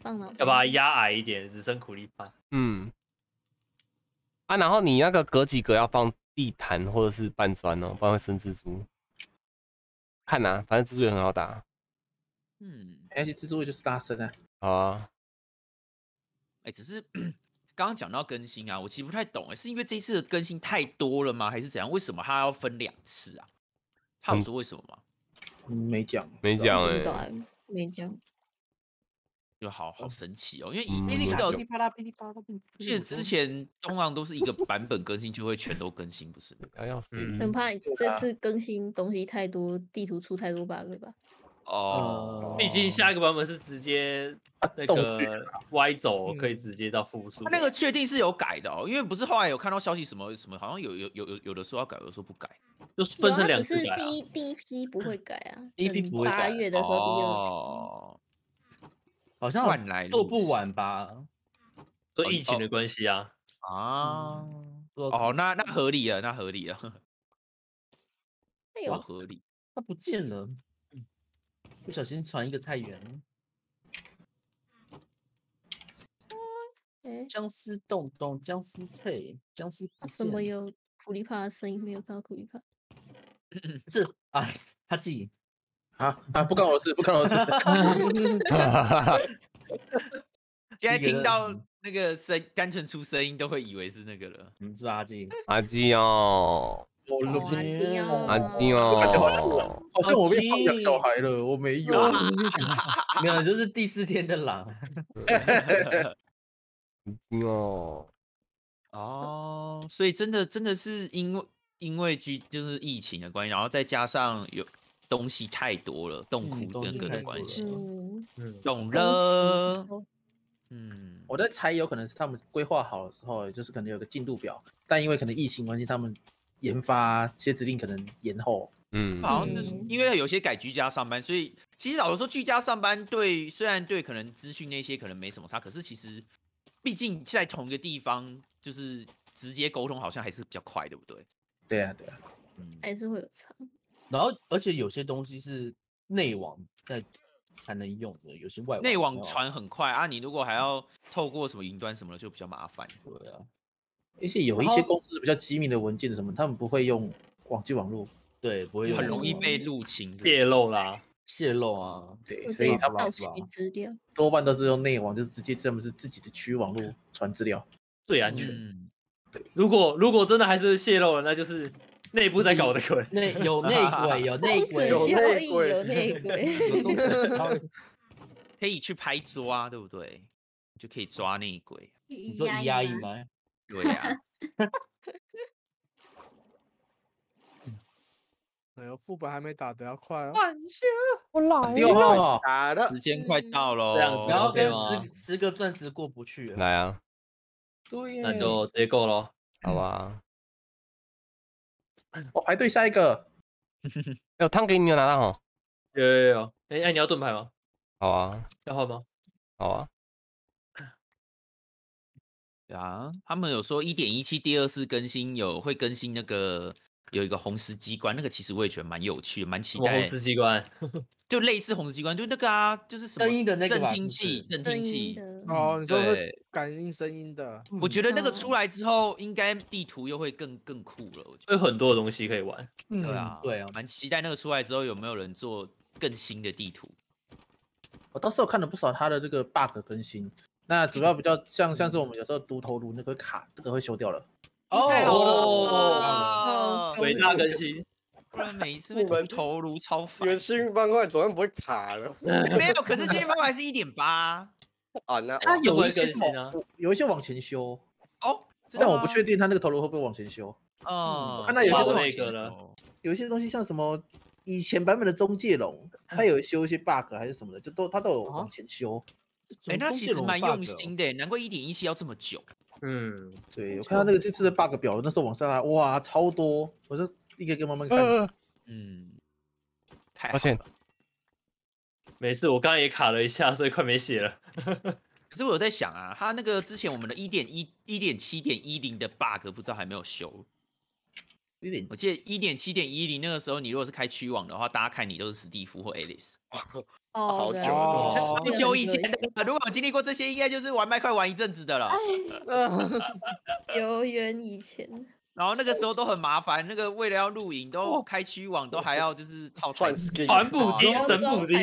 放哪？要把它压矮一点，只剩苦力怕。嗯，啊，然后你那个隔几格要放地毯或者是半砖哦，不然会生蜘蛛。看呐、反正蜘蛛也很好打。嗯，而且，蜘蛛就是大声啊。好啊，哎，只是 刚刚讲到更新啊，我其实不太懂，哎，是因为这次的更新太多了吗？还是怎样？为什么它要分两次啊？他有嗯说为什么吗？嗯没讲，没讲哎、没讲。就好好神奇哦，因为以嗯我记得噼里啪啦噼里啪啦噼里啪啦。记得之前通常都是一个版本更新就会全都更新，不是？要要死。嗯很怕这次更新东西太多，地图出太多 bug 吧？哦，毕竟下一个版本是直接那个歪走，可以直接到复数。他那个确定是有改的哦，因为不是后来有看到消息什么什么，好像有有有有有的说要改，有的说不改。就是分成两次改啊。是第一第一批不会改啊，第一批不会改八月的时候第二哦，好像晚来做不完吧？都疫情的关系啊。啊，哦，那那合理啊，那合理了，批。哎，呦，合理。它不见了，不小心传一个太远僵尸洞洞，僵尸脆，僵尸啊什么有苦力怕的声音？没有看到苦力怕。是啊，他自己啊啊，不关我的事，不关我的事。现在那个听到那个声，单纯出声音都会以为是那个了。你是阿基，阿基哦，阿基哦阿基哦，好像我被放养小孩了，我没有。没有，就是第四天的狼。阿基哦，哦，所以真的真的是因为因为居就是疫情的关系，然后再加上有东西太多了，洞窟嗯东那个西太多了的关系，懂了。哦嗯，我在猜，有可能是他们规划好的时候，就是可能有个进度表，但因为可能疫情关系，他们研发些指令可能延后。嗯，好像是嗯因为有些改居家上班，所以其实老实说，居家上班对虽然对可能资讯那些可能没什么差，可是其实毕竟在同一个地方，就是直接沟通好像还是比较快，对不对？对啊，对啊，嗯，还是会有差。然后而且有些东西是内网在才能用的，有些外内网没有传很快啊，你如果还要透过什么云端什么的，就比较麻烦。对啊，而且有一些公司是比较机密的文件什么，他们不会用网际网络，对，不会用很容易哦被入侵，是不是泄露啦。泄露啊。对，所以他们盗取资料。多半都是用内网，就是直接他们是自己的区域网络传资料。最安全。嗯，如果如果真的还是泄露了，那就是内部在搞的鬼。内有内鬼，有内鬼，有交内鬼有内鬼，可以去拍抓，对不对？就可以抓内鬼。你说一压一吗？对呀、哎呦，副本还没打，等下快哦。我来打了时间快到喽，这样子然后跟十十个钻石过不去了。来啊，那就直接够喽。好吧，我排队下一个。有汤给你有拿到哦，有有有。哎哎，你要盾牌吗？好啊，要换吗？好啊，啊，他们有说一点一七第二次更新有会更新那个有一个红石机关，那个其实我也觉得蛮有趣的，蛮期待红。石机关？就类似红石机关，就那个啊，就是什么声音的那个震听器，是震听器。哦，你说会对，感应声音的，我觉得那个嗯出来之后，应该地图又会更更酷了。我觉有很多的东西可以玩。对，啊，对啊蛮期待那个出来之后有没有人做更新的地图。我倒是有看了不少它的这个 bug 更新，那主要比较像像是我们有时候读头颅那个卡，这个会修掉了。哦太好哦了，伟大更新，不然每一次被我们无头颅超烦。原新方块总算不会卡了。没有，可是新方还是一点八。啊？那它有一些更新啊。往有一些往前修，哦，但我不确定它那个头颅会不会往前修。哦，看到有些是个了，有一些东西像什么以前版本的中介龙，它有修一些 bug 还是什么的，就都它都有往前修。哎，那其实蛮用心的，难怪一点一七要这么久。嗯，对，我看到那个这次的 bug 表，那时候往上来，哇，超多，我就一个一个慢慢看。呃，嗯，太抱歉，没事，我刚刚也卡了一下，所以快没血了。可是我有在想啊，他那个之前我们的一点一、一点七点一零的 bug 不知道还没有修。一点我记得一点七点一零那个时候，你如果是开区网的话，大家看你都是史蒂夫或 Alice。哦，好久哦超对久以前对的，如果有经历过这些，应该就是玩麦块玩一阵子的了。久远以前，然后那个时候都很麻烦，那个为了要录影，都开区网都还要就是套换材质 skin 团补丁、包神补丁，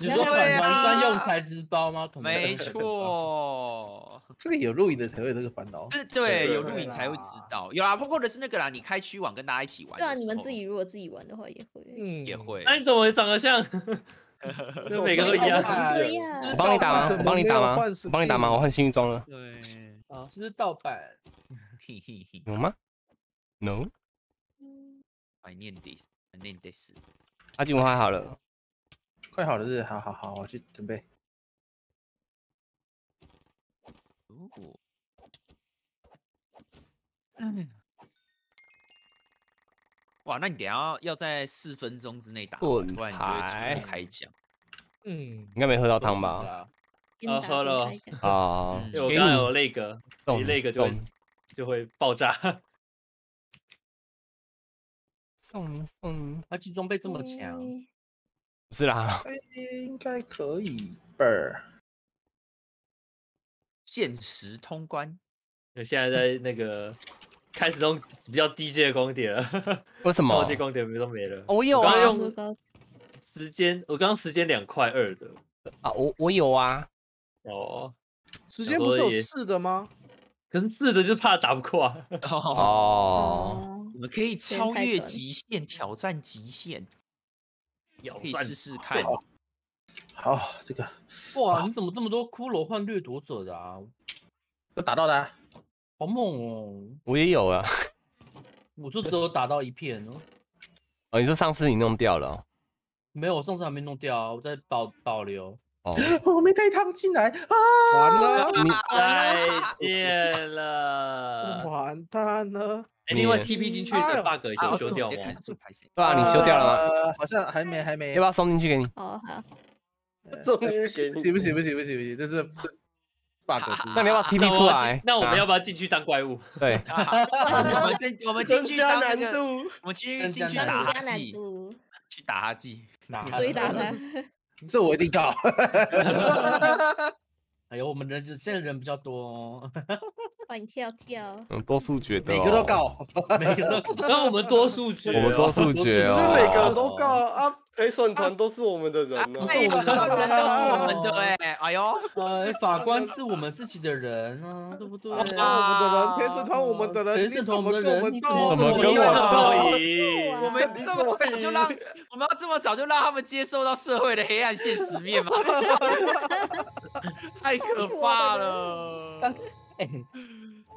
你说对反团专用啊材质包吗？没错 这个有录影的才会有这个烦恼。是对，对有录影才会知道。有啦，或者是那个啦，你开区网跟大家一起玩对啊，你们自己如果自己玩的话也会。嗯也。会。那你怎么长得像？就每个都一样我帮你打吗？我帮你打吗？我帮你打吗？我换幸运装了，对，啊，是不是盗版？嘿嘿嘿，有吗？No，嗯怀念 this，怀念 this。阿金我还好了，快好了是，好好好，我去准备。哦，嗯，哇，那你等下要要在四分钟之内打完，然你就会出开奖。嗯，应该没喝到汤吧？喝了啊我刚刚有那个，送你那个就会就会爆炸。送你送你，他技装备这么强，哎不是啦，哎，应该可以吧？限时通关，我现在在那个开始用比较低阶的光点了，为什么高阶？光点都没了。我有啊我刚刚用时间，我刚刚时间两块二的啊，我我有啊，哦，时间不是有也四的吗？可是字的就怕打不过啊。哦，哦，我们可以超越极限，挑战极限，可以试试看。好，这个哇，你怎么这么多骷髅换掠夺者的啊？都打到的啊。好猛哦！我也有啊。我就只有打到一片哦，哦，你说上次你弄掉了哦没有，我上次还没弄掉啊，我在保保留。哦？我没带汤进来啊！完了，你再见了。完蛋了！哎，另外 TP 进去的 bug 啊有修掉吗对啊，你修掉了吗？呃好像还没，还没。要不要送进去给你？哦好，终于给你行不行？不行，不行，不行，这是是 bug。那你要不要 TP 出来？那我们啊要不要进去当怪物？对，我们进我们进去当那个，难度，我们去进去打哈增加难技，去打哈技。哪追打他。这我一定搞。哎呦，我们人现在人比较多哦，换跳跳，嗯，多数决的，每个都。告。每个都然后我们多数决哦，我们多数决不哦是每个都告啊，陪审团都是我们的人呢。每个人都是我们的哎，哎呦，哎，法官是我们自己的人啊，对不对？啊，我们的人，陪审团我们的人，陪审团我们的么跟我们人你怎么斗？怎么跟我我斗赢？我们这么早就让我们要这么早就让他们接受到社会的黑暗现实面吗？太可怕了！哎，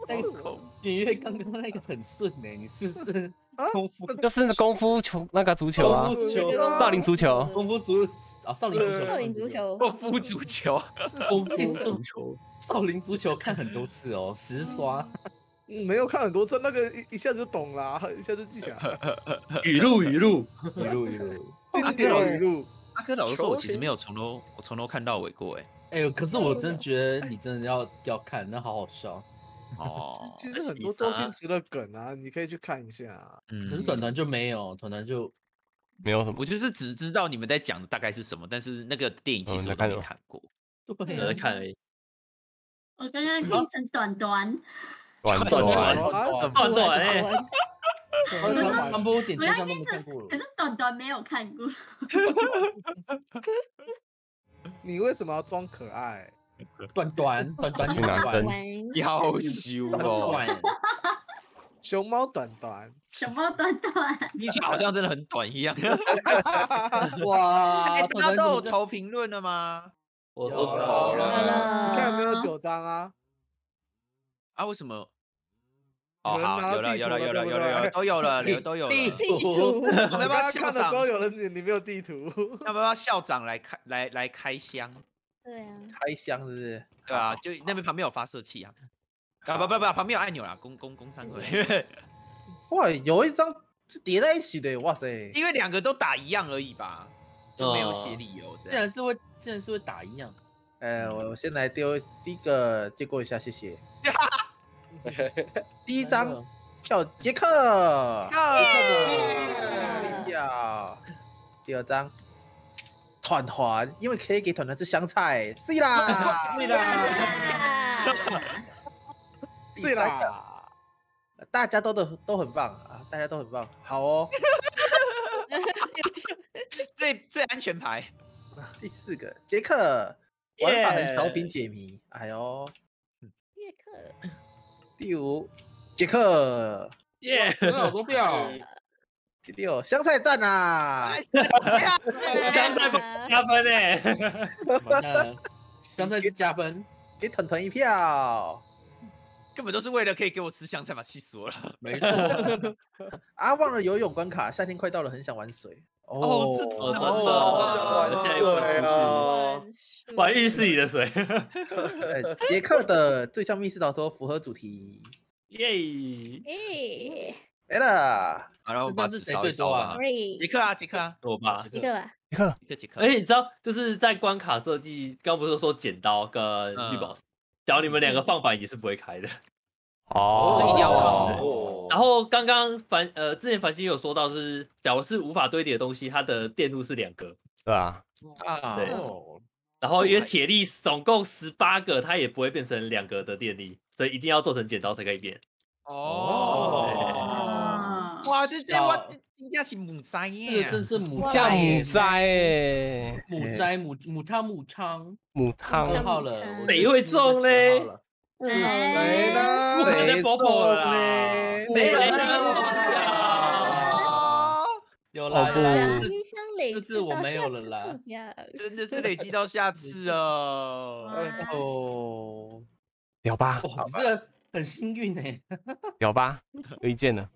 那个演员刚刚那个很顺呢，你是不是啊功夫就是功夫球那个足球啊少林足球功夫足啊少林足球少林足球，功夫足球，功夫足球少林足球看很多次哦，十刷。嗯没有看很多次，那个一一下子就懂了，一下就记起来了。语录语录，一路一路。经典语录，阿哥老实说，我其实没有从头我从头看到尾过哎。哎呦，可是我真的觉得 你真的要要看，那好好笑。哦，其实很多周星驰的梗啊，你可以去看一下。嗯可是短短就没有，短短就没有什么我就是只知道你们在讲的大概是什么，但是那个电影其实我都没看过。对我在看而已。我刚刚听成短短，短短短啊断断哎，他们不点击上都没看过了可。是短短没有看过。你为什么要装可爱？短短短短去哪短分玩要羞短哦！短，熊猫短短，熊猫短短，听起来好像真的很短一样。哇，哎，大家都有投评论了吗？我投，了，你看有没有九张啊？啊，为什么？哦，好，有了，有了，有了，有了，有了，都有了，地都有了。地 地图图，我们要校看的时候长？有人你你没有地图，要不要校长来开来来开箱？对啊，开箱是不是？对啊，就那边旁边有发射器啊。啊不不不，旁边有按钮啦，攻攻攻三回。哇，有一张是叠在一起的，哇塞！因为两个都打一样而已吧，就没有写哦理由这竟然样。是会，竟然是会打一样。哎，我我先来丢第一个，借过一下，谢谢。第一张票杰克，啊票。第二张。团团，因为可以给团团吃香菜，是啦，对啦，是啦，大家都都都很棒啊，大家都很棒，好哦。最最安全牌，第四个杰克，玩法很调皮解谜，哎呦。叶克，第五杰克，耶！好多 票，第六香菜赞啊，香菜不 加分呢。完蛋了，刚才是加分，给团团一票。根本都是为了可以给我吃香菜吧，气死我了。没错。啊，忘了游泳关卡，夏天快到了，很想玩水。哦真哦的，玩水啊！玩浴室里的水，呃杰克的最像密室逃脱符合主题。耶！耶，来了，好了，我把那是谁纸烧一最多啊。杰克啊，杰克啊，我吧。杰克吧，杰克杰克。而且你知道，就是在关卡设计，刚不是说剪刀跟绿宝石，假如你们两个放反也是不会开的。所以一定要放哦。然后刚刚凡呃之前凡心有说到是，假如是无法堆叠的东西，它的电路是两个，对啊，啊，对。哦，然后因为铁力总共十八个，它也不会变成两个的电力，所以一定要做成剪刀才可以变。哦，哦，哇，这这我真正是母灾这个耶！真是母像母灾母灾母母汤母汤，母汤。二汤号了，我谁会中嘞？二号了。谁哎，呢？不可能再谁包爆了中啦嘞？没啦，不。有啦两这次我没有了啦真的是累积到下次哦。哦，聊吧，哇，这个很幸运哎，聊吧，有意见了。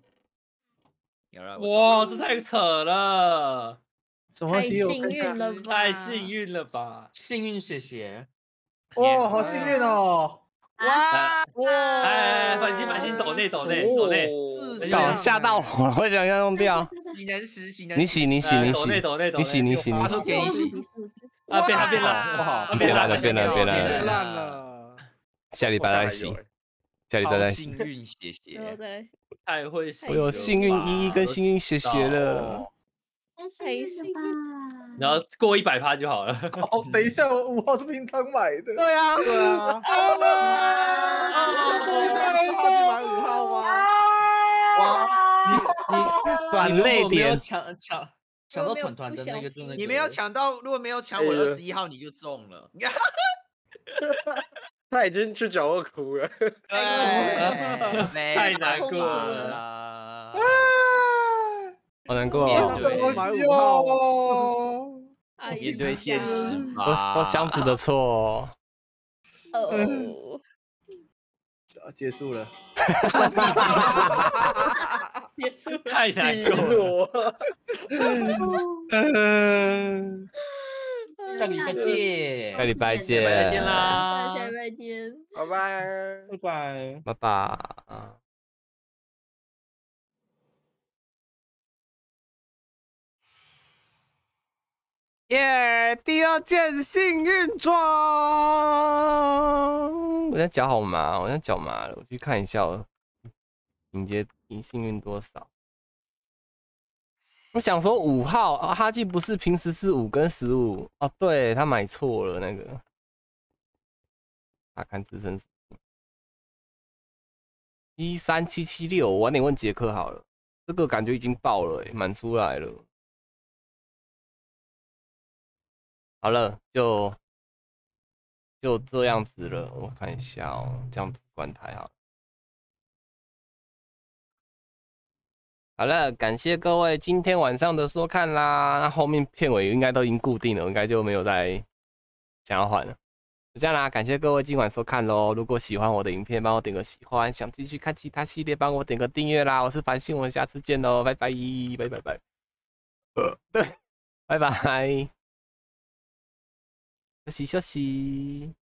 有了，我哇，这太扯了，太幸看运了吧？太幸运了吧！幸运谢谢，哇，好幸运哦！哇哇！哎，反心反心抖内抖内抖内，是搞啊吓到我了，我想要用掉。洗能时洗能你洗你洗哎你抖内抖内抖你洗内你洗你洗发出，给你洗，啊，变它变哇烂，不好它变烂了烂变烂了变烂了变烂了，下礼拜再洗，下礼拜再洗超幸。运，谢谢。太会我有幸运一一跟幸运血血了。太幸运了吧？然后过一百趴就好了。哦，等一下，我五号是平常买的。对啊，对啊，就一张二号就买五号吗？软你如果没有抢抢抢到团团的那个你没有抢到，如果没有抢我二十一号，你就中了。他已经去角落哭了。对 太难过了了。啦。好难过啊 面对现实吧，都都箱子的错哦。哦，结束了。结束了。太难低过了。下个礼拜见，下礼拜再见，见啦，下礼拜见。拜拜。拜拜。拜拜。耶！第二件幸运装，我现在脚好麻，我现在脚麻了，我去看一下我迎接你幸运多少。我想说五号啊，哈记不是平时是五跟十五哦，对他买错了那个。打看自身属性，一三七七六，晚点问杰克好了，这个感觉已经爆了、欸，满出来了。好了，就就这样子了。我看一下哦，这样子关台好了。好了，感谢各位今天晚上的收看啦。那后面片尾应该都已经固定了，我应该就没有再想要换了。就这样啦，感谢各位今晚收看喽。如果喜欢我的影片，帮我点个喜欢；想继续看其他系列，帮我点个订阅啦。我是繁星，我们下次见喽，拜拜，拜拜拜。呃，对，拜拜，休 息休息。